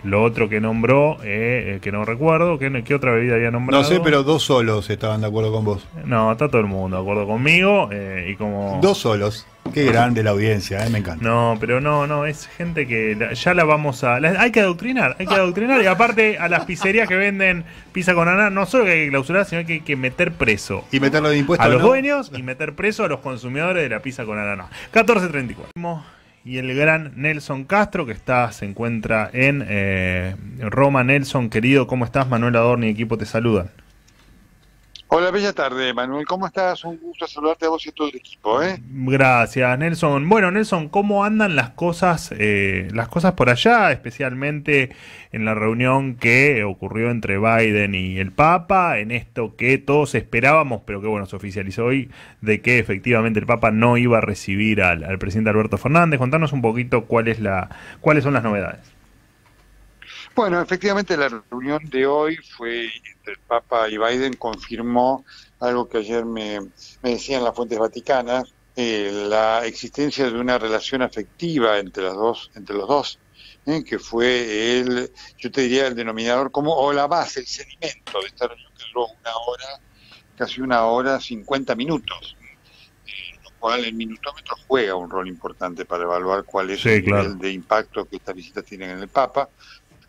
Speaker 1: lo otro que nombró, eh, eh, que no recuerdo, ¿qué, qué otra bebida había nombrado?
Speaker 2: No sé, pero dos solos estaban de acuerdo con vos.
Speaker 1: No, está todo el mundo de acuerdo conmigo eh, y como...
Speaker 2: Dos solos. Qué grande la audiencia, eh, me encanta.
Speaker 1: No, pero no, no, es gente que la- ya la vamos a... la- hay que adoctrinar, hay que adoctrinar. Y aparte a las pizzerías que venden pizza con ananá, no solo que hay que clausurar, sino que hay que meter preso.
Speaker 2: Y meterlo de impuestos.
Speaker 1: A los
Speaker 2: ¿no?
Speaker 1: dueños y meter preso a los consumidores de la pizza con ananá. 14.34. Y el gran Nelson Castro, que está, se encuentra en eh, Roma. Nelson, querido, ¿cómo estás? Manuel Adorni equipo te saludan.
Speaker 17: Hola, bella tarde, Manuel. ¿Cómo estás? Un gusto saludarte a vos y a todo el equipo, ¿eh?
Speaker 1: Gracias, Nelson. Bueno, Nelson, ¿cómo andan las cosas, eh, las cosas por allá, especialmente en la reunión que ocurrió entre Biden y el Papa, en esto que todos esperábamos, pero que bueno, se oficializó hoy, de que efectivamente el Papa no iba a recibir al, al presidente Alberto Fernández. Contanos un poquito cuál es la, cuáles son las novedades.
Speaker 17: Bueno, efectivamente la reunión de hoy fue entre el Papa y Biden, confirmó algo que ayer me, me decían las fuentes vaticanas, eh, la existencia de una relación afectiva entre las dos, entre los dos, ¿eh? que fue el, yo te diría el denominador como, o la base, el sedimento de esta reunión que duró una hora, casi una hora, 50 minutos. eh, lo cual el minutómetro juega un rol importante para evaluar cuál es
Speaker 1: Sí,
Speaker 17: el
Speaker 1: claro.
Speaker 17: nivel de impacto que estas visitas tienen en el Papa.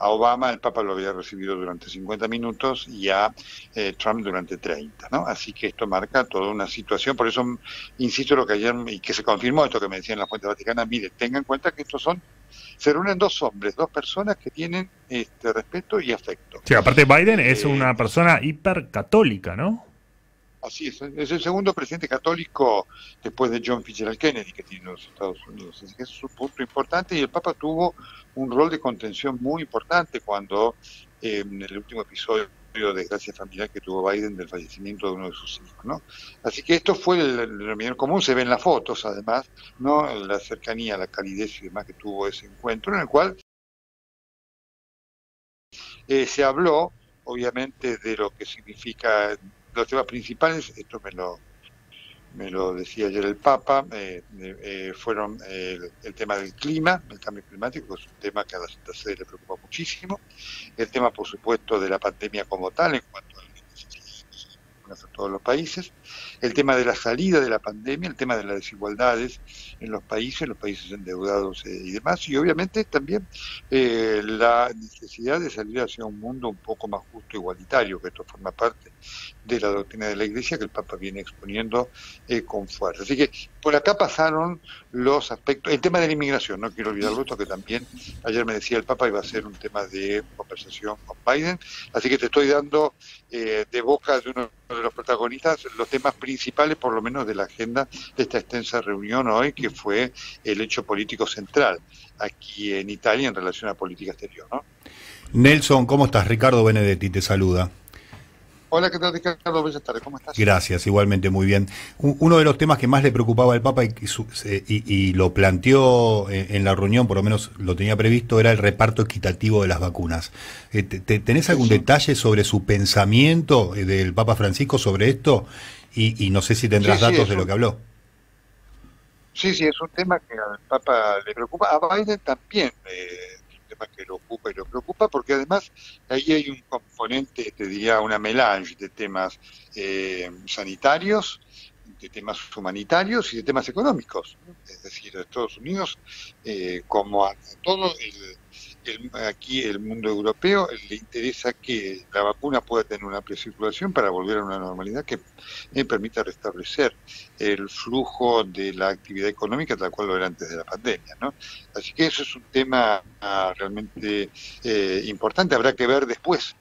Speaker 17: A Obama el Papa lo había recibido durante 50 minutos y a eh, Trump durante 30, ¿no? Así que esto marca toda una situación, por eso insisto lo que ayer y que se confirmó esto que me decían las fuentes vaticanas, mire, tengan en cuenta que estos son se reúnen dos hombres, dos personas que tienen este respeto y afecto.
Speaker 1: Sí, aparte Biden es una persona hipercatólica, ¿no?
Speaker 17: Así es, es el segundo presidente católico después de John Fitzgerald Kennedy que tiene los Estados Unidos. Así que es un punto importante y el Papa tuvo un rol de contención muy importante cuando eh, en el último episodio de desgracia familiar que tuvo Biden del fallecimiento de uno de sus hijos, ¿no? Así que esto fue el denominador común, se ven las fotos además, ¿no? La cercanía, la calidez y demás que tuvo ese encuentro, en el cual eh, se habló, obviamente, de lo que significa los temas principales, esto me lo, me lo decía ayer el Papa, eh, eh, fueron eh, el, el tema del clima, el cambio climático, que es un tema que a la Santa Sede le preocupa muchísimo, el tema, por supuesto, de la pandemia como tal, en cuanto a todos los países, el tema de la salida de la pandemia, el tema de las desigualdades en los países, los países endeudados eh, y demás, y obviamente también eh, la necesidad de salir hacia un mundo un poco más justo, igualitario, que esto forma parte de la doctrina de la Iglesia que el Papa viene exponiendo eh, con fuerza. Así que por acá pasaron los aspectos, el tema de la inmigración, no quiero olvidarlo, esto que también ayer me decía el Papa iba a ser un tema de conversación con Biden, así que te estoy dando eh, de boca de uno de los protagonistas los temas principales, por lo menos de la agenda de esta extensa reunión hoy, que fue el hecho político central aquí en Italia en relación a política exterior. ¿no?
Speaker 2: Nelson, ¿cómo estás? Ricardo Benedetti te saluda.
Speaker 17: Hola, ¿qué tal Ricardo? Buenas tardes, ¿cómo estás?
Speaker 2: Gracias, igualmente muy bien. Uno de los temas que más le preocupaba al Papa y, lo planteó en, en la reunión, por lo menos lo tenía previsto, era el reparto equitativo de las vacunas. Eh, te- te- ¿Tenés algún detalle sobre su pensamiento eh, del Papa Francisco sobre esto? Y, y no sé si tendrás
Speaker 17: Sí, sí,
Speaker 2: datos de lo que habló.
Speaker 17: Sí, sí, es un tema que al Papa le preocupa, a Biden también eh, que lo ocupa y lo preocupa, porque además ahí hay un componente, te diría, una melange de temas eh, sanitarios, de temas humanitarios y de temas económicos. Es decir, Estados Unidos, eh, como a todo el, el- aquí el mundo europeo le interesa que la vacuna pueda tener una precirculación para volver a una normalidad que eh, permita restablecer el flujo de la actividad económica tal cual lo era antes de la pandemia. ¿no? Así que eso es un tema ah, realmente eh, importante. Habrá que ver después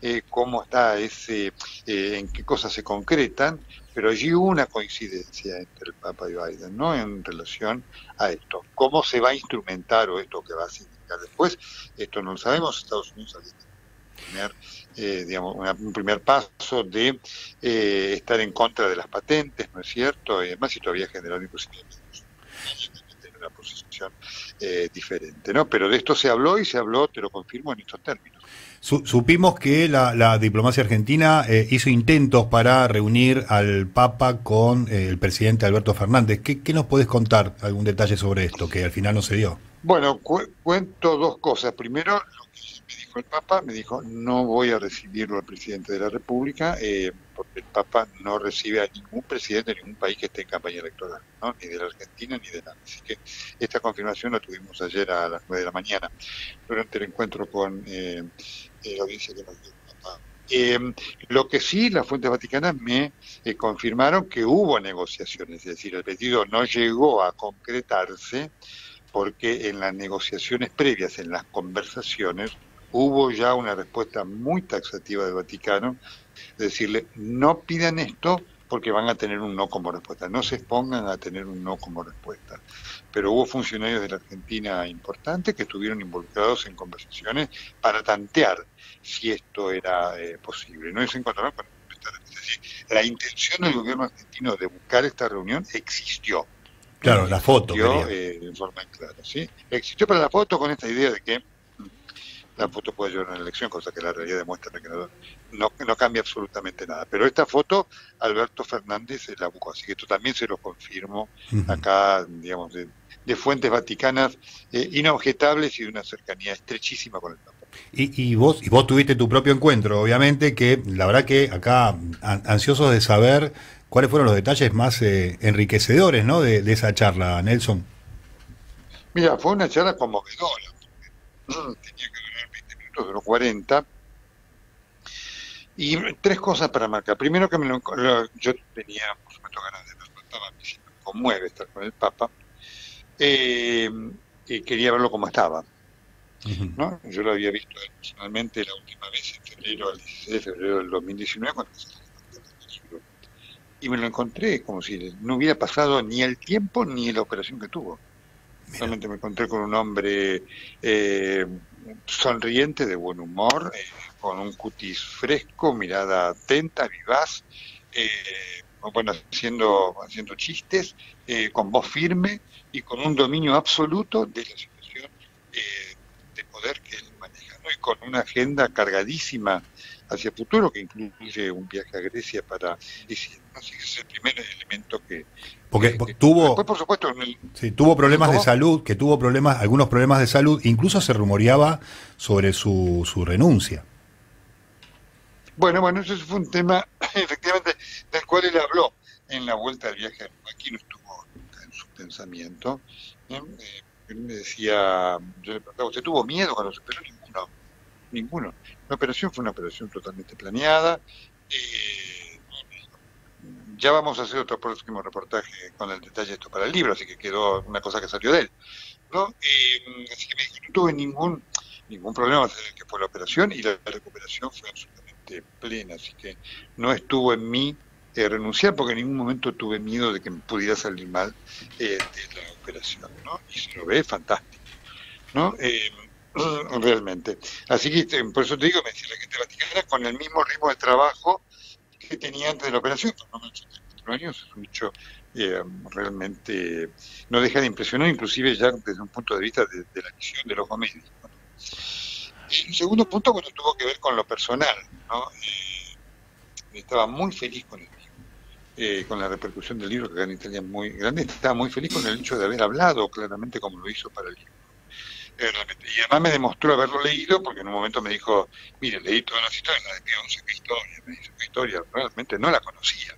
Speaker 17: eh, cómo está ese, eh, en qué cosas se concretan, pero allí hubo una coincidencia entre el Papa y Biden, ¿no? En relación a esto. ¿Cómo se va a instrumentar o esto que va a significar después? Esto no lo sabemos. Estados Unidos primer, eh, digamos, una- un primer paso de eh, estar en contra de las patentes, ¿no es cierto? Y además, y todavía generar inclusive tener una posición eh, diferente, ¿no? Pero de esto se habló y se habló, te lo confirmo, en estos términos.
Speaker 2: Su- supimos que la, diplomacia argentina eh, hizo intentos para reunir al Papa con eh, el presidente Alberto Fernández. ¿Qué, qué nos podés contar? ¿Algún detalle sobre esto que al final no se dio?
Speaker 17: Bueno, cu- cuento dos cosas. Primero, el Papa, me dijo, no voy a recibirlo al presidente de la República, eh, porque el Papa no recibe a ningún presidente de ningún país que esté en campaña electoral, ¿no? ni de la Argentina ni de nada. Así que esta confirmación la tuvimos ayer a las 9 de la mañana, durante el encuentro con eh, la audiencia que nos Papa. Eh, lo que sí, las fuentes vaticanas me eh, confirmaron que hubo negociaciones, es decir, el pedido no llegó a concretarse, porque en las negociaciones previas, en las conversaciones, hubo ya una respuesta muy taxativa del Vaticano, de decirle, no pidan esto porque van a tener un no como respuesta, no se expongan a tener un no como respuesta. Pero hubo funcionarios de la Argentina importantes que estuvieron involucrados en conversaciones para tantear si esto era eh, posible. No se encontraron con es decir, la intención del gobierno argentino de buscar esta reunión existió
Speaker 2: Claro, la foto.
Speaker 17: existió eh, en forma clara, ¿sí? Existió para la foto con esta idea de que la foto puede llevar a una elección, cosa que la realidad demuestra que no, no, no cambia absolutamente nada. Pero esta foto, Alberto Fernández la buscó, así que esto también se lo confirmo acá, digamos, de, de fuentes vaticanas eh, inobjetables y de una cercanía estrechísima con el Papa.
Speaker 2: Y, y vos, y vos tuviste tu propio encuentro, obviamente, que la verdad que acá an- ansiosos de saber cuáles fueron los detalles más eh, enriquecedores ¿no? de, de esa charla, Nelson.
Speaker 17: Mira, fue una charla conmovedora. porque Tenía que durar 20 minutos, duró 40. Y tres cosas para marcar. Primero que me lo, lo- yo tenía, por supuesto, ganas de verlo. Estaba, me conmueve estar con el Papa. Eh, y quería verlo como estaba. ¿no? Yo lo había visto personalmente la última vez en febrero, el 16 de febrero del 2019, cuando y me lo encontré como si no hubiera pasado ni el tiempo ni la operación que tuvo. Realmente me encontré con un hombre eh, sonriente, de buen humor, eh, con un cutis fresco, mirada atenta, vivaz, eh, bueno, haciendo, haciendo chistes, eh, con voz firme y con un dominio absoluto de la situación eh, de poder que él maneja, ¿no? y con una agenda cargadísima hacia el futuro que incluye un viaje a Grecia para... Que ese es el primer elemento que...
Speaker 2: Porque tuvo,
Speaker 17: Después, por supuesto, en el-
Speaker 2: sí, tuvo problemas de salud, que tuvo problemas, algunos problemas de salud, incluso se rumoreaba sobre su, su renuncia.
Speaker 17: Bueno, bueno, eso fue un tema, efectivamente, del cual él habló en la vuelta del viaje. Aquí no estuvo nunca en su pensamiento. Eh, él me decía, yo le preguntaba, ¿usted tuvo miedo cuando se? Ninguno, ninguno. La operación fue una operación totalmente planeada. Eh, ya vamos a hacer otro próximo reportaje con el detalle de esto para el libro, así que quedó una cosa que salió de él. ¿no? Eh, así que me dijo, no tuve ningún, ningún problema que fue la operación y la recuperación fue absolutamente plena, así que no estuvo en mí eh, renunciar porque en ningún momento tuve miedo de que me pudiera salir mal de la operación, ¿no? Y se lo ve fantástico, ¿no? Realmente. Así que eh, por eso te digo, me decía la gente vaticana, con el mismo ritmo de trabajo que tenía antes de la operación, no 84 años, es un hecho eh, realmente no deja de impresionar, inclusive ya desde un punto de vista de, de la visión del ojo médico. ¿no? El segundo punto, bueno, tuvo que ver con lo personal, ¿no? Eh, estaba muy feliz con el libro, eh, con la repercusión del libro, que acá en Italia es muy grande, estaba muy feliz con el hecho de haber hablado claramente como lo hizo para el libro. Eh, realmente. Y además me demostró haberlo leído, porque en un momento me dijo, mire, leí todas las historias, la de Pío XI, qué historia, me dice, qué historia, realmente no la conocía.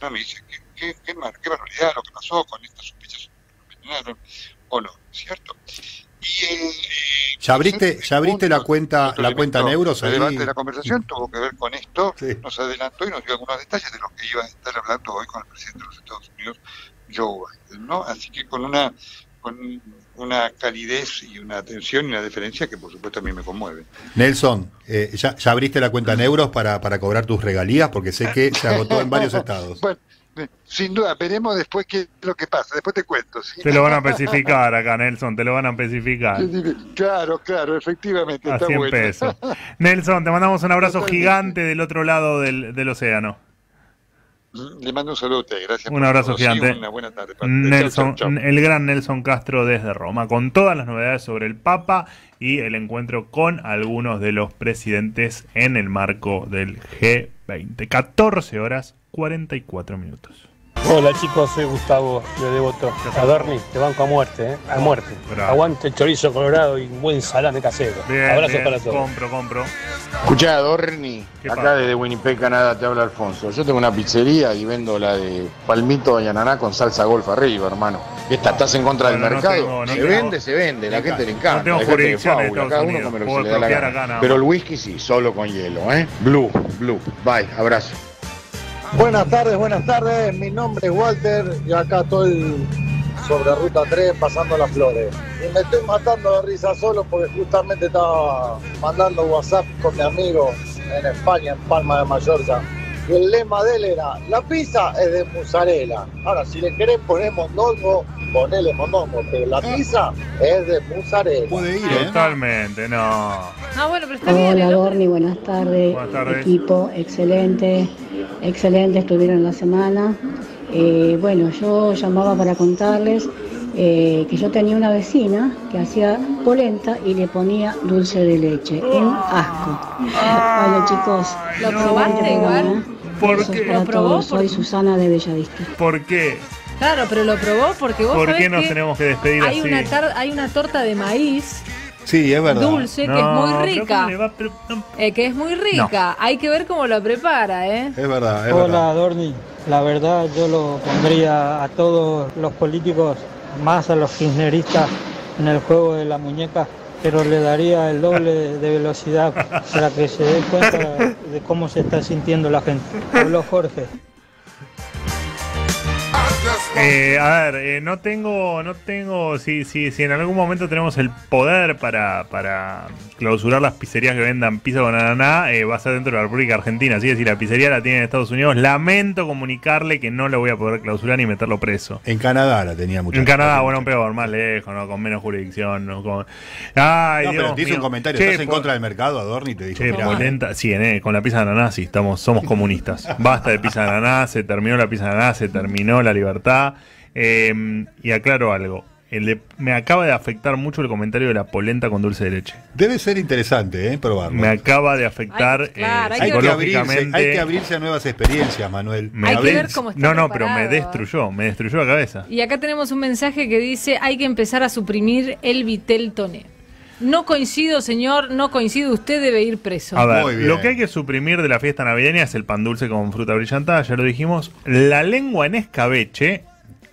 Speaker 17: No, me dice, qué, qué, qué, mar- qué barbaridad lo que pasó con estas sospechas, o no, ¿cierto?
Speaker 2: ¿Ya abriste, ya abriste la cuenta, la cuenta en euros
Speaker 17: relevante de la conversación tuvo que ver con esto. Nos adelantó y nos dio algunos detalles de los que iba a estar hablando hoy con el presidente de los Estados Unidos, Joe Biden, ¿no? Así que con una con una calidez y una atención y una deferencia que por supuesto a mí me conmueve.
Speaker 2: Nelson, eh, ¿ya, ya abriste la cuenta en euros para, para cobrar tus regalías? Porque sé que se agotó en varios estados.
Speaker 17: Bueno, eh, sin duda, veremos después qué es lo que pasa. Después te cuento. ¿sí?
Speaker 1: Te lo van a especificar acá, Nelson, te lo van a especificar.
Speaker 17: Claro, claro, efectivamente.
Speaker 1: A
Speaker 17: está
Speaker 1: 100
Speaker 17: bueno.
Speaker 1: pesos. Nelson, te mandamos un abrazo gigante del otro lado del, del océano.
Speaker 17: Le mando un saludo a usted. Gracias.
Speaker 1: Un
Speaker 17: por
Speaker 1: abrazo
Speaker 17: todo. Sí,
Speaker 1: gigante.
Speaker 17: una buena tarde.
Speaker 1: Nelson,
Speaker 17: Chau, chau, chau.
Speaker 1: el gran Nelson Castro desde Roma, con todas las novedades sobre el Papa y el encuentro con algunos de los presidentes en el marco del G20. 14 horas 44 minutos.
Speaker 18: Hola chicos, soy Gustavo de Devoto. Adorni, te banco a muerte, ¿eh? A muerte.
Speaker 1: Bravo.
Speaker 18: Aguante el chorizo colorado y un buen salame casero.
Speaker 1: Bien,
Speaker 18: Abrazos
Speaker 1: bien,
Speaker 18: para todos.
Speaker 1: Compro, compro.
Speaker 19: Escuchá, Dorni,
Speaker 1: ¿Qué
Speaker 19: acá
Speaker 1: pasa?
Speaker 19: desde Winnipeg, Canadá, te habla Alfonso. Yo tengo una pizzería y vendo la de palmito y ananá con salsa golf arriba, hermano. ¿Qué está? ¿Estás en contra del
Speaker 1: no
Speaker 19: mercado?
Speaker 1: tengo- no
Speaker 19: se
Speaker 1: tengo-
Speaker 19: vende, se vende, la gente le encanta.
Speaker 1: No tengo jurisdicción Estados
Speaker 19: cada uno
Speaker 1: Unidos,
Speaker 19: come lo que se le da la gana.
Speaker 1: acá nada
Speaker 19: Pero el whisky sí, solo con hielo, ¿eh? Blue, blue. Bye, abrazo.
Speaker 20: Buenas tardes, buenas tardes. Mi nombre es Walter y acá estoy sobre Ruta 3 pasando las flores. Y me estoy matando de risa solo porque justamente estaba mandando WhatsApp con mi amigo en España, en Palma de Mallorca. Y el lema de él era, la pizza es de mozzarella. Ahora, si le querés poner mondongo, ponele mondongo, pero la pizza es de mozzarella.
Speaker 2: Puede ir,
Speaker 1: Totalmente, no.
Speaker 3: Ah, bueno, pero está bien.
Speaker 21: Hola Dorni, buenas tardes.
Speaker 1: Buenas tardes.
Speaker 21: Equipo, excelente, excelente estuvieron la semana. Eh, bueno, yo llamaba para contarles eh, que yo tenía una vecina que hacía polenta y le ponía dulce de leche. Un asco. Bueno chicos,
Speaker 3: ¿Lo
Speaker 21: excelente
Speaker 3: probaste
Speaker 21: programa,
Speaker 3: igual?
Speaker 1: ¿Por qué?
Speaker 3: ¿Lo probó?
Speaker 21: Soy Susana de Bellavista.
Speaker 1: ¿Por qué?
Speaker 3: Claro, pero lo probó porque vos
Speaker 1: ¿Por
Speaker 3: sabés
Speaker 1: qué nos
Speaker 3: que
Speaker 1: tenemos que despedir
Speaker 3: hay
Speaker 1: así?
Speaker 3: Una tar- hay una torta de maíz
Speaker 2: Sí, es verdad.
Speaker 3: dulce que es muy rica.
Speaker 1: ¿cómo le va? Pero- no.
Speaker 3: Eh, que es muy rica. Hay que ver cómo lo prepara, ¿eh?
Speaker 2: Es verdad, es
Speaker 22: Hola,
Speaker 2: verdad.
Speaker 22: Dorni. La verdad, yo lo pondría a todos los políticos, más a los kirchneristas, en el juego de la muñeca, pero le daría el doble de velocidad para que se dé cuenta de cómo se está sintiendo la gente. Habló Jorge.
Speaker 1: Eh, a ver, eh, no tengo, no tengo, si, si, si en algún momento tenemos el poder para, para clausurar las pizzerías que vendan pizza con ananá, eh, va a ser dentro de la República Argentina. Así que si la pizzería la tiene en Estados Unidos, lamento comunicarle que no lo voy a poder clausurar ni meterlo preso.
Speaker 2: En Canadá la tenía mucho.
Speaker 1: En Canadá, bueno, peor, más lejos, ¿no? con menos jurisdicción. ¿no? Con... Ay,
Speaker 2: No, pero
Speaker 1: Dios
Speaker 2: te hizo un
Speaker 1: mío.
Speaker 2: comentario.
Speaker 1: Che,
Speaker 2: ¿Estás en contra del mercado, Adorni? Y te dijo.
Speaker 1: Che, polenta, sí, eh, con la pizza de ananá sí, estamos, somos comunistas. Basta de pizza de ananá, se terminó la pizza de ananá, se terminó la libertad. Eh, y aclaro algo. El de- me acaba de afectar mucho el comentario de la polenta con dulce de leche.
Speaker 2: Debe ser interesante, ¿eh? Probarlo.
Speaker 1: Me acaba de afectar
Speaker 3: Ay, claro,
Speaker 1: eh,
Speaker 3: hay que
Speaker 2: Hay que, abrirse,
Speaker 1: psicológicamente.
Speaker 2: hay que abrirse a nuevas experiencias, Manuel.
Speaker 1: me
Speaker 3: Hay que ver cómo está
Speaker 1: no, no, pero me destruyó, me destruyó la cabeza.
Speaker 3: Y acá tenemos un mensaje que dice, hay que empezar a suprimir el vitel toné. No coincido, señor, no coincido, usted debe ir preso.
Speaker 1: A ver,
Speaker 2: Muy bien.
Speaker 1: lo que hay que suprimir de la fiesta navideña es el pan dulce con fruta brillantada, ya lo dijimos. La lengua en escabeche,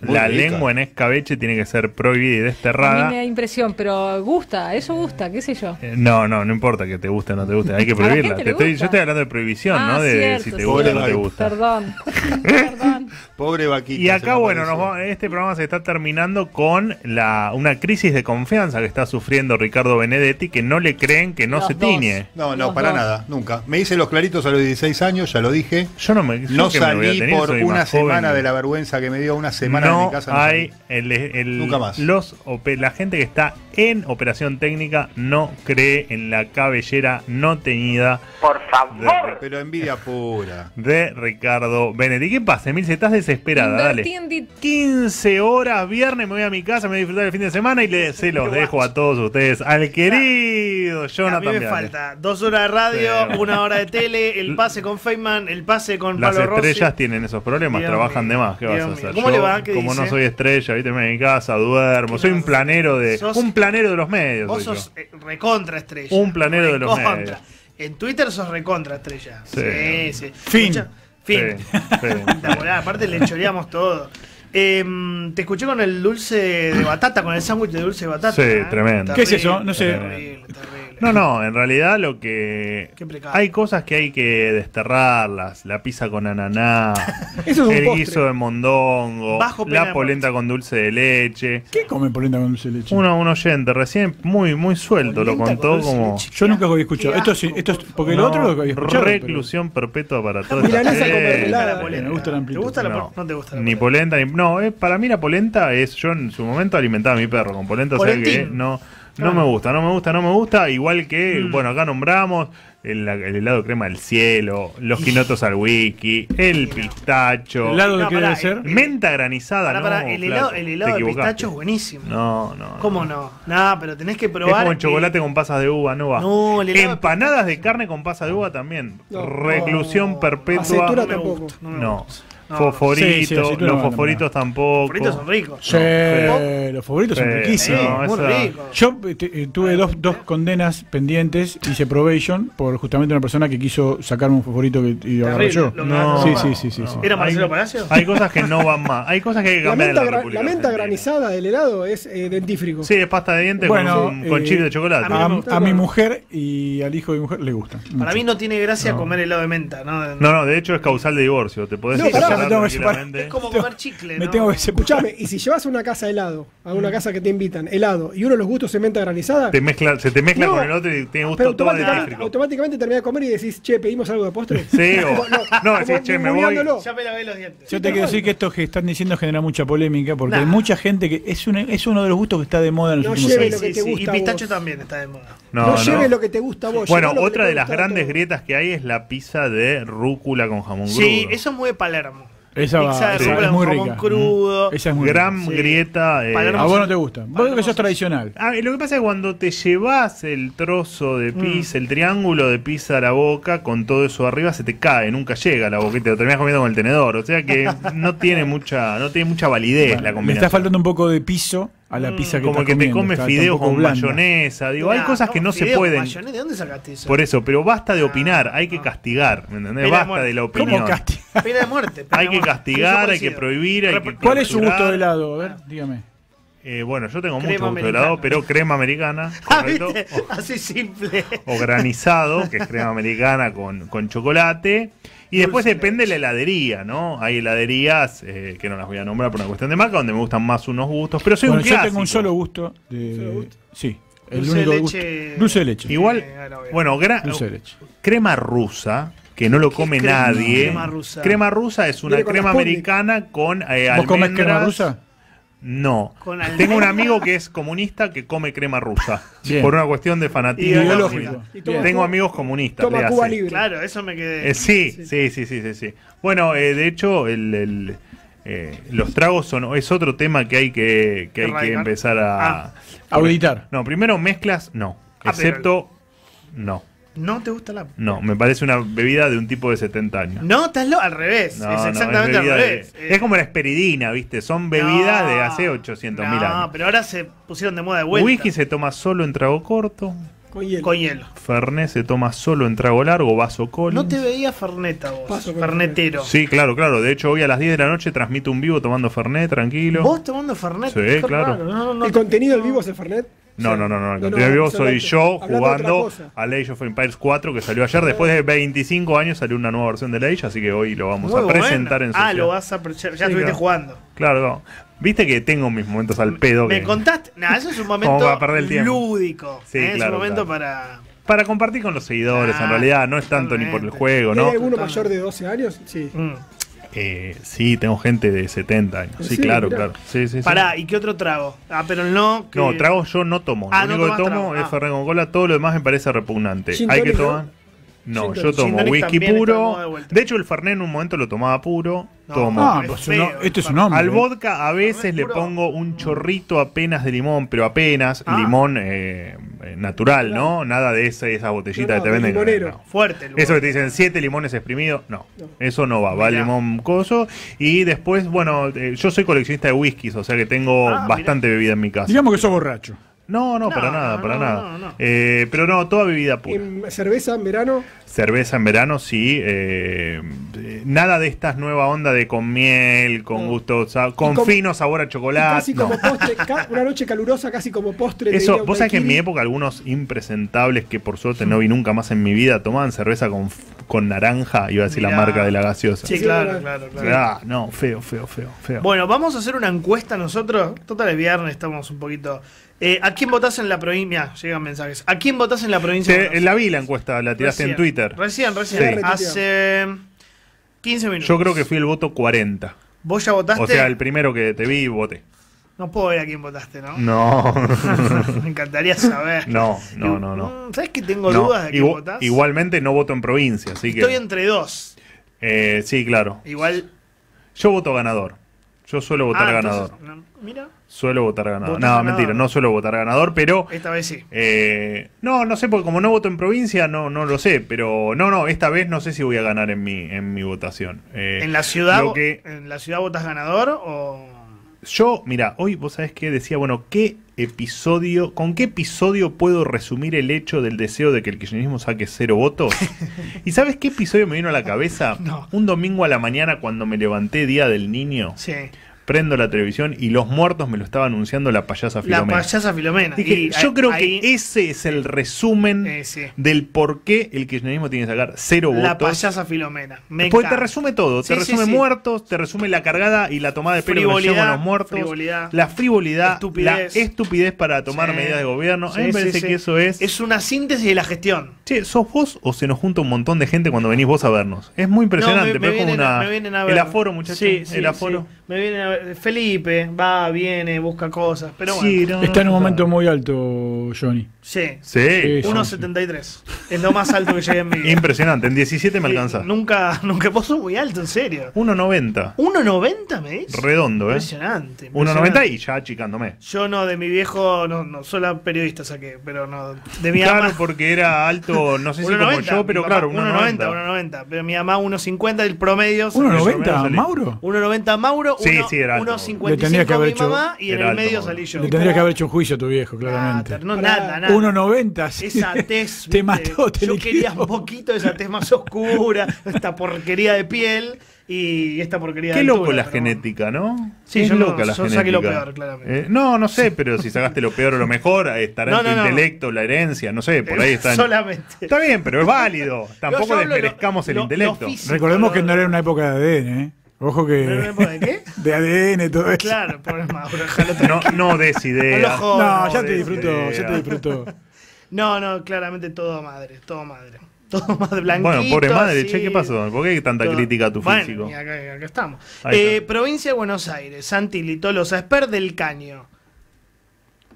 Speaker 2: Muy
Speaker 1: la
Speaker 2: rica.
Speaker 1: lengua en escabeche tiene que ser prohibida y
Speaker 3: A
Speaker 1: desterrada.
Speaker 3: mí me da impresión, pero gusta, eso gusta, qué sé yo.
Speaker 1: Eh, No, no, no importa que te guste o no te guste, hay que
Speaker 3: A la
Speaker 1: prohibirla. Te estoy- yo estoy hablando de prohibición,
Speaker 3: Ah,
Speaker 1: ¿no? De
Speaker 3: cierto,
Speaker 1: si te gusta o no te gusta.
Speaker 3: Perdón, perdón.
Speaker 2: Pobre vaquita.
Speaker 1: Y acá, bueno, nos
Speaker 2: apareció.
Speaker 1: va- este programa se está terminando con la, una crisis de confianza que está sufriendo Ricardo Benedetti, que no le creen que no
Speaker 3: Los
Speaker 1: se
Speaker 3: dos.
Speaker 1: tiñe.
Speaker 2: No, no,
Speaker 3: Los
Speaker 2: para
Speaker 3: dos.
Speaker 2: nada, nunca. Me hice los claritos a los 16 años, ya lo dije.
Speaker 1: Yo no me yo
Speaker 2: No
Speaker 1: que me voy a
Speaker 2: salí
Speaker 1: tener,
Speaker 2: por
Speaker 1: soy
Speaker 2: una
Speaker 1: joven
Speaker 2: semana de la vergüenza que me dio una semana en
Speaker 1: no
Speaker 2: mi casa. no
Speaker 1: hay
Speaker 2: salí.
Speaker 1: el, el-
Speaker 2: Nunca más.
Speaker 1: los la gente que está en operación técnica no cree en la cabellera no teñida
Speaker 12: Por
Speaker 1: de,
Speaker 2: Pero envidia pura.
Speaker 1: de Ricardo Benedetti. ¿Qué pasa, Emil? Si estás desesperada, dale.
Speaker 3: Invertí en di-
Speaker 1: 15 horas viernes me voy a mi casa, me voy a disfrutar el fin de semana y le, se los dejo a todos ustedes. Al querido
Speaker 23: A
Speaker 1: Jonathan
Speaker 23: mí me
Speaker 1: Viale.
Speaker 23: falta dos horas de radio, una hora de tele, el pase con Feynman, el pase con
Speaker 1: Las
Speaker 23: Pablo Rossi.
Speaker 1: estrellas tienen esos problemas,
Speaker 23: Dios
Speaker 1: trabajan
Speaker 23: mío,
Speaker 1: de más. ¿Qué vas a hacer?
Speaker 23: ¿Cómo
Speaker 1: Yo,
Speaker 23: le
Speaker 1: como no soy estrella, viste, me voy a mi casa, duermo. Soy un planero de.
Speaker 23: Sos-
Speaker 1: un planero de los medios.
Speaker 23: Vos sos eh, recontra estrella.
Speaker 1: Un planero de los medios.
Speaker 23: En Twitter sos recontra estrella.
Speaker 1: Sí.
Speaker 23: Sí, sí.
Speaker 1: Fin.
Speaker 23: Escucha, Fin.
Speaker 1: Sí.
Speaker 23: Aparte le choreamos todo. Em, te escuché con el dulce de batata, con el sándwich de dulce de batata.
Speaker 1: Sí,
Speaker 23: ¿eh?
Speaker 1: tremendo.
Speaker 23: Terrible, terrible, terrible.
Speaker 1: No, no, en realidad lo que.
Speaker 23: Qué.
Speaker 1: Hay cosas que hay que desterrarlas. La pizza con ananá,
Speaker 24: Eso es un
Speaker 1: el
Speaker 24: postre.
Speaker 1: guiso de mondongo,
Speaker 24: Bajo
Speaker 1: la polenta con dulce de leche.
Speaker 24: ¿Qué come polenta con dulce de leche?
Speaker 1: Uno, un oyente recién muy, muy suelto lo contó como.
Speaker 24: Yo nunca había escuchado. Esto sí, esto es, porque lo
Speaker 1: No,
Speaker 24: otro lo había escuchado. pero-
Speaker 1: Reclusión perpetua para todos.
Speaker 24: Milanesa con mermelada. Me gusta la
Speaker 23: ¿Te
Speaker 24: amplitud.
Speaker 23: gusta la
Speaker 1: No.
Speaker 23: no te gusta la
Speaker 1: Ni polenta, ni. No, eh, para mí la polenta es. Yo en su momento alimentaba a mi perro con polenta, o sea que no, no me gusta, no me gusta, no me gusta. Igual que,
Speaker 23: Mm.
Speaker 1: bueno, acá nombramos el, el helado crema del cielo, los quinotos al wiki, el pistacho.
Speaker 24: ¿El helado de
Speaker 23: No,
Speaker 24: qué
Speaker 23: pará,
Speaker 24: debe ser?
Speaker 1: Menta granizada, no.
Speaker 23: pará, el helado, el helado de pistacho es buenísimo.
Speaker 1: No, no.
Speaker 23: ¿Cómo no? Nada, pero tenés que
Speaker 1: Es
Speaker 23: probar.
Speaker 1: como el
Speaker 23: que-
Speaker 1: chocolate con pasas de uva, no va.
Speaker 23: No, el helado
Speaker 1: Empanadas de carne con pasas de uva también.
Speaker 24: No.
Speaker 1: Reclusión perpetua.
Speaker 23: No me
Speaker 24: tampoco.
Speaker 23: gusta, no
Speaker 1: Fosforito,
Speaker 24: Sí, sí, aceituna
Speaker 1: los fosforitos tampoco.
Speaker 23: Fosforitos son ricos.
Speaker 24: Sí, los favoritos son
Speaker 1: Sí,
Speaker 24: riquísimos.
Speaker 1: no,
Speaker 23: muy
Speaker 1: esa-
Speaker 23: rico.
Speaker 24: Yo eh, tuve dos, dos condenas pendientes, hice probation por justamente una persona que quiso sacarme un favorito que y lo agarré yo.
Speaker 1: No.
Speaker 24: sí, sí, sí, sí, sí.
Speaker 23: ¿Era Marcelo
Speaker 1: Hay-
Speaker 23: Palacio?
Speaker 1: Hay cosas que no van más. Hay cosas que hay que
Speaker 25: La
Speaker 1: cambiar en
Speaker 25: menta,
Speaker 1: la
Speaker 25: la menta granizada del helado es eh, dentífrico.
Speaker 1: Sí, es pasta de dientes
Speaker 24: Bueno,
Speaker 1: con, con
Speaker 24: eh,
Speaker 1: chip de chocolate.
Speaker 24: A, mi mujer y al hijo de mi mujer le gusta.
Speaker 23: Para
Speaker 24: mucho.
Speaker 23: mí no tiene gracia comer helado de menta, ¿no?
Speaker 1: No, no, de hecho es causal de divorcio. Te podés
Speaker 24: Tengo que separar.
Speaker 23: Es como comer chicle,
Speaker 24: Me
Speaker 23: ¿no?
Speaker 24: tengo que separar.
Speaker 25: Escuchame, y si llevas a una casa helado, a una casa que te invitan, helado, y uno de los gustos es menta granizada,
Speaker 1: Te mezcla, se te mezcla
Speaker 25: No.
Speaker 1: con el otro y tiene
Speaker 25: pero
Speaker 1: gusto todo
Speaker 25: automáticamente, terminás de comer y decís, che, pedimos algo de postre.
Speaker 1: Sí, o-
Speaker 25: Como-
Speaker 1: no, decís, che, me voy.
Speaker 23: Ya me lavé los dientes.
Speaker 24: Yo te quiero decir que esto que están diciendo genera mucha polémica porque hay mucha gente que es, un, es uno de los gustos que está de moda en los
Speaker 25: No
Speaker 24: últimos
Speaker 25: lleve
Speaker 24: años.
Speaker 25: lo que
Speaker 23: Sí,
Speaker 25: te
Speaker 23: sí,
Speaker 25: gusta
Speaker 23: Y pistacho
Speaker 25: vos.
Speaker 23: también está de moda.
Speaker 1: No,
Speaker 25: No,
Speaker 1: no.
Speaker 25: lleve lo que te gusta a vos.
Speaker 1: Bueno, otra de las grandes grietas que hay es la pizza de rúcula con jamón
Speaker 23: Sí, eso es muy de Palermo.
Speaker 24: Esa va,
Speaker 23: Pizza de
Speaker 24: esa
Speaker 23: rúcula
Speaker 24: es muy rica.
Speaker 23: crudo.
Speaker 24: Esa es muy
Speaker 1: Gran
Speaker 24: rica.
Speaker 23: Sí.
Speaker 1: grieta. eh,
Speaker 24: A vos no te gusta. Vos que sos tradicional.
Speaker 1: Ah, y lo que pasa es que cuando te llevas el trozo de pizza, el triángulo de pizza a la boca, con todo eso arriba, se te cae, nunca llega a la boca y te lo terminas comiendo con el tenedor. O sea que no tiene mucha, no tiene mucha validez la combinación.
Speaker 24: está faltando un poco de piso a la pizza que
Speaker 1: Como
Speaker 24: estás
Speaker 1: que te comes
Speaker 24: Está-
Speaker 1: fideos con
Speaker 24: blanda.
Speaker 1: mayonesa. Digo, hay cosas que no se pueden.
Speaker 23: mayonesa, ¿De dónde sacaste eso?
Speaker 1: Por eso, pero basta de opinar, hay que castigar, ¿me entendés?
Speaker 23: Pena de
Speaker 1: Basta
Speaker 23: muerte.
Speaker 1: de la
Speaker 23: ¿Cómo
Speaker 1: opinión.
Speaker 24: castigar?
Speaker 23: Pena de muerte. pena
Speaker 1: Hay
Speaker 23: de
Speaker 1: que castigar, hay que prohibir, hay que
Speaker 24: ¿Cuál es su gusto de helado? A ver, dígame.
Speaker 1: Eh, bueno, yo tengo
Speaker 23: Crema
Speaker 1: mucho gusto de helado, pero crema americana,
Speaker 23: Ah,
Speaker 1: correcto.
Speaker 23: ¿viste? Así simple.
Speaker 1: o granizado, que es crema americana con, con chocolate. Y después depende de la heladería, ¿no? Hay heladerías, eh, que no las voy a nombrar por una cuestión de marca, donde me gustan más unos gustos, pero soy
Speaker 24: Bueno,
Speaker 1: un
Speaker 24: yo
Speaker 1: clásico.
Speaker 24: tengo un solo gusto. De... Sí, el
Speaker 23: Dulce de
Speaker 24: único
Speaker 23: leche.
Speaker 24: gusto. Dulce de leche.
Speaker 1: Igual,
Speaker 23: Eh,
Speaker 1: bueno, gra-
Speaker 24: Dulce de leche.
Speaker 1: crema rusa, que no lo come
Speaker 23: crema?
Speaker 1: nadie.
Speaker 23: Crema rusa.
Speaker 1: Crema rusa es una crema americana con eh,
Speaker 24: ¿Vos
Speaker 1: almendras.
Speaker 24: crema rusa?
Speaker 1: No.
Speaker 23: Con
Speaker 1: Tengo un amigo que es comunista que come crema rusa.
Speaker 24: Bien.
Speaker 1: Por una cuestión de fanatismo.
Speaker 24: Ideológico.
Speaker 1: Tengo
Speaker 25: Cuba-
Speaker 1: amigos comunistas.
Speaker 25: Toma Cuba libre.
Speaker 23: Claro, eso me quedé.
Speaker 1: Eh, sí, sí, sí, sí, sí, sí. Bueno, eh, de hecho, el, el, eh, los tragos son es otro tema que hay que, que, hay que empezar a...
Speaker 23: Ah.
Speaker 24: Auditar.
Speaker 1: No, primero mezclas, no.
Speaker 23: Ah,
Speaker 1: Excepto, no.
Speaker 23: ¿No te gusta la.?
Speaker 1: No, me parece una bebida de un tipo de 70 años.
Speaker 23: No, estás lo al revés.
Speaker 1: No,
Speaker 23: es
Speaker 1: no,
Speaker 23: exactamente al
Speaker 1: de-
Speaker 23: revés.
Speaker 1: Es como la esperidina, ¿viste? Son bebidas
Speaker 23: no,
Speaker 1: de hace 800 mil
Speaker 23: No,
Speaker 1: años.
Speaker 23: pero ahora se pusieron de moda de vuelta.
Speaker 1: Whisky se toma solo en trago corto.
Speaker 25: Con hielo.
Speaker 23: Con hielo.
Speaker 1: Fernet se toma solo en trago largo, vaso Collins.
Speaker 23: No te veía Ferneta vos.
Speaker 25: Paso
Speaker 23: Fernetero.
Speaker 1: Sí, claro, claro. De hecho, hoy a las 10 de la noche transmito un vivo tomando Fernet, tranquilo.
Speaker 23: ¿Vos tomando Fernet?
Speaker 1: Sí, claro.
Speaker 23: No, no, no.
Speaker 25: ¿El contenido del vivo es el Fernet?
Speaker 1: No, no, no, no. El contenido vivo soy yo jugando a Age of Empires 4 que salió ayer. Después de 25 años salió una nueva versión de Age, así que hoy lo vamos
Speaker 23: Muy
Speaker 1: a presentar en
Speaker 23: Ah,
Speaker 1: sociedad.
Speaker 23: lo vas a. Ya, estuviste jugando.
Speaker 1: Claro, no. Viste que tengo mis momentos al pedo.
Speaker 23: Me
Speaker 1: que-
Speaker 23: contaste. Nah, eso es un momento lúdico.
Speaker 1: Sí,
Speaker 23: ¿eh? es un momento
Speaker 1: claro.
Speaker 23: para.
Speaker 1: Para compartir con los seguidores, en
Speaker 23: Ah,
Speaker 1: realidad. No es tanto ni por el juego, ¿no?
Speaker 25: ¿Hay alguno mayor de 12 años? Sí.
Speaker 23: Mm.
Speaker 1: Eh, sí, tengo gente de 70 años. Sí,
Speaker 25: Sí,
Speaker 1: claro, claro. Sí, sí, sí.
Speaker 23: Pará, ¿y qué otro trago? Ah, pero no. que-
Speaker 1: No, trago yo no tomo.
Speaker 23: Ah,
Speaker 1: lo
Speaker 23: no
Speaker 1: único que tomo
Speaker 23: trago.
Speaker 1: es
Speaker 23: Ah.
Speaker 1: Con cola. Todo lo demás me parece repugnante. Hay que tomar. No,
Speaker 25: Gin
Speaker 1: yo tomo
Speaker 23: Gin
Speaker 1: whisky puro.
Speaker 23: de
Speaker 1: hecho, el Fernet en un momento lo tomaba puro.
Speaker 23: No,
Speaker 1: tomo.
Speaker 24: Pues no, esto es un hombre.
Speaker 1: Al
Speaker 24: ¿eh?
Speaker 1: vodka a veces le pongo un chorrito apenas de limón, pero apenas
Speaker 23: Ah.
Speaker 1: limón eh, natural, ¿no? Nada de esa, esa botellita
Speaker 25: No, no,
Speaker 1: que te
Speaker 25: de
Speaker 1: venden.
Speaker 25: limonero.
Speaker 1: no.
Speaker 23: Fuerte. el
Speaker 1: Eso que te dicen siete limones exprimidos, no, eso no va, va
Speaker 23: Mirá.
Speaker 1: limón coso. Y después, bueno, eh, yo soy coleccionista de whiskies, o sea que tengo
Speaker 23: Ah,
Speaker 1: bastante bebida en mi casa.
Speaker 24: Digamos que sos borracho.
Speaker 1: No, no, para nada, para nada. Eh, pero no, toda bebida pura.
Speaker 25: Cerveza en verano.
Speaker 1: Cerveza en verano, sí. eh, eh, nada de estas nueva onda de con miel, con gusto, con
Speaker 25: como-
Speaker 1: fino sabor a chocolate.
Speaker 25: Casi
Speaker 1: no.
Speaker 25: como postre, una noche calurosa casi como postre.
Speaker 1: Eso, vos sabés que en mi época algunos impresentables que por suerte no vi nunca más en mi vida tomaban cerveza con, con naranja, iba a decir la marca de la gaseosa.
Speaker 23: Sí, claro, claro, claro.
Speaker 1: Ah, no, feo, feo, feo, feo.
Speaker 23: Bueno, vamos a hacer una encuesta nosotros. Total, es viernes, estamos un poquito. Eh, ¿A quién votás en la provincia? Llegan mensajes. ¿A quién votás en la provincia? de
Speaker 1: Te-
Speaker 23: Buenos
Speaker 1: la vi la encuesta, la tiraste en. Twitter.
Speaker 23: Recién, recién.
Speaker 1: Sí.
Speaker 23: Hace 15 minutos.
Speaker 1: Yo creo que fui el voto 40.
Speaker 23: ¿Vos ya votaste?
Speaker 1: O sea, el primero que te vi voté.
Speaker 23: No puedo ver a quién votaste, ¿no?
Speaker 1: No.
Speaker 23: Me encantaría saber.
Speaker 1: No, no, no, no.
Speaker 23: ¿Sabes que tengo
Speaker 1: No,
Speaker 23: dudas de quién
Speaker 1: igu-
Speaker 23: votás?
Speaker 1: Igualmente no voto en provincia, así que.
Speaker 23: Estoy entre dos.
Speaker 1: Eh, sí, claro.
Speaker 23: Igual.
Speaker 1: Yo voto ganador. Yo suelo votar
Speaker 23: Ah,
Speaker 1: ganador.
Speaker 23: entonces, no, mira,
Speaker 1: Suelo votar ganador. No,
Speaker 23: ganador.
Speaker 1: mentira, no suelo votar ganador, pero.
Speaker 23: esta vez sí.
Speaker 1: eh, no, no sé, porque como no voto en provincia, no, no lo sé. Pero no, no, esta vez no sé si voy a ganar en mi, en mi votación. Eh,
Speaker 23: ¿En la ciudad
Speaker 1: que-
Speaker 23: en la ciudad votas ganador o
Speaker 1: Yo, mira, hoy vos sabés que decía, bueno, ¿qué episodio, con qué episodio puedo resumir el hecho del deseo de que el kirchnerismo saque cero votos? ¿Y sabes qué episodio me vino a la cabeza? Un domingo a la mañana cuando me levanté Día del Niño.
Speaker 23: Sí.
Speaker 1: Prendo la televisión y los muertos me lo estaba anunciando la payasa
Speaker 23: la
Speaker 1: Filomena.
Speaker 23: payasa Filomena?
Speaker 1: Dije,
Speaker 23: Y
Speaker 1: yo
Speaker 23: ahí-
Speaker 1: creo
Speaker 23: ahí-
Speaker 1: que ese es el resumen
Speaker 23: Eh, sí.
Speaker 1: del por qué el kirchnerismo tiene que sacar cero
Speaker 23: la
Speaker 1: votos.
Speaker 23: payasa Filomena. Me
Speaker 1: Porque te resume todo, te
Speaker 23: Sí,
Speaker 1: resume
Speaker 23: sí.
Speaker 1: muertos, te resume la cargada y la tomada de pelo que llevan los muertos,
Speaker 23: frivolidad,
Speaker 1: la frivolidad,
Speaker 23: estupidez.
Speaker 1: la estupidez para tomar medidas de gobierno. a mí me parece que eso es.
Speaker 23: Es una síntesis de la gestión.
Speaker 1: Che, ¿sos vos o se nos junta un montón de gente cuando venís vos a vernos? Es muy impresionante,
Speaker 23: No, me-
Speaker 1: pero
Speaker 23: me
Speaker 1: como
Speaker 23: vienen a-
Speaker 1: una.
Speaker 23: me vienen a
Speaker 1: el
Speaker 23: ver.
Speaker 1: aforo, muchachos. El aforo.
Speaker 23: Me vienen a ver. Felipe va, viene, busca cosas. Pero bueno.
Speaker 1: Sí, no,
Speaker 24: Está en un momento muy alto, Johnny.
Speaker 23: Sí.
Speaker 1: Sí.
Speaker 23: 1.73. Es lo más alto que llegué en mi vida.
Speaker 1: Impresionante, en 17 me
Speaker 23: Sí,
Speaker 1: alcanza.
Speaker 23: Nunca, nunca vos sos muy alto, en serio.
Speaker 1: 1.90.
Speaker 23: 1.90 me dices.
Speaker 1: Redondo, ¿eh?
Speaker 23: Impresionante.
Speaker 1: 1.90 y ya achicándome.
Speaker 23: Yo no, de mi viejo, no, no, solo periodista saqué, pero no. De mi
Speaker 1: Claro,
Speaker 23: mamá.
Speaker 1: porque era alto, no sé si como
Speaker 23: 1.90,
Speaker 1: yo, pero claro,
Speaker 23: papá,
Speaker 1: 1.90.
Speaker 23: 1.90, Pero mi mamá 1.50, el promedio.
Speaker 24: 1.90, Mauro.
Speaker 23: 1.90 Mauro,
Speaker 1: Sí,
Speaker 23: uno-
Speaker 1: sí, era alto.
Speaker 23: 1.55
Speaker 24: Le tendría que haber
Speaker 23: mi
Speaker 24: hecho-
Speaker 23: mamá y en el
Speaker 1: alto,
Speaker 23: medio
Speaker 1: Mauro.
Speaker 23: salí yo.
Speaker 24: Le tendría que haber hecho un juicio a tu viejo, claramente.
Speaker 23: No, nada, nada.
Speaker 24: 1.90, sí.
Speaker 23: Esa tez.
Speaker 24: Te mató, te
Speaker 23: Yo
Speaker 24: liquidó.
Speaker 23: quería un poquito de esa tez más oscura, esta porquería de piel y esta porquería
Speaker 1: Qué
Speaker 23: de
Speaker 1: loco
Speaker 23: altura,
Speaker 1: la
Speaker 23: pero
Speaker 1: genética, ¿no?
Speaker 23: Sí,
Speaker 1: Qué
Speaker 23: yo no-
Speaker 1: loca la
Speaker 23: yo saqué lo
Speaker 1: genética.
Speaker 23: peor, claramente.
Speaker 1: Eh, no, no sé, pero si sacaste lo peor o lo mejor, eh, estará
Speaker 23: No,
Speaker 1: en tu
Speaker 23: no, no.
Speaker 1: intelecto, la herencia, no sé, por ahí está. en-
Speaker 23: Solamente.
Speaker 1: Está bien, pero es válido. Tampoco desmerezcamos el
Speaker 23: lo- lo
Speaker 1: intelecto.
Speaker 23: físico.
Speaker 24: Recordemos que no era una época de ADN, ¿eh? Ojo que.
Speaker 23: ¿No era una época de qué?
Speaker 24: De ADN, todo eso.
Speaker 23: Claro, pobre Mauro,
Speaker 1: No, no des ideas.
Speaker 23: No.
Speaker 24: No, ya te disfruto, ya te disfruto.
Speaker 23: No, no, claramente todo madre, todo madre. Todo madre blanquito.
Speaker 1: Bueno, pobre madre,
Speaker 23: así.
Speaker 1: che, ¿qué pasó? ¿Por qué hay tanta
Speaker 23: Todo-
Speaker 1: crítica a tu
Speaker 23: Bueno,
Speaker 1: físico?
Speaker 23: y acá, acá estamos. Eh,
Speaker 1: está.
Speaker 23: provincia de Buenos Aires, Santi Litolosa, Esper del Caño.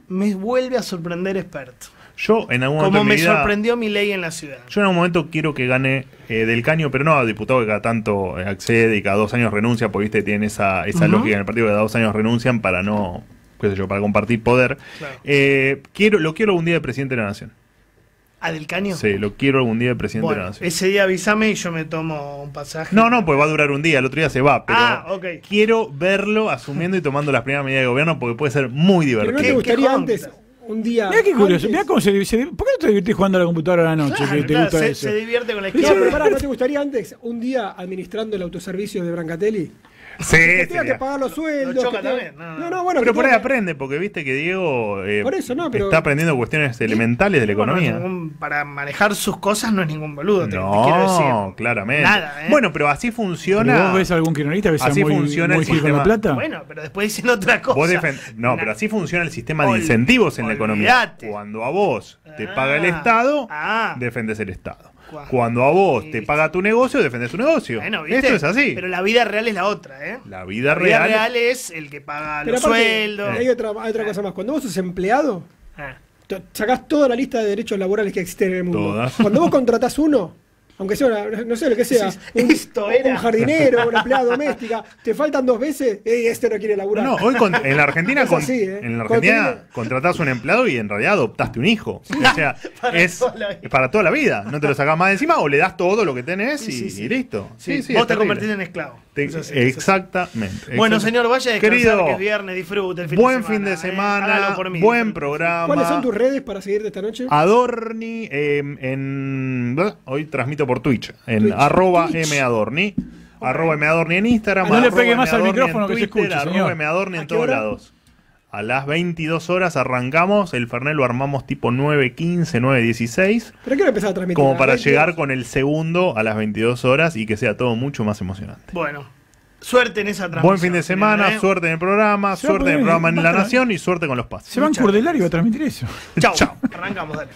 Speaker 23: Me vuelve a sorprender Expert.
Speaker 1: Yo en algún momento
Speaker 23: Como me sorprendió mi ley en la ciudad.
Speaker 1: Yo en algún momento quiero que gane eh, del caño, pero no a diputado que cada tanto eh, accede y cada dos años renuncia, porque viste, tienen esa, esa lógica en el partido que cada dos años renuncian para no, qué sé yo, para compartir poder. Eh, quiero, lo quiero algún día de presidente de la nación.
Speaker 23: ¿Ah, del Caño?
Speaker 1: Sí, lo quiero algún día de presidente de la nación.
Speaker 23: ese día avísame y yo me tomo un pasaje.
Speaker 1: No, no, pues va a durar un día, el otro día se va, pero
Speaker 23: Ah, ok.
Speaker 1: quiero verlo asumiendo y tomando las primeras medidas de gobierno porque puede ser muy
Speaker 25: Pero no
Speaker 1: divertido.
Speaker 25: te gustaría antes, un día.
Speaker 24: Mirá qué curioso, mirá cómo se, se- ¿Por qué no te divertís jugando a la computadora a la noche?
Speaker 23: Claro,
Speaker 24: que te
Speaker 23: claro,
Speaker 24: gusta
Speaker 23: se,
Speaker 24: eso?
Speaker 23: se divierte con la izquierda.
Speaker 25: pero pará, ¿no te gustaría antes un día administrando el autoservicio de Brancatelli?
Speaker 1: Sí,
Speaker 25: que tenga
Speaker 1: sería-
Speaker 25: que pagar los sueldos.
Speaker 23: Lo choca
Speaker 25: que tenga-
Speaker 23: también, no,
Speaker 25: No, no, bueno,
Speaker 1: pero por ahí aprende, porque viste que Diego eh,
Speaker 25: Por eso, no, pero-
Speaker 1: está aprendiendo cuestiones elementales de la
Speaker 23: no
Speaker 1: economía.
Speaker 23: ningún- para manejar sus cosas no es ningún boludo, te, te quiero decir.
Speaker 1: No, claramente.
Speaker 23: Nada, ¿eh?
Speaker 1: Bueno, pero así
Speaker 24: ¿Pero
Speaker 1: funciona.
Speaker 24: ¿Vos ves algún kirchnerista que
Speaker 1: Así
Speaker 24: muy,
Speaker 1: funciona
Speaker 24: muy
Speaker 1: el sistema.
Speaker 24: plata?
Speaker 23: Bueno, pero después dicen otra cosa.
Speaker 1: Vos no, pero así funciona el sistema de incentivos en la economía. Cuando a vos te paga el Estado,
Speaker 23: Ah.
Speaker 1: defendes el Estado.
Speaker 23: Cuando-
Speaker 1: Cuando a vos te paga tu negocio, defendes tu negocio.
Speaker 23: Bueno, ¿viste?
Speaker 1: Esto es así.
Speaker 23: Pero la vida real es la otra, ¿eh?
Speaker 1: la vida
Speaker 23: La vida
Speaker 1: real.
Speaker 23: es el que paga
Speaker 25: Pero
Speaker 23: los
Speaker 25: aparte,
Speaker 23: sueldos.
Speaker 25: Hay otra, hay otra cosa más. Cuando vos sos empleado,
Speaker 23: Ah.
Speaker 25: sacás toda la lista de derechos laborales que existen en el mundo.
Speaker 1: Todas.
Speaker 25: Cuando vos contratás uno, Aunque sea, una- no sé lo que sea, un,
Speaker 23: esto era.
Speaker 25: un jardinero, una empleada doméstica, te faltan dos veces, y este no quiere laburar.
Speaker 1: No, hoy con- en la Argentina, con-
Speaker 25: así, ¿eh?
Speaker 1: en la Argentina contratás un empleado y en realidad adoptaste un hijo. O sea, es para toda la vida. No te lo sacás más de encima o le das todo lo que tenés y,
Speaker 23: Sí, sí, sí.
Speaker 1: y listo.
Speaker 23: Sí,
Speaker 1: Sí, sí,
Speaker 23: vos te convertís en esclavo.
Speaker 1: Te-
Speaker 23: Eso sí, eso sí.
Speaker 1: exactamente.
Speaker 23: Bueno, señor, vaya a descansar,
Speaker 1: Querido,
Speaker 23: que es viernes, disfrute el fin
Speaker 1: buen
Speaker 23: de semana.
Speaker 1: fin de
Speaker 23: ¿eh?
Speaker 1: semana,
Speaker 23: Hágalo por mí,
Speaker 1: buen programa.
Speaker 25: ¿Cuáles son tus redes para seguirte esta noche?
Speaker 1: Adorni eh, en hoy transmito por Twitch en
Speaker 25: Twitch.
Speaker 1: arroba
Speaker 25: Twitch.
Speaker 1: madorni arroba madorni en Instagram
Speaker 24: Ah, no le pegue más al micrófono que se
Speaker 1: Twitter,
Speaker 24: escuche,
Speaker 1: arroba
Speaker 24: señor.
Speaker 1: madorni
Speaker 25: ¿A
Speaker 1: en
Speaker 25: qué
Speaker 1: todos lados a las 22 horas arrancamos el Fernet lo armamos tipo 9.15 9.16
Speaker 25: ¿Pero quiero empezar a transmitir?
Speaker 1: como
Speaker 25: ¿A
Speaker 1: para
Speaker 25: 22?
Speaker 1: llegar con el segundo a las 22 horas y que sea todo mucho más emocionante
Speaker 23: Bueno, suerte en esa transmisión.
Speaker 1: Buen fin de semana,
Speaker 23: ¿eh?
Speaker 1: suerte en el programa, suerte en el programa en La Nación y suerte con los pases.
Speaker 24: Se va en Cordelario a transmitir eso.
Speaker 23: Chau. Arrancamos, dale.